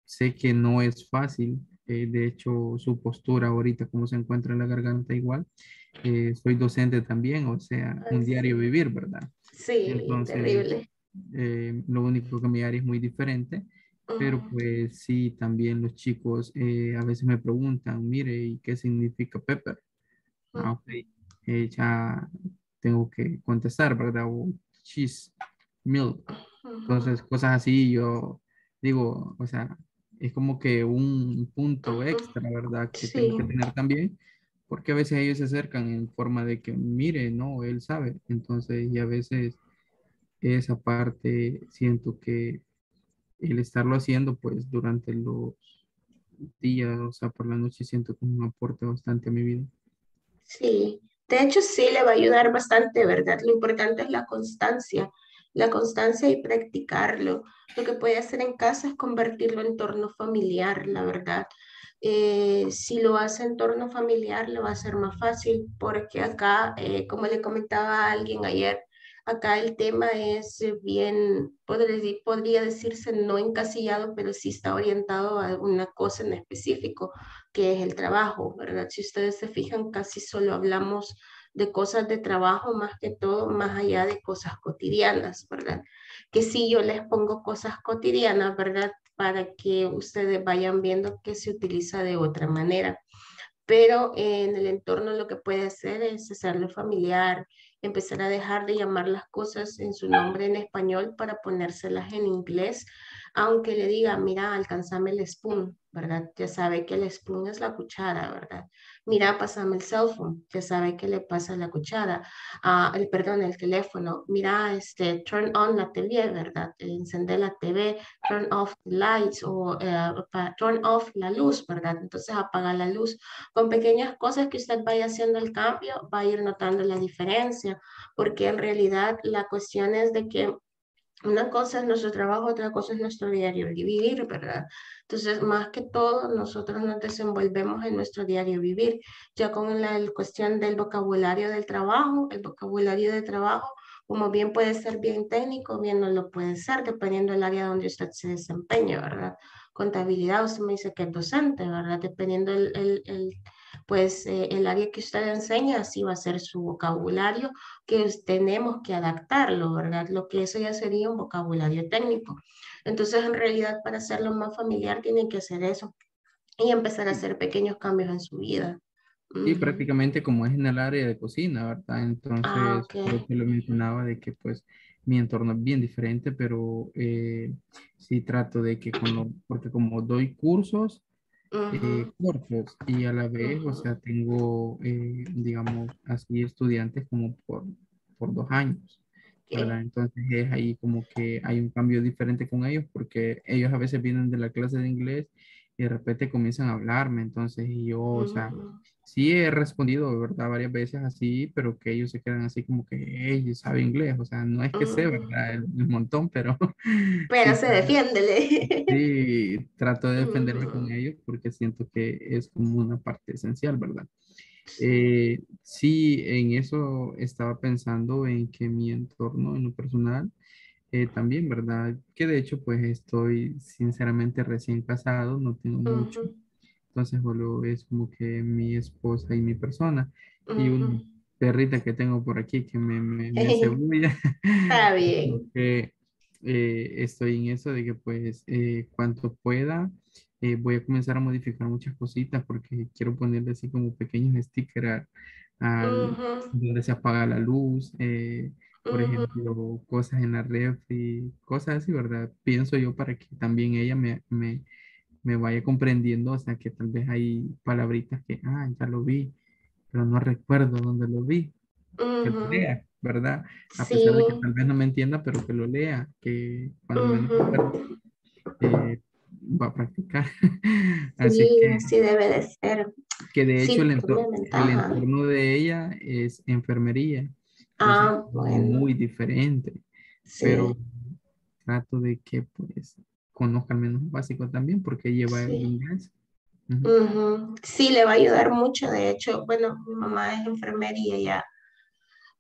sé que no es fácil. de hecho, su postura ahorita, como se encuentra en la garganta igual, eh, soy docente también, o sea, un diario vivir, ¿verdad? Sí, Entonces, terrible. Eh, lo único que mi área es muy diferente, pero pues sí, también los chicos eh, a veces me preguntan, mire, ¿y qué significa pepper? Ah, ok, ya tengo que contestar, ¿verdad? O cheese, milk. Entonces, cosas así, yo digo, o sea, es como que un punto extra, ¿verdad? Que tengo que tener también porque a veces ellos se acercan en forma de que, mire, no, él sabe. Entonces, y a veces esa parte siento que el estarlo haciendo, pues durante los días, o sea, por la noche, siento como un aporte bastante a mi vida. Sí, de hecho sí le va a ayudar bastante, ¿verdad? Lo importante es la constancia, la constancia y practicarlo. Lo que puede hacer en casa es convertirlo en entorno familiar, la verdad. Eh, si lo hace en torno familiar, le va a ser más fácil, porque acá, eh, como le comentaba a alguien ayer, acá el tema es bien, podría, decirse no encasillado, pero sí está orientado a una cosa en específico, que es el trabajo, ¿verdad? Si ustedes se fijan, casi solo hablamos de cosas de trabajo más que todo, más allá de cosas cotidianas, ¿verdad? Que si yo les pongo cosas cotidianas, ¿verdad? para que ustedes vayan viendo que se utiliza de otra manera. Pero en el entorno lo que puede hacer es hacerlo familiar, empezar a dejar de llamar las cosas en su nombre en español para ponérselas en inglés, aunque le diga, mira, alcanzame el spoon, ¿verdad? Ya sabe que el spoon es la cuchara, ¿verdad? Mira, pásame el cell phone, ya sabe que le pasa la cuchara, ah, el, perdón, el teléfono, mira, este, turn on la TV, ¿verdad? Encender la TV, turn off the lights o eh, turn off la luz, ¿verdad? Entonces apaga la luz. Con pequeñas cosas que usted vaya haciendo el cambio, va a ir notando la diferencia, porque en realidad la cuestión es de que una cosa es nuestro trabajo, otra cosa es nuestro diario vivir, ¿verdad? Entonces, más que todo, nosotros nos desenvolvemos en nuestro diario vivir. Ya con la cuestión del vocabulario del trabajo, el vocabulario de trabajo, como bien puede ser bien técnico, bien no lo puede ser, dependiendo del área donde usted se desempeña, ¿verdad? Contabilidad, usted me dice que es docente, ¿verdad? Dependiendo el, el, el pues eh, el área que usted enseña, así va a ser su vocabulario, que tenemos que adaptarlo, ¿verdad? Lo que eso ya sería un vocabulario técnico. Entonces, en realidad, para hacerlo más familiar, tienen que hacer eso y empezar a hacer pequeños cambios en su vida. Sí, prácticamente como es en el área de cocina, ¿verdad? Entonces, ah, lo mencionaba de que pues mi entorno es bien diferente, pero eh, sí trato de que, con porque como doy cursos, eh, cortos y a la vez, o sea, tengo, eh, digamos, así estudiantes como por, por dos años. Entonces es ahí como que hay un cambio diferente con ellos porque ellos a veces vienen de la clase de inglés y de repente comienzan a hablarme, entonces yo, o sea, sí he respondido, ¿verdad? Varias veces así, pero que ellos se quedan así como que ellos saben inglés, o sea, no es que sé, ¿verdad? El, montón, pero... Pero se defiéndele. Sí, trato de defenderme con ellos porque siento que es como una parte esencial, ¿verdad? Eh, sí, en eso estaba pensando en que mi entorno en lo personal eh, también, ¿verdad? Que de hecho pues estoy sinceramente recién casado, no tengo mucho. Entonces solo es como que mi esposa y mi persona. Y una perrita que tengo por aquí que me, me, me hace Está bien. eh, estoy en eso de que pues eh, cuanto pueda voy a comenzar a modificar muchas cositas porque quiero ponerle así como pequeños stickers a, donde se apaga la luz, por ejemplo, cosas en la red y cosas así, ¿verdad? Pienso yo para que también ella me, me, me vaya comprendiendo, o sea, que tal vez hay palabritas que, ah, ya lo vi, pero no recuerdo dónde lo vi. Que lo lea, ¿verdad? A pesar de que tal vez no me entienda, pero que lo lea, que cuando me eh, va a practicar. así sí, que, así debe de ser. Que de hecho el, entorno, el entorno de ella es enfermería. Ah, bueno. Muy diferente. Pero trato de que pues conozca al menos básico también porque lleva el inglés. Sí, le va a ayudar mucho. De hecho, bueno, mi mamá es enfermera y ella,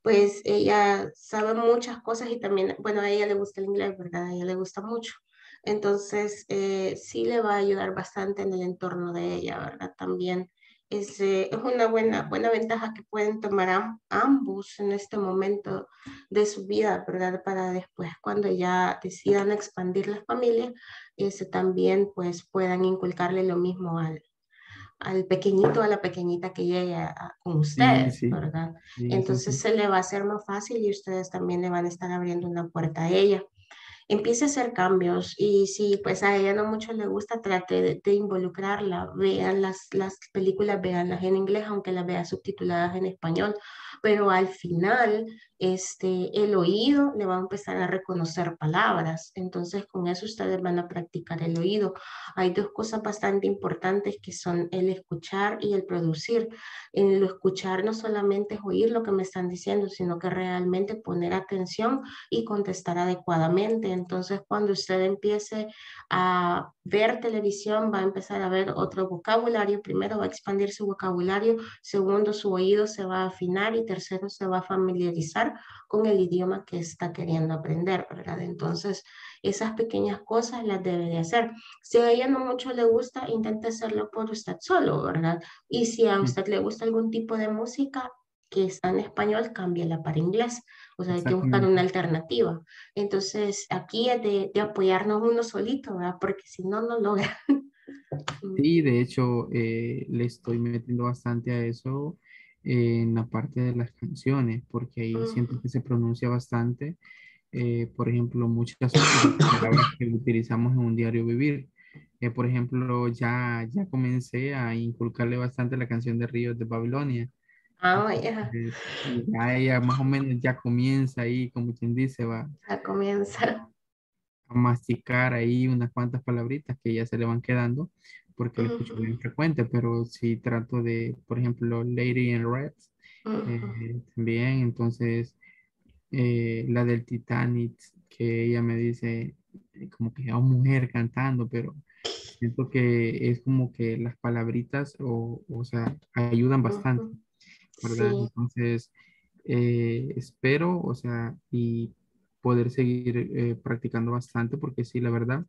pues ella sabe muchas cosas y también, bueno, a ella le gusta el inglés, ¿verdad? A ella le gusta mucho. Entonces, eh, sí le va a ayudar bastante en el entorno de ella, ¿verdad? También es, es, una buena, buena ventaja que pueden tomar ambos en este momento de su vida, ¿verdad? Para después, cuando ya decidan expandir la familia, ese también pues puedan inculcarle lo mismo al, al pequeñito, a la pequeñita que llegue con ustedes, ¿verdad? Entonces se le va a hacer más fácil y ustedes también le van a estar abriendo una puerta a ella empiece a hacer cambios y si pues a ella no mucho le gusta, trate de, involucrarla, vean las, las películas, veanlas en inglés, aunque las vea subtituladas en español, pero al final este, el oído le va a empezar a reconocer palabras. Entonces, con eso ustedes van a practicar el oído. Hay dos cosas bastante importantes que son el escuchar y el producir. En lo escuchar no solamente es oír lo que me están diciendo, sino que realmente poner atención y contestar adecuadamente. Entonces, cuando usted empiece a ver televisión, va a empezar a ver otro vocabulario. Primero va a expandir su vocabulario, segundo su oído se va a afinar y tercero se va a familiarizar con el idioma que está queriendo aprender, ¿verdad? Entonces, esas pequeñas cosas las debe de hacer. Si a ella no mucho le gusta, intente hacerlo por usted solo, ¿verdad? Y si a usted le gusta algún tipo de música que está en español, cámbiala para inglés. O sea, hay que buscar una alternativa. Entonces, aquí es de, de apoyarnos uno solito, ¿verdad? Porque si no, no logra. Sí, de hecho, eh, le estoy metiendo bastante a eso en la parte de las canciones, porque ahí siento que se pronuncia bastante. Eh, por ejemplo, muchas palabras que utilizamos en un diario vivir. Eh, por ejemplo, ya, ya comencé a inculcarle bastante la canción de Ríos de Babilonia. Ah, ya. ya ella más o menos ya comienza ahí, como quien dice, va. Ya comienza. A masticar ahí unas cuantas palabritas que ya se le van quedando porque lo escucho bien frecuente, pero si trato de, por ejemplo, Lady in Red, eh, también, entonces, eh, la del Titanic, que ella me dice, eh, como que a mujer cantando, pero siento que es como que las palabritas, o, o sea, ayudan bastante, ¿verdad? Entonces, espero, o sea, y poder seguir practicando bastante, porque sí, la verdad,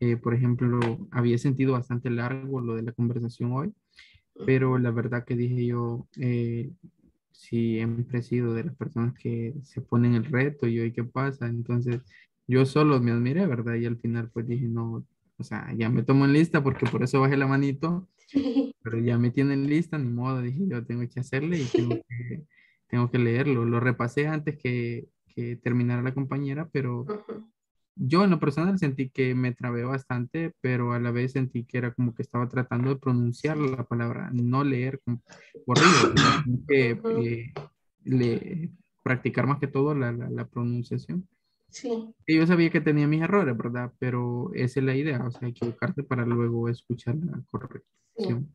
eh, por ejemplo, había sentido bastante largo lo de la conversación hoy, pero la verdad que dije yo, eh, siempre he sido de las personas que se ponen el reto y hoy qué pasa. Entonces, yo solo me admiré, ¿verdad? Y al final pues dije, no, o sea, ya me tomo en lista porque por eso bajé la manito, pero ya me tienen lista, ni modo, dije yo tengo que hacerle y tengo que, tengo que leerlo. Lo repasé antes que, que terminara la compañera, pero yo en lo personal sentí que me trabé bastante, pero a la vez sentí que era como que estaba tratando de pronunciar la palabra, no leer por que eh, le, practicar más que todo la, la, pronunciación. Sí. Y yo sabía que tenía mis errores, ¿verdad? Pero esa es la idea, o sea, equivocarte para luego escuchar la corrección.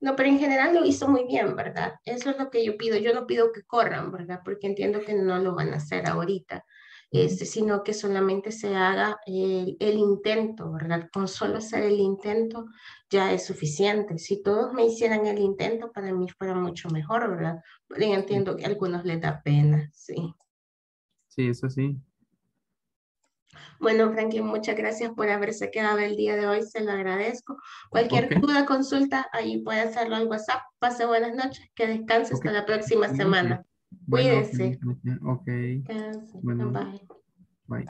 No, pero en general lo hizo muy bien, ¿verdad? Eso es lo que yo pido. Yo no pido que corran, ¿verdad? Porque entiendo que no lo van a hacer ahorita, este, sino que solamente se haga el, el, intento, ¿verdad? Con solo hacer el intento ya es suficiente. Si todos me hicieran el intento, para mí fuera mucho mejor, ¿verdad? Pero entiendo que a algunos les da pena, sí. Sí, eso sí. Bueno, Franklin, muchas gracias por haberse quedado el día de hoy, se lo agradezco. Cualquier duda, consulta, ahí puede hacerlo al WhatsApp. Pase buenas noches, que descanse hasta la próxima semana. Cuídense. Ok. Bueno. Bye.